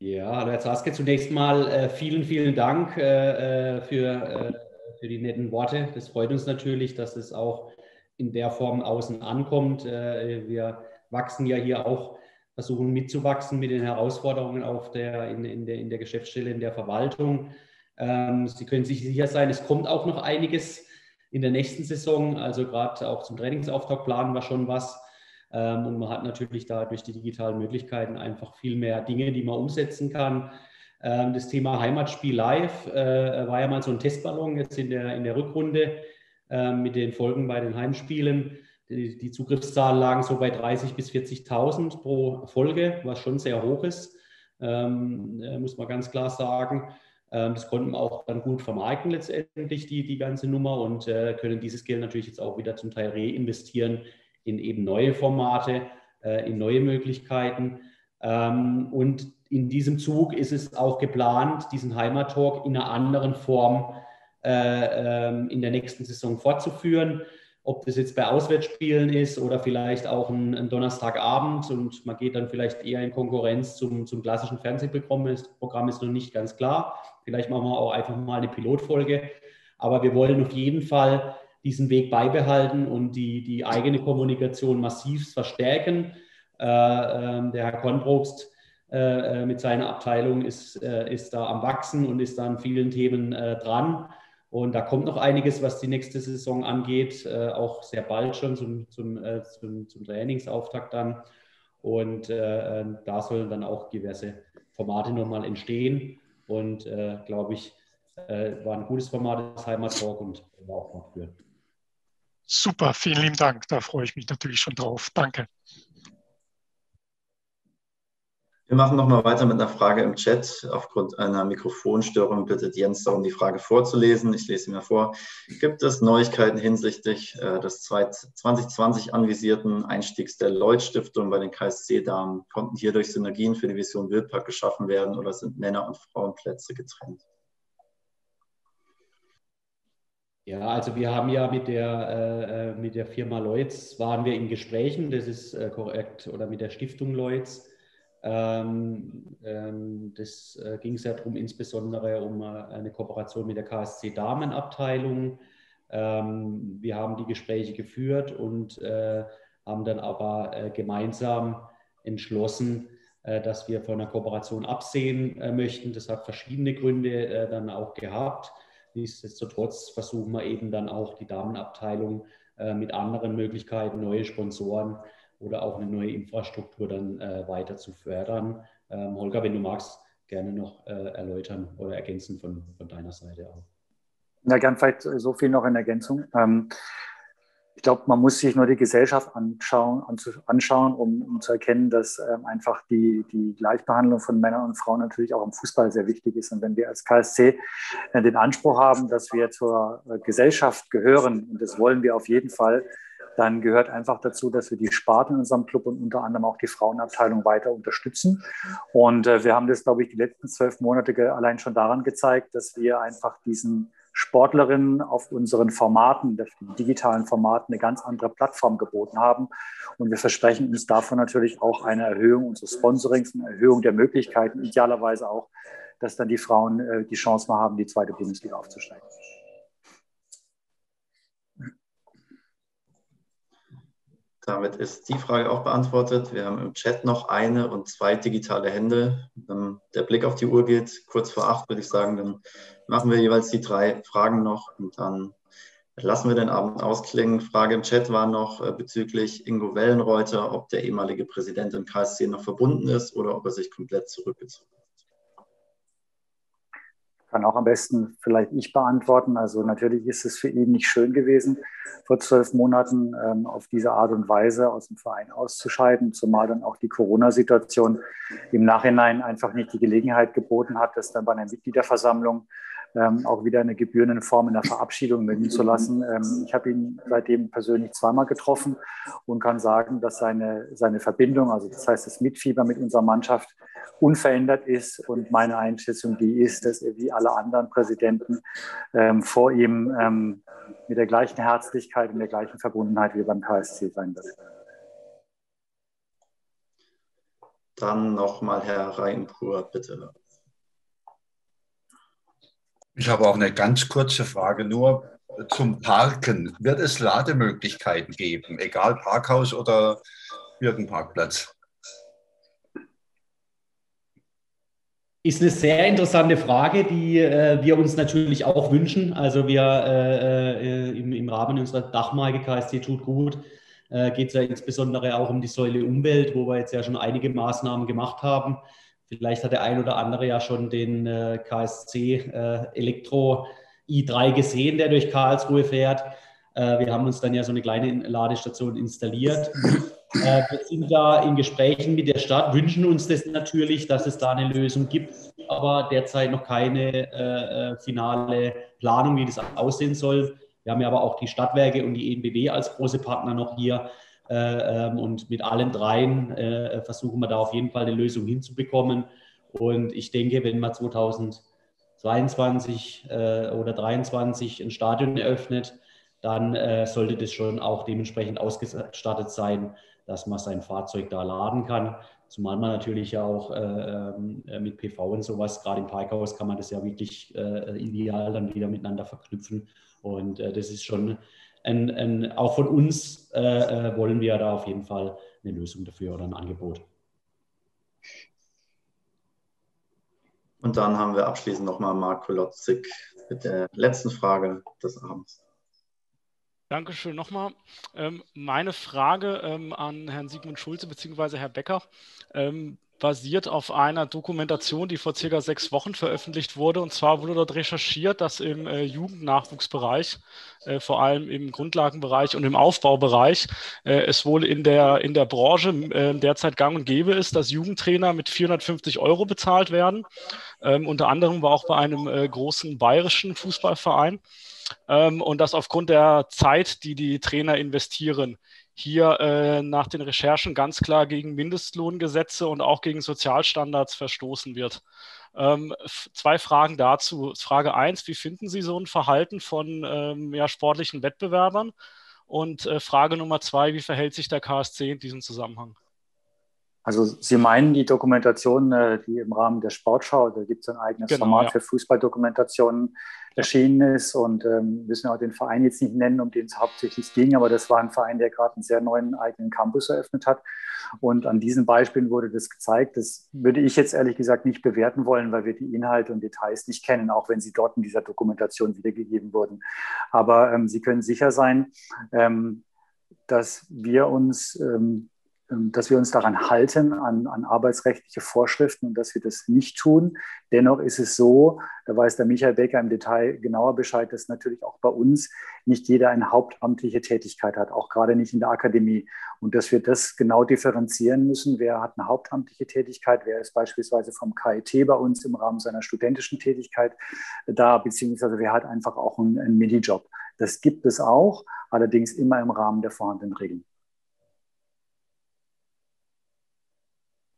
Ja, hallo Herr Zaske, zunächst mal äh, vielen, vielen Dank äh, äh, für, äh, für die netten Worte. Das freut uns natürlich, dass es auch in der Form außen ankommt. Äh, wir wachsen ja hier auch, versuchen mitzuwachsen mit den Herausforderungen auf der, in, in, der, in der Geschäftsstelle, in der Verwaltung. Ähm, Sie können sich sicher sein, es kommt auch noch einiges in der nächsten Saison. Also gerade auch zum Trainingsauftakt planen wir schon was. Ähm, und man hat natürlich da durch die digitalen Möglichkeiten einfach viel mehr Dinge, die man umsetzen kann. Ähm, das Thema Heimatspiel live äh, war ja mal so ein Testballon jetzt in der, in der Rückrunde äh, mit den Folgen bei den Heimspielen. Die, Zugriffszahlen lagen so bei 30.000 bis 40.000 pro Folge, was schon sehr hoch ist, ähm, äh, muss man ganz klar sagen. Ähm, das konnten wir auch dann gut vermarkten letztendlich, die, die ganze Nummer und äh, können dieses Geld natürlich jetzt auch wieder zum Teil reinvestieren in eben neue Formate, in neue Möglichkeiten. Ähm, und in diesem Zug ist es auch geplant, diesen Heimat-Talk in einer anderen Form äh, ähm, in der nächsten Saison fortzuführen ob das jetzt bei Auswärtsspielen ist oder vielleicht auch ein, ein, Donnerstagabend und man geht dann vielleicht eher in Konkurrenz zum, zum klassischen Fernsehprogramm, das Programm ist noch nicht ganz klar. Vielleicht machen wir auch einfach mal eine Pilotfolge. Aber wir wollen auf jeden Fall diesen Weg beibehalten und die, die eigene Kommunikation massiv verstärken. Äh, äh, der Herr Konbrobst äh, äh, mit seiner Abteilung ist, ist da am Wachsen und ist da an vielen Themen dran. Und da kommt noch einiges, was die nächste Saison angeht, auch sehr bald schon zum, zum, zum, zum Trainingsauftakt dann. Und da sollen dann auch diverse Formate nochmal entstehen. Und glaube ich, war ein gutes Format, das Heimat Talk und war auch noch für. Super, vielen lieben Dank. Da freue ich mich natürlich schon drauf. Danke. Wir machen nochmal weiter mit einer Frage im Chat. Aufgrund einer Mikrofonstörung bittet Jens darum, die Frage vorzulesen. Ich lese sie mir vor. Gibt es Neuigkeiten hinsichtlich äh, des 2020 anvisierten Einstiegs der Lloyd-Stiftung bei den KSC-Damen? Konnten hierdurch Synergien für die Vision Wildpark geschaffen werden oder sind Männer- und Frauenplätze getrennt? Ja, also wir haben ja mit der, äh, äh mit der Firma Lloyds waren wir in Gesprächen, das ist äh, korrekt, oder mit der Stiftung Lloyds. Ähm, ähm, das äh, ging es ja darum, insbesondere um äh, eine Kooperation mit der KSC Damenabteilung. Ähm, wir haben die Gespräche geführt und äh, haben dann aber äh, gemeinsam entschlossen, äh, dass wir von einer Kooperation absehen äh, möchten. Das hat verschiedene Gründe dann auch gehabt. Nichtsdestotrotz versuchen wir eben dann auch die Damenabteilung mit anderen Möglichkeiten, neue Sponsoren oder auch eine neue Infrastruktur dann äh, weiter zu fördern. Ähm, Holger, wenn du magst, gerne noch äh, erläutern oder ergänzen von, von deiner Seite auch. Ja, gern vielleicht so viel noch in Ergänzung. Ähm, ich glaube, man muss sich nur die Gesellschaft anschauen, anschauen um, um zu erkennen, dass ähm, einfach die, die Gleichbehandlung von Männern und Frauen natürlich auch im Fußball sehr wichtig ist. Und wenn wir als KSC äh, den Anspruch haben, dass wir zur äh, Gesellschaft gehören, und das wollen wir auf jeden Fall, dann gehört einfach dazu, dass wir die Sparten in unserem Club und unter anderem auch die Frauenabteilung weiter unterstützen. Und äh, wir haben das, glaube ich, die letzten zwölf Monate allein schon daran gezeigt, dass wir einfach diesen Sportlerinnen auf unseren Formaten, den digitalen Formaten, eine ganz andere Plattform geboten haben. Und wir versprechen uns davon natürlich auch eine Erhöhung unseres Sponsorings, eine Erhöhung der Möglichkeiten, idealerweise auch, dass dann die Frauen äh, die Chance mal haben, die zweite Bundesliga aufzusteigen. Damit ist die Frage auch beantwortet. Wir haben im Chat noch eine und zwei digitale Hände. Wenn der Blick auf die Uhr geht, kurz vor acht, würde ich sagen, dann machen wir jeweils die drei Fragen noch und dann lassen wir den Abend ausklingen. Frage im Chat war noch äh, bezüglich Ingo Wellenreuter, ob der ehemalige Präsident im KSC noch verbunden ist oder ob er sich komplett zurückgezogen hat kann auch am besten vielleicht ich beantworten. Also natürlich ist es für ihn nicht schön gewesen, vor zwölf Monaten ähm, auf diese Art und Weise aus dem Verein auszuscheiden, zumal dann auch die Corona-Situation im Nachhinein einfach nicht die Gelegenheit geboten hat, das dann bei einer Mitgliederversammlung ähm, auch wieder eine gebührende Form in der Verabschiedung münden zu lassen. Ähm, ich habe ihn seitdem persönlich zweimal getroffen und kann sagen, dass seine, seine Verbindung, also das heißt das Mitfieber mit unserer Mannschaft, unverändert ist. Und meine Einschätzung die ist, dass er wie alle anderen Präsidenten ähm, vor ihm ähm, mit der gleichen Herzlichkeit und der gleichen Verbundenheit wie beim KSC sein wird. Dann nochmal Herr Reinpur, bitte. Ich habe auch eine ganz kurze Frage nur zum Parken. Wird es Lademöglichkeiten geben, egal Parkhaus oder Birkenparkplatz? Ist eine sehr interessante Frage, die äh, wir uns natürlich auch wünschen. Also wir äh, äh im, im, Rahmen unserer Dachmarke KSC tut gut äh, geht es ja insbesondere auch um die Säule Umwelt, wo wir jetzt ja schon einige Maßnahmen gemacht haben. Vielleicht hat der ein oder andere ja schon den äh, KSC äh, Elektro i3 gesehen, der durch Karlsruhe fährt. Äh, wir haben uns dann ja so eine kleine Ladestation installiert. Äh, wir sind da in Gesprächen mit der Stadt, wünschen uns das natürlich, dass es da eine Lösung gibt, aber derzeit noch keine äh, äh, finale Planung, wie das aussehen soll. Wir haben ja aber auch die Stadtwerke und die ENBW als große Partner noch hier. Äh, ähm, und mit allen dreien äh, versuchen wir da auf jeden Fall eine Lösung hinzubekommen. Und ich denke, wenn man 2022 äh, oder 2023 ein Stadion eröffnet, dann sollte das schon auch dementsprechend ausgestattet sein, dass man sein Fahrzeug da laden kann. Zumal man natürlich ja auch äh, ähm, mit PV und sowas, gerade im Parkhaus kann man das ja wirklich äh, ideal dann wieder miteinander verknüpfen. Und äh, das ist schon ein, ein, auch von uns äh, äh, wollen wir da auf jeden Fall eine Lösung dafür oder ein Angebot. Und dann haben wir abschließend nochmal Marc Kolotzig mit der letzten Frage des Abends. Dankeschön nochmal. Ähm, meine Frage ähm, an Herrn Sigmund Schulze bzw. Herr Becker. Ähm, basiert auf einer Dokumentation, die vor circa sechs Wochen veröffentlicht wurde. Und zwar wurde dort recherchiert, dass im äh, Jugendnachwuchsbereich, äh, vor allem im Grundlagenbereich und im Aufbaubereich, äh, es wohl in der, in der Branche äh, derzeit gang und gäbe ist, dass Jugendtrainer mit 450 Euro bezahlt werden. Ähm, unter anderem war auch bei einem äh, großen bayerischen Fußballverein. Ähm, und das aufgrund der Zeit, die die Trainer investieren, hier äh, nach den Recherchen ganz klar gegen Mindestlohngesetze und auch gegen Sozialstandards verstoßen wird. Ähm, zwei Fragen dazu. Frage 1, wie finden Sie so ein Verhalten von ähm, ja, sportlichen Wettbewerbern? Und äh, Frage Nummer zwei, wie verhält sich der KSC in diesem Zusammenhang? Also Sie meinen die Dokumentation, äh, die im Rahmen der Sportschau, da gibt es ein eigenes genau, Format ja. für Fußballdokumentationen, erschienen ist. Und ähm, müssen auch den Verein jetzt nicht nennen, um den es hauptsächlich ging, aber das war ein Verein, der gerade einen sehr neuen eigenen Campus eröffnet hat. Und an diesen Beispielen wurde das gezeigt. Das würde ich jetzt ehrlich gesagt nicht bewerten wollen, weil wir die Inhalte und Details nicht kennen, auch wenn sie dort in dieser Dokumentation wiedergegeben wurden. Aber ähm, Sie können sicher sein, ähm, dass wir uns ähm, ähm, dass wir uns daran halten, an, an, arbeitsrechtliche Vorschriften und dass wir das nicht tun. Dennoch ist es so, da weiß der Michael Becker im Detail genauer Bescheid, dass natürlich auch bei uns nicht jeder eine hauptamtliche Tätigkeit hat, auch gerade nicht in der Akademie. Und dass wir das genau differenzieren müssen, wer hat eine hauptamtliche Tätigkeit, wer ist beispielsweise vom KIT bei uns im Rahmen seiner studentischen Tätigkeit da, beziehungsweise wer hat einfach auch einen, einen Minijob. Das gibt es auch, allerdings immer im Rahmen der vorhandenen Regeln.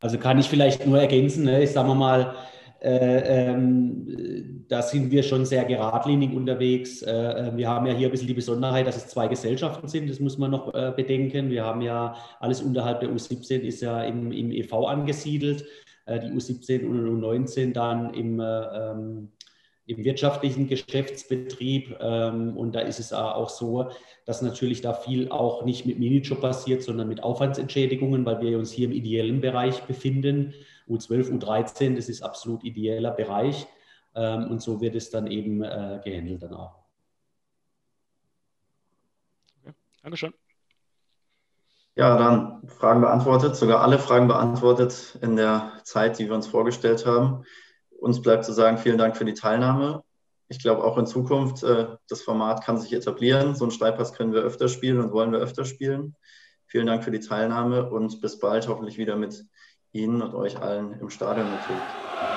Also kann ich vielleicht nur ergänzen, ne? ich sage mal, äh, ähm, da sind wir schon sehr geradlinig unterwegs. Äh, äh, wir haben ja hier ein bisschen die Besonderheit, dass es zwei Gesellschaften sind, das muss man noch äh, bedenken. Wir haben ja alles unterhalb der U17 ist ja im, im EV angesiedelt, äh, die U17 und U19 dann im, äh, ähm, im wirtschaftlichen Geschäftsbetrieb. Ähm, und da ist es auch so, dass natürlich da viel auch nicht mit Minijob passiert, sondern mit Aufwandsentschädigungen, weil wir uns hier im ideellen Bereich befinden. U12, U13, das ist absolut ideeller Bereich. Ähm, und so wird es dann eben äh, gehandelt dann auch. Okay. Dankeschön. Ja, dann Fragen beantwortet, sogar alle Fragen beantwortet in der Zeit, die wir uns vorgestellt haben. Uns bleibt zu sagen, vielen Dank für die Teilnahme ich glaube auch in Zukunft, äh, das Format kann sich etablieren. So einen Steilpass können wir öfter spielen und wollen wir öfter spielen. Vielen Dank für die Teilnahme und bis bald hoffentlich wieder mit Ihnen und euch allen im Stadion natürlich.